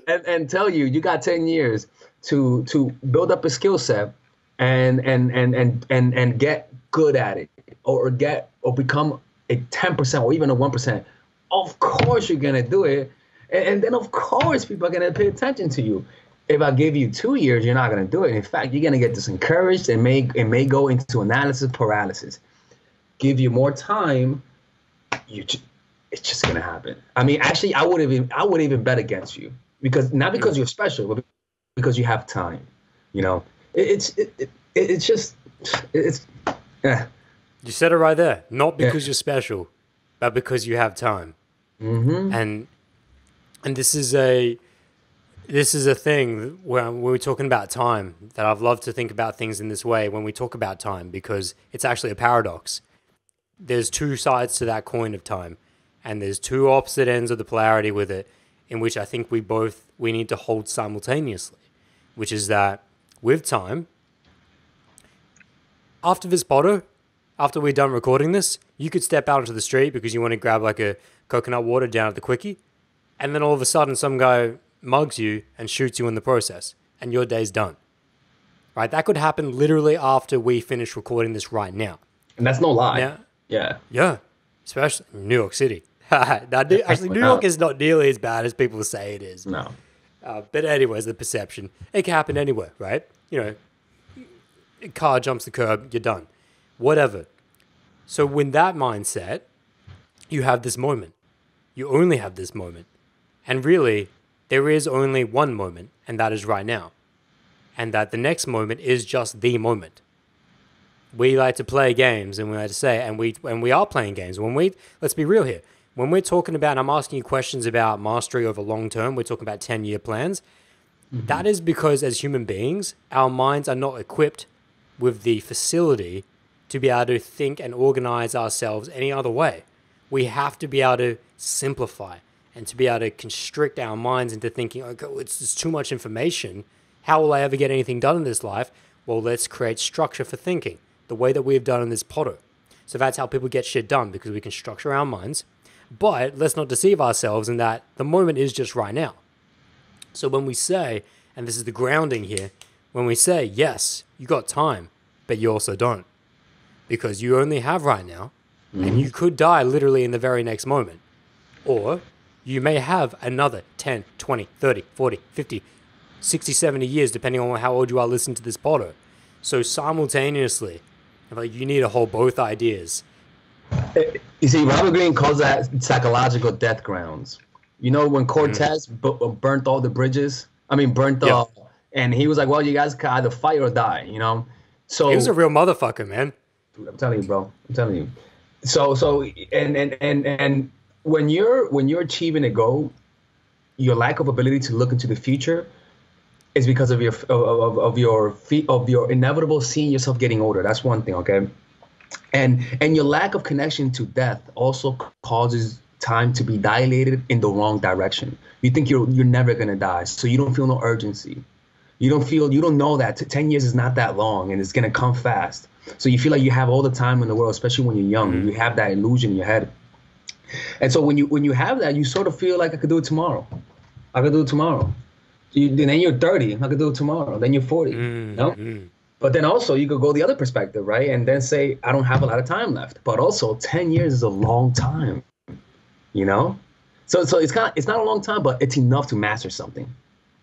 and, and tell you you got 10 years to to build up a skill set and and and and and and get good at it or get or become a 10% or even a 1% of course you're gonna do it and, and then of course people are gonna pay attention to you if i give you two years you're not gonna do it in fact you're gonna get disencouraged and may it may go into analysis paralysis give you more time you ju- it's just gonna happen. I mean, actually, I would even I would even bet against you because not because you're special, but because you have time. You know, it, it's it, it, it's just it's yeah. You said it right there. Not Yeah. because you're special, but because you have time. Mm-hmm. And and this is a this is a thing where when we're talking about time that I've loved to think about things in this way when we talk about time because it's actually a paradox. There's two sides to that coin of time, and there's two opposite ends of the polarity with it, in which I think we both we need to hold simultaneously, which is that with time, after this bottle, after we're done recording this, you could step out into the street because you want to grab like a coconut water down at the quickie, and then all of a sudden some guy mugs you and shoots you in the process, and your day's done. Right? That could happen literally after we finish recording this right now. And that's no lie. Yeah. Yeah. Yeah, especially New York City. now, New- actually, New York is not nearly as bad as people say it is. No. Uh, but anyways, the perception it can happen anywhere, right? You know, a car jumps the curb, you're done, whatever. So when that mindset, you have this moment. You only have this moment, and really, there is only one moment, and that is right now, and that the next moment is just the moment. We like to play games, and we like to say, and we and we are playing games. When we let's be real here, when we're talking about, I'm asking you questions about mastery over long term. We're talking about ten year plans. Mm-hmm. That is because as human beings, our minds are not equipped with the facility to be able to think and organize ourselves any other way. We have to be able to simplify and to be able to constrict our minds into thinking, okay, well, it's just too much information. How will I ever get anything done in this life? Well, let's create structure for thinking, the way that we've done in this potto. So that's how people get shit done because we can structure our minds. But let's not deceive ourselves in that the moment is just right now. So when we say, and this is the grounding here, when we say, yes, you got time, but you also don't. Because you only have right now, and mm-hmm. you could die literally in the very next moment. Or you may have another 10, 20, 30, 40, 50, 60, 70 years, depending on how old you are listening to this potto. So simultaneously, like you need to hold both ideas. You see, Robert Greene calls that psychological death grounds. You know, when Cortez uh, burnt all the bridges, I mean, burnt all, and he was like, well, you guys can either fight or die, you know? So He was a real motherfucker, man. I'm telling you, bro. I'm telling you. So so and and and and when you're when you're achieving a goal, your lack of ability to look into the future is because of your of, of, of your fe- of your inevitable seeing yourself getting older. That's one thing, okay? And and your lack of connection to death also causes time to be dilated in the wrong direction. You think you're you're never gonna die, so you don't feel no urgency. You don't feel you don't know that 10 years is not that long and it's going to come fast. So you feel like you have all the time in the world, especially when you're young. Mm-hmm. You have that illusion in your head. And so when you when you have that, you sort of feel like I could do it tomorrow. I could do it tomorrow. You, then you're 30, I could do it tomorrow. Then you're 40. you mm-hmm. know? But then also you could go the other perspective, right? And then say, I don't have a lot of time left. But also 10 years is a long time. You know? So so it's kind of, it's not a long time, but it's enough to master something.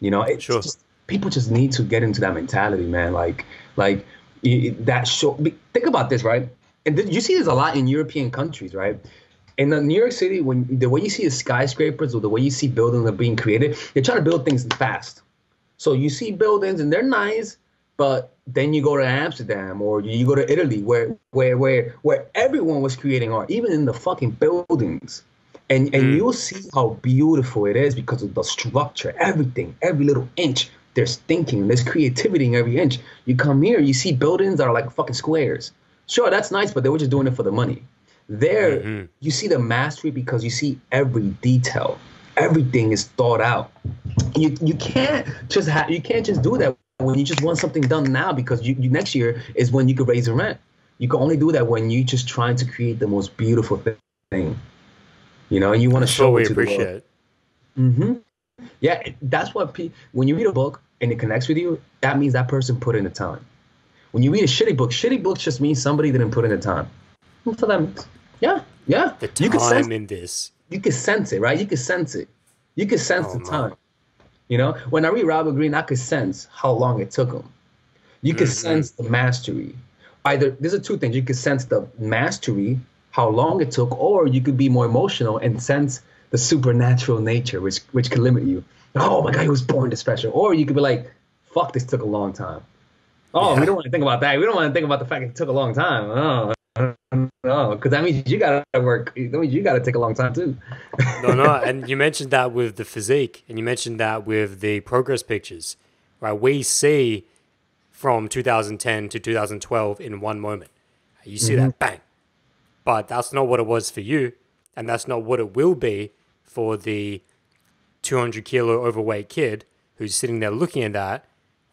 You know, it's Sure. just people just need to get into that mentality, man. Like like that short. Think about this, right? And you see this a lot in European countries, right? In New York City, when the way you see the skyscrapers or the way you see buildings are being created, they're trying to build things fast. So you see buildings and they're nice, but then you go to Amsterdam or you go to Italy where where where where everyone was creating art, even in the fucking buildings. And and mm. you'll see how beautiful it is because of the structure, everything, every little inch. There's thinking, there's creativity in every inch. You come here, you see buildings that are like fucking squares. Sure, that's nice, but they were just doing it for the money. There, Mm-hmm. you see the mastery because you see every detail. Everything is thought out. You you can't just ha- you can't just do that when you just want something done now because you, you next year is when you could raise the rent. You can only do that when you're just trying to create the most beautiful thing. You know, and you want to show we it to the world. appreciate. hmm Yeah, that's what pe- when you read a book and it connects with you, that means that person put in the time. When you read a shitty book, shitty books just means somebody didn't put in the time. That's what that means. Yeah, yeah. The you can sense time in this. you can sense it, right? You can sense it. You can sense Oh, the man. time. You know, when I read Robert Greene, I could sense how long it took him. You can Mm-hmm. sense the mastery. Either these are two things. You can sense the mastery, how long it took, or you could be more emotional and sense the supernatural nature, which which can limit you. Oh my God, he was born this special. Or you could be like, fuck, this took a long time. Oh, we don't want to think about that. We don't want to think about the fact it took a long time. Oh, Oh, no, because that means you gotta work. That means you gotta take a long time too. No, no, and you mentioned that with the physique, and you mentioned that with the progress pictures, right? We see from 2010 to 2012 in one moment. You see that mm-hmm. bang, but that's not what it was for you, and that's not what it will be for the 200 kilo overweight kid who's sitting there looking at that.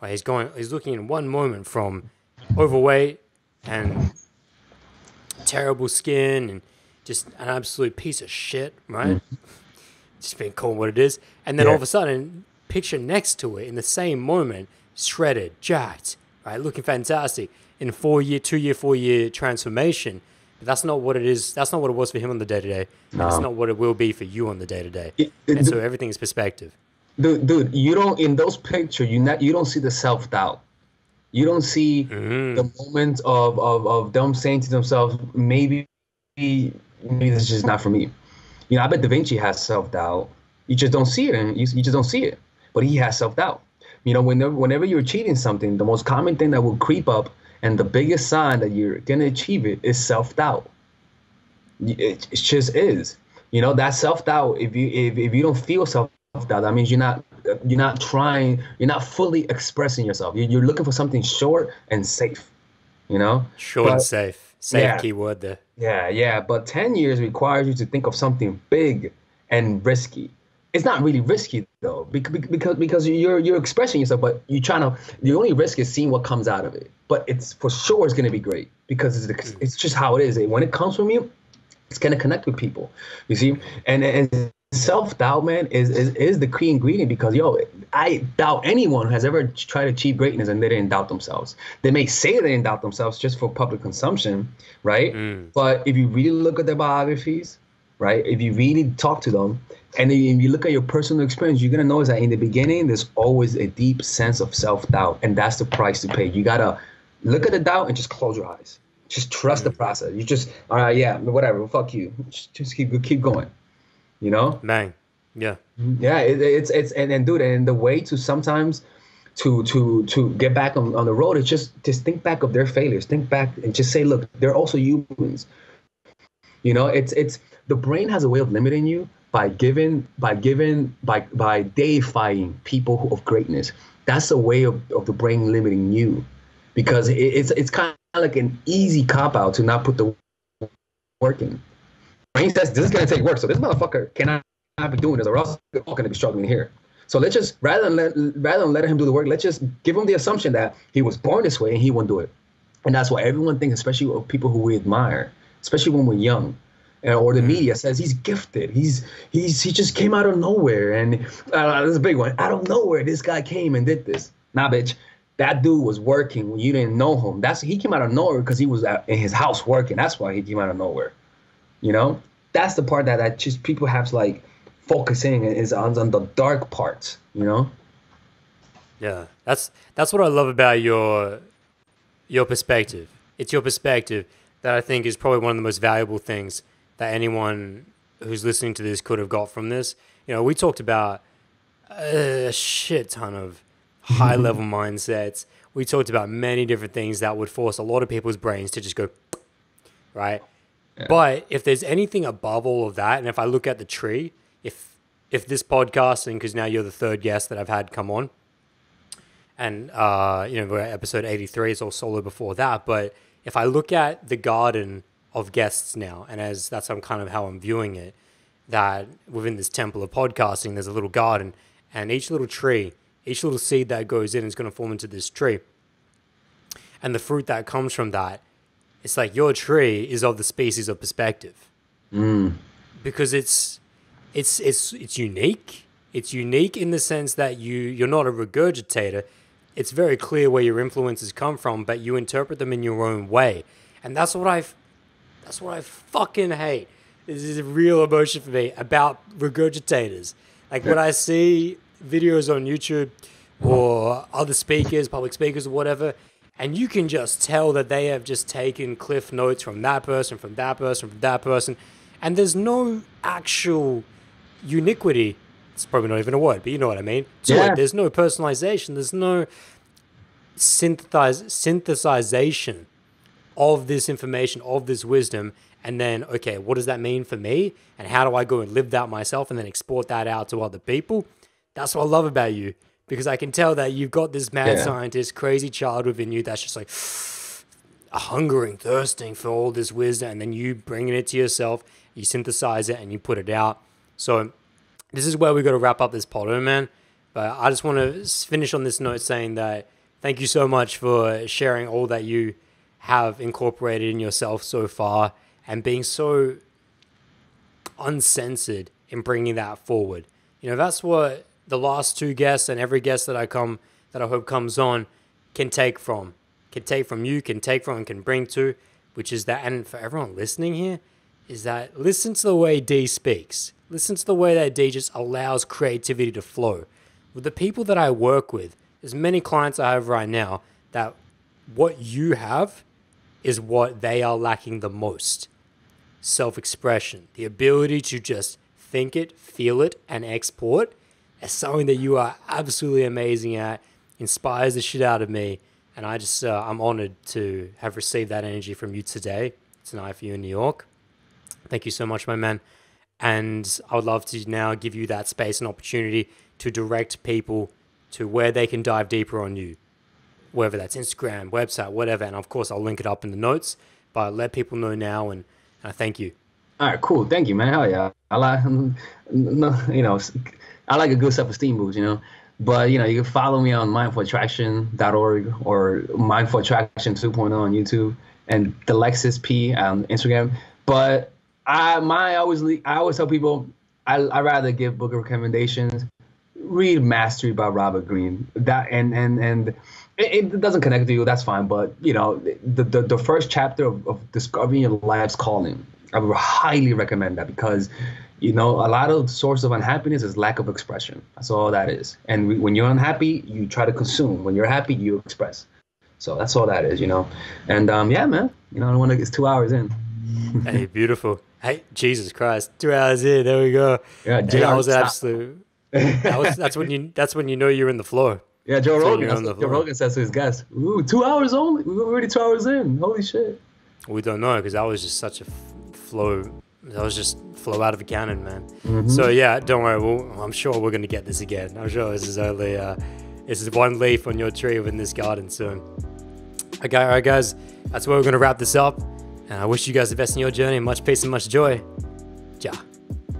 Right? He's going, he's looking in one moment from overweight and terrible skin and just an absolute piece of shit, right? Mm-hmm. Just being called what it is. And then all of a sudden, picture next to it in the same moment, shredded, jacked, right? Looking fantastic in four year, two year, four year transformation. But that's not what it is. That's not what it was for him on the day to day. That's not what it will be for you on the day to day. And so everything is perspective. dude, dude, you don't in those pictures you not you don't see the self doubt. You don't see mm. the moment of, of of them saying to themselves, maybe maybe this is just not for me. You know, I bet Da Vinci has self doubt. You just don't see it, and you, you just don't see it. But he has self doubt. You know, whenever whenever you're achieving something, the most common thing that will creep up, and the biggest sign that you're gonna achieve it is self doubt. It, it just is. You know, that self doubt. If you if, if you don't feel self doubt, that means you're not you're not trying. You're not fully expressing yourself. You're, you're looking for something short and safe. You know. Short and safe. Safe yeah. keyword there. yeah, yeah, but 10 years requires you to think of something big and risky. It's not really risky though, because because because you're you're expressing yourself, but you're trying to. The only risk is seeing what comes out of it. But it's for sure it's going to be great because it's hmm. it's just how it is. When it comes from you, it's going to connect with people. You see, and and self doubt, man, is, is is the key ingredient because yo, I doubt anyone who has ever tried to achieve greatness and they didn't doubt themselves. They may say they didn't doubt themselves just for public consumption, right? Mm. But if you really look at their biographies, right? If you really talk to them, and if you look at your personal experience, you're gonna notice that in the beginning, there's always a deep sense of self doubt, and that's the price to pay. You gotta look at the doubt and just close your eyes. Just trust the mm. process. You just, all right, yeah, whatever, fuck you. Just, just keep keep going. You know? Bang. Yeah. Yeah, it, it's it's and, and dude, and the way to sometimes to to to get back on, on the road is just just think back of their failures. Think back and just say, look, they're also humans. You know, it's it's the brain has a way of limiting you by giving by giving by by deifying people of greatness. That's a way of, of the brain limiting you, because it, it's it's kind of like an easy cop out to not put the work in. Brain says this is gonna take work, so this motherfucker cannot be doing this, or else we're all gonna be struggling here. So let's just rather than let rather than let him do the work, let's just give him the assumption that he was born this way and he won't do it. And that's why everyone thinks, especially of people who we admire, especially when we're young, or the media says he's gifted. He's he's he just came out of nowhere, and uh, this is a big one. Out of nowhere, this guy came and did this. Nah, bitch, that dude was working when you didn't know him. That's he came out of nowhere because he was at, in his house working. That's why he came out of nowhere. You know, that's the part that, that just people have to like focusing is on, on the dark parts. You know. Yeah, that's that's what I love about your your perspective. It's your perspective that I think is probably one of the most valuable things that anyone who's listening to this could have got from this. You know, we talked about a shit ton of high level mindsets. We talked about many different things that would force a lot of people's brains to just go right. But if there's anything above all of that, and if I look at the tree, if if this podcast, and because now you're the third guest that I've had come on, and uh, you know we're at episode 83 is all solo before that but if i look at the garden of guests now, and as that's I'm kind of how I'm viewing it. That within this temple of podcasting, there's a little garden, and each little tree, each little seed that goes in is going to form into this tree, and the fruit that comes from that, it's like your tree is of the species of perspective, mm. because it's it's it's it's unique. It's unique in the sense that you you're not a regurgitator. It's very clear where your influences come from, but you interpret them in your own way, and that's what I've, that's what I fucking hate. This is a real emotion for me about regurgitators. Like when I see videos on YouTube or other speakers, public speakers or whatever, and you can just tell that they have just taken cliff notes from that person, from that person, from that person, and there's no actual uniquity. It's probably not even a word, but you know what I mean. So Yeah. there's no personalization. There's no synthesize synthesization of this information, of this wisdom, and then okay, what does that mean for me? And how do I go and live that myself and then export that out to other people? That's what I love about you. Because I can tell that you've got this mad Yeah. scientist, crazy child within you that's just like hungering, thirsting for all this wisdom, and then you bringing it to yourself, you synthesize it, and you put it out. So this is where we got to wrap up this podo, eh, man. But I just want to finish on this note saying that thank you so much for sharing all that you have incorporated in yourself so far and being so uncensored in bringing that forward. You know, that's what the last two guests and every guest that I come that I hope comes on can take from, can take from you, can take from, and can bring to, which is that. And for everyone listening here, is that listen to the way D speaks. Listen to the way that D just allows creativity to flow. With the people that I work with, as many clients I have right now that what you have is what they are lacking the most self expression, the ability to just think it, feel it, and export something that you are absolutely amazing at, inspires the shit out of me. And I just, uh, I'm honored to have received that energy from you today. Tonight for you in New York. Thank you so much, my man. And I would love to now give you that space and opportunity to direct people to where they can dive deeper on you, whether that's Instagram, website, whatever. And of course, I'll link it up in the notes. But let people know now, and uh, thank you. All right, cool. Thank you, man. Hell yeah. I like, no, you know, I like a good self-esteem boost, you know. But you know, you can follow me on mindfulattraction.org or Mindful Attraction 2.0 on YouTube and Dalexis P on Instagram. But I, my, I always, I always tell people, I, I rather give book recommendations. Read Mastery by Robert Greene. That and and and it, it doesn't connect to you. That's fine. But you know, the the, the first chapter of, of discovering your life's calling. I would highly recommend that because you know a lot of source of unhappiness is lack of expression. That's all that is. And we, when you're unhappy, you try to consume. When you're happy, you express. So that's all that is, you know. And um, yeah, man. You know, I don't want to. It's two hours in. hey, beautiful. Hey, Jesus Christ, two hours in. There we go. Yeah, Hey, that was absolute. That was, that's when you. That's when you know you're in the flow. Yeah, Joe So Rogan. That's on the what Joe. Rogan says to his guests. Ooh, two hours only. We're already two hours in. Holy shit. We don't know because that was just such a f- flow. That was just flow out of a cannon, man. Mm-hmm. So yeah, don't worry. We'll, I'm sure we're gonna get this again. I'm sure this is only uh, this is one leaf on your tree within this garden soon. Okay, all right, guys. That's where we're gonna wrap this up. And I wish you guys the best in your journey. Much peace and much joy. Ja.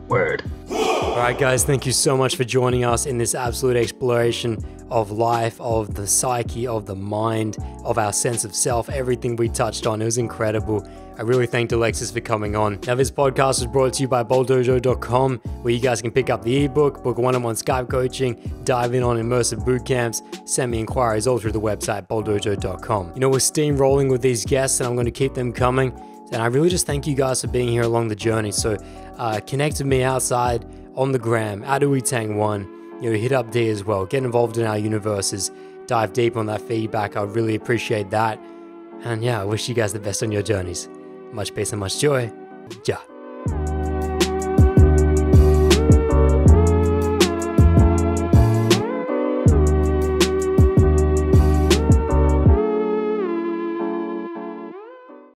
Word. All right, guys, thank you so much for joining us in this absolute exploration of life, of the psyche, of the mind, of our sense of self, everything we touched on. It was incredible. I really thank Alexis for coming on. Now, this podcast is brought to you by bowldojo.com, where you guys can pick up the ebook, book one on one Skype coaching, dive in on immersive boot camps, send me inquiries all through the website, bowldojo.com. You know, we're steamrolling with these guests, and I'm going to keep them coming. And I really just thank you guys for being here along the journey. So uh, connect with me outside on the gram, @ooitang1. You know, hit up D as well. Get involved in our universes. Dive deep on that feedback. I really appreciate that. And yeah, I wish you guys the best on your journeys. Much peace and much joy. Ja.